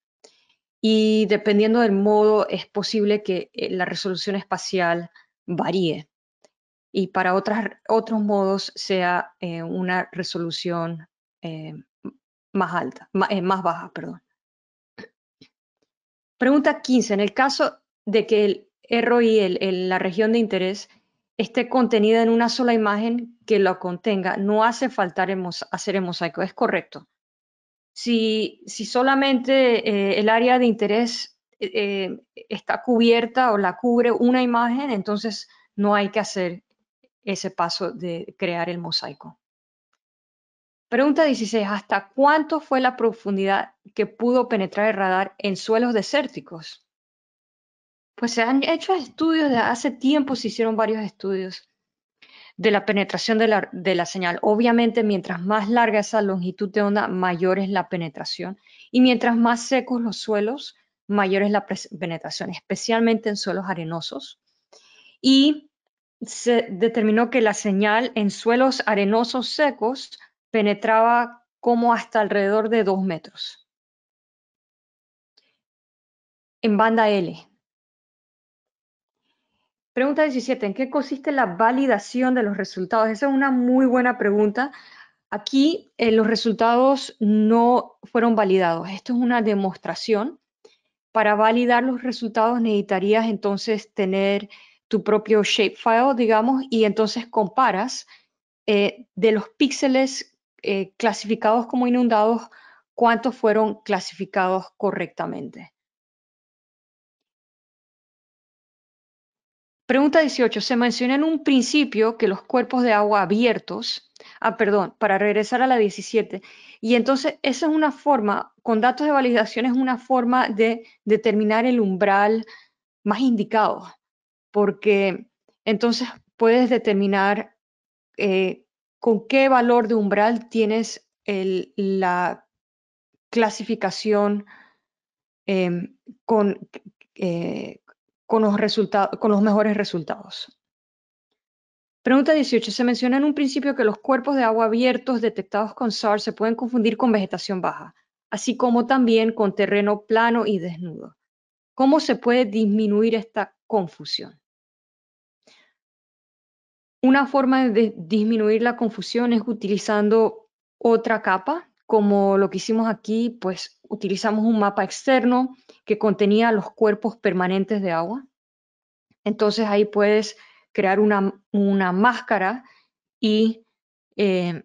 y dependiendo del modo es posible que eh, la resolución espacial varíe y para otros modos sea eh, una resolución más alta, más baja, perdón. Pregunta 15. En el caso de que el ROI, la región de interés, esté contenida en una sola imagen que lo contenga, no hace falta hacer el mosaico. Es correcto. Si, si solamente eh, el área de interés eh, está cubierta o la cubre una imagen, entonces no hay que hacer ese paso de crear el mosaico. Pregunta 16. ¿Hasta cuánto fue la profundidad que pudo penetrar el radar en suelos desérticos? Pues se han hecho estudios de hace tiempo, se hicieron varios estudios de la penetración de la, de la, señal. Obviamente, mientras más larga esa longitud de onda, mayor es la penetración. Y mientras más secos los suelos, mayor es la penetración, especialmente en suelos arenosos. Y se determinó que la señal en suelos arenosos secos penetraba como hasta alrededor de 2 metros. En banda L, Pregunta 17. ¿En qué consiste la validación de los resultados? Esa es una muy buena pregunta. Aquí eh, los resultados no fueron validados. Esto es una demostración. Para validar los resultados necesitarías entonces tener tu propio shapefile, digamos, y entonces comparas eh, de los píxeles eh, clasificados como inundados, cuántos fueron clasificados correctamente. Pregunta 18. Se menciona en un principio que los cuerpos de agua abiertos, ah, perdón, para regresar a la 17, y entonces esa es una forma, con datos de validación es una forma de determinar el umbral más indicado, porque entonces puedes determinar eh, con qué valor de umbral tienes la clasificación em, con, eh, con los, mejores resultados. Pregunta 18. Se menciona en un principio que los cuerpos de agua abiertos detectados con SAR se pueden confundir con vegetación baja, así como también con terreno plano y desnudo. ¿Cómo se puede disminuir esta confusión? Una forma de disminuir la confusión es utilizando otra capa, como lo que hicimos aquí, pues utilizamos un mapa externo que contenía los cuerpos permanentes de agua. Entonces ahí puedes crear una, máscara y eh,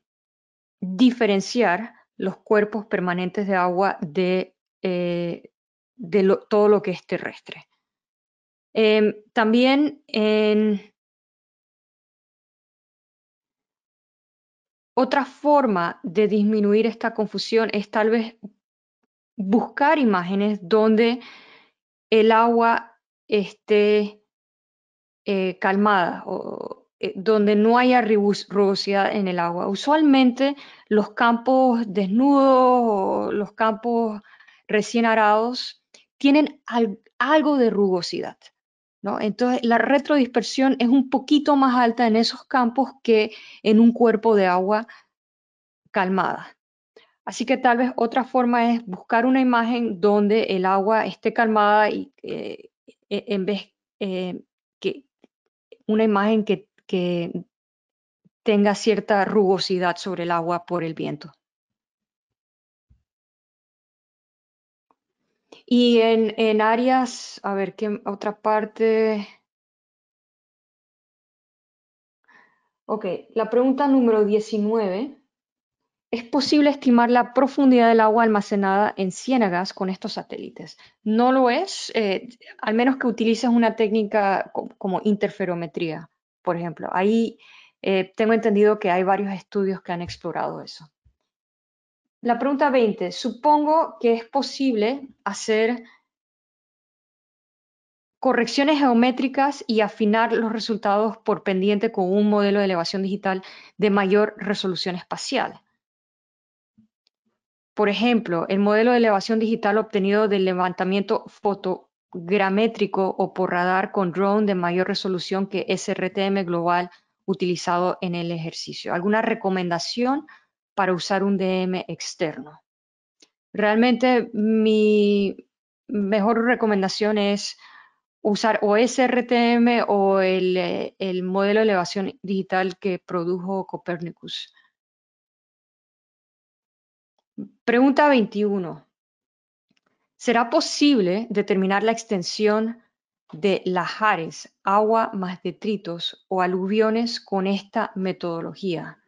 diferenciar los cuerpos permanentes de agua de, eh, todo lo que es terrestre. Em, también en otra forma de disminuir esta confusión es tal vez buscar imágenes donde el agua esté eh, calmada o eh, donde no haya rugosidad en el agua. Usualmente los campos desnudos o los campos recién arados tienen algo de rugosidad. Entonces la retrodispersión es un poquito más alta en esos campos que en un cuerpo de agua calmada. Así que tal vez otra forma es buscar una imagen donde el agua esté calmada y eh, e, en vez eh, que una imagen que, tenga cierta rugosidad sobre el agua por el viento. Y en, en áreas, a ver, ¿qué otra parte? Ok, la pregunta número 19 es posible estimar la profundidad del agua almacenada en ciénagas con estos satélites. No lo es, eh, al menos que utilices una técnica como interferometría, por ejemplo. Ahí eh, tengo entendido que hay varios estudios que han explorado eso. La pregunta 20. Supongo que es posible hacer correcciones geométricas y afinar los resultados por pendiente con un modelo de elevación digital de mayor resolución espacial. Por ejemplo, el modelo de elevación digital obtenido del levantamiento fotogramétrico o por radar con drone de mayor resolución que SRTM global utilizado en el ejercicio. ¿Alguna recomendación para usar un DM externo? Realmente mi mejor recomendación es usar o SRTM o el, eh, el modelo de elevación digital que produjo Copernicus. Pregunta 21. ¿Será posible determinar la extensión de lajares, agua más detritos o aluviones con esta metodología?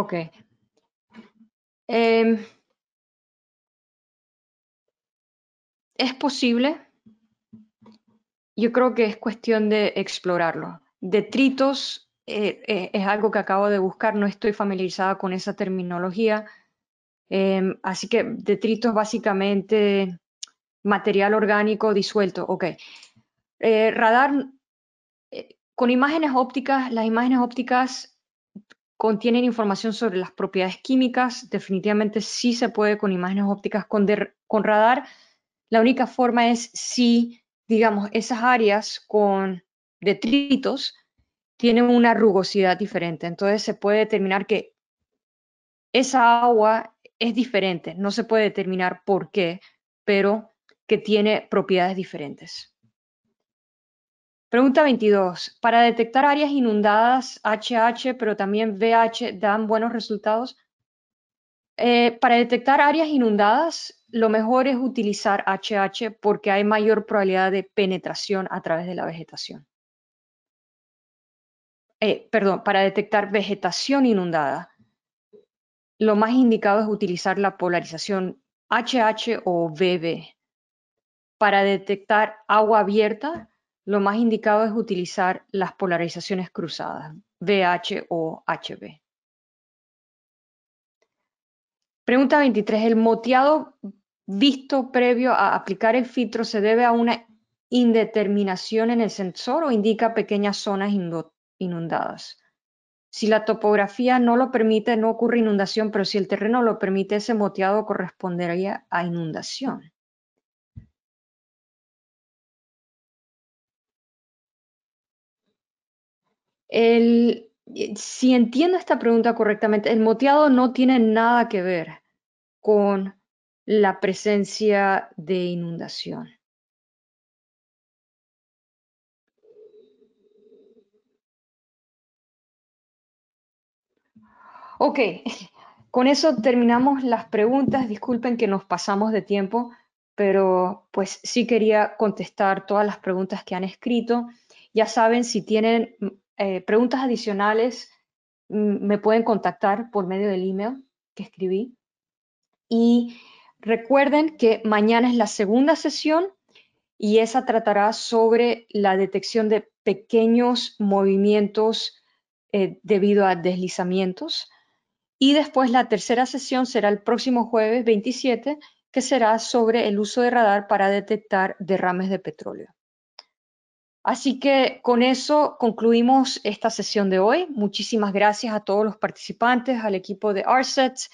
Ok. Em, es posible. Yo creo que es cuestión de explorarlo. Detritos eh, eh, es algo que acabo de buscar, no estoy familiarizada con esa terminología. Em, así que detritos básicamente material orgánico disuelto. Ok. Eh, radar con imágenes ópticas, las imágenes ópticas contienen información sobre las propiedades químicas. Definitivamente sí se puede con imágenes ópticas. Con, radar, la única forma es si, digamos, esas áreas con detritos tienen una rugosidad diferente. Entonces se puede determinar que esa agua es diferente. No se puede determinar por qué, pero que tiene propiedades diferentes. Pregunta 22. Para detectar áreas inundadas, HH, pero también VH, ¿dan buenos resultados? Eh, para detectar áreas inundadas, lo mejor es utilizar HH porque hay mayor probabilidad de penetración a través de la vegetación. Eh, perdón, para detectar vegetación inundada, lo más indicado es utilizar la polarización HH o VB. Para detectar agua abierta, lo más indicado es utilizar las polarizaciones cruzadas, VH o HB. Pregunta 23. ¿El moteado visto previo a aplicar el filtro se debe a una indeterminación en el sensor o indica pequeñas zonas inundadas? Si la topografía no lo permite, no ocurre inundación, pero si el terreno lo permite, ese moteado correspondería a inundación. Eh, si entiendo esta pregunta correctamente, el moteado no tiene nada que ver con la presencia de inundación. Ok, con eso terminamos las preguntas. Disculpen que nos pasamos de tiempo, pero pues sí quería contestar todas las preguntas que han escrito. Ya saben, si tienen eh, preguntas adicionales, mm, me pueden contactar por medio del email que escribí. Y recuerden que mañana es la segunda sesión y esa tratará sobre la detección de pequeños movimientos eh, debido a deslizamientos. Y después la tercera sesión será el próximo jueves 27, que será sobre el uso de radar para detectar derrames de petróleo. Así que con eso concluimos esta sesión de hoy. Muchísimas gracias a todos los participantes, al equipo de ARSETS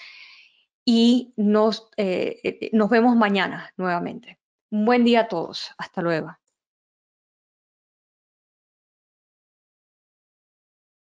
y nos, eh, eh, nos vemos mañana nuevamente. Un buen día a todos. Hasta luego.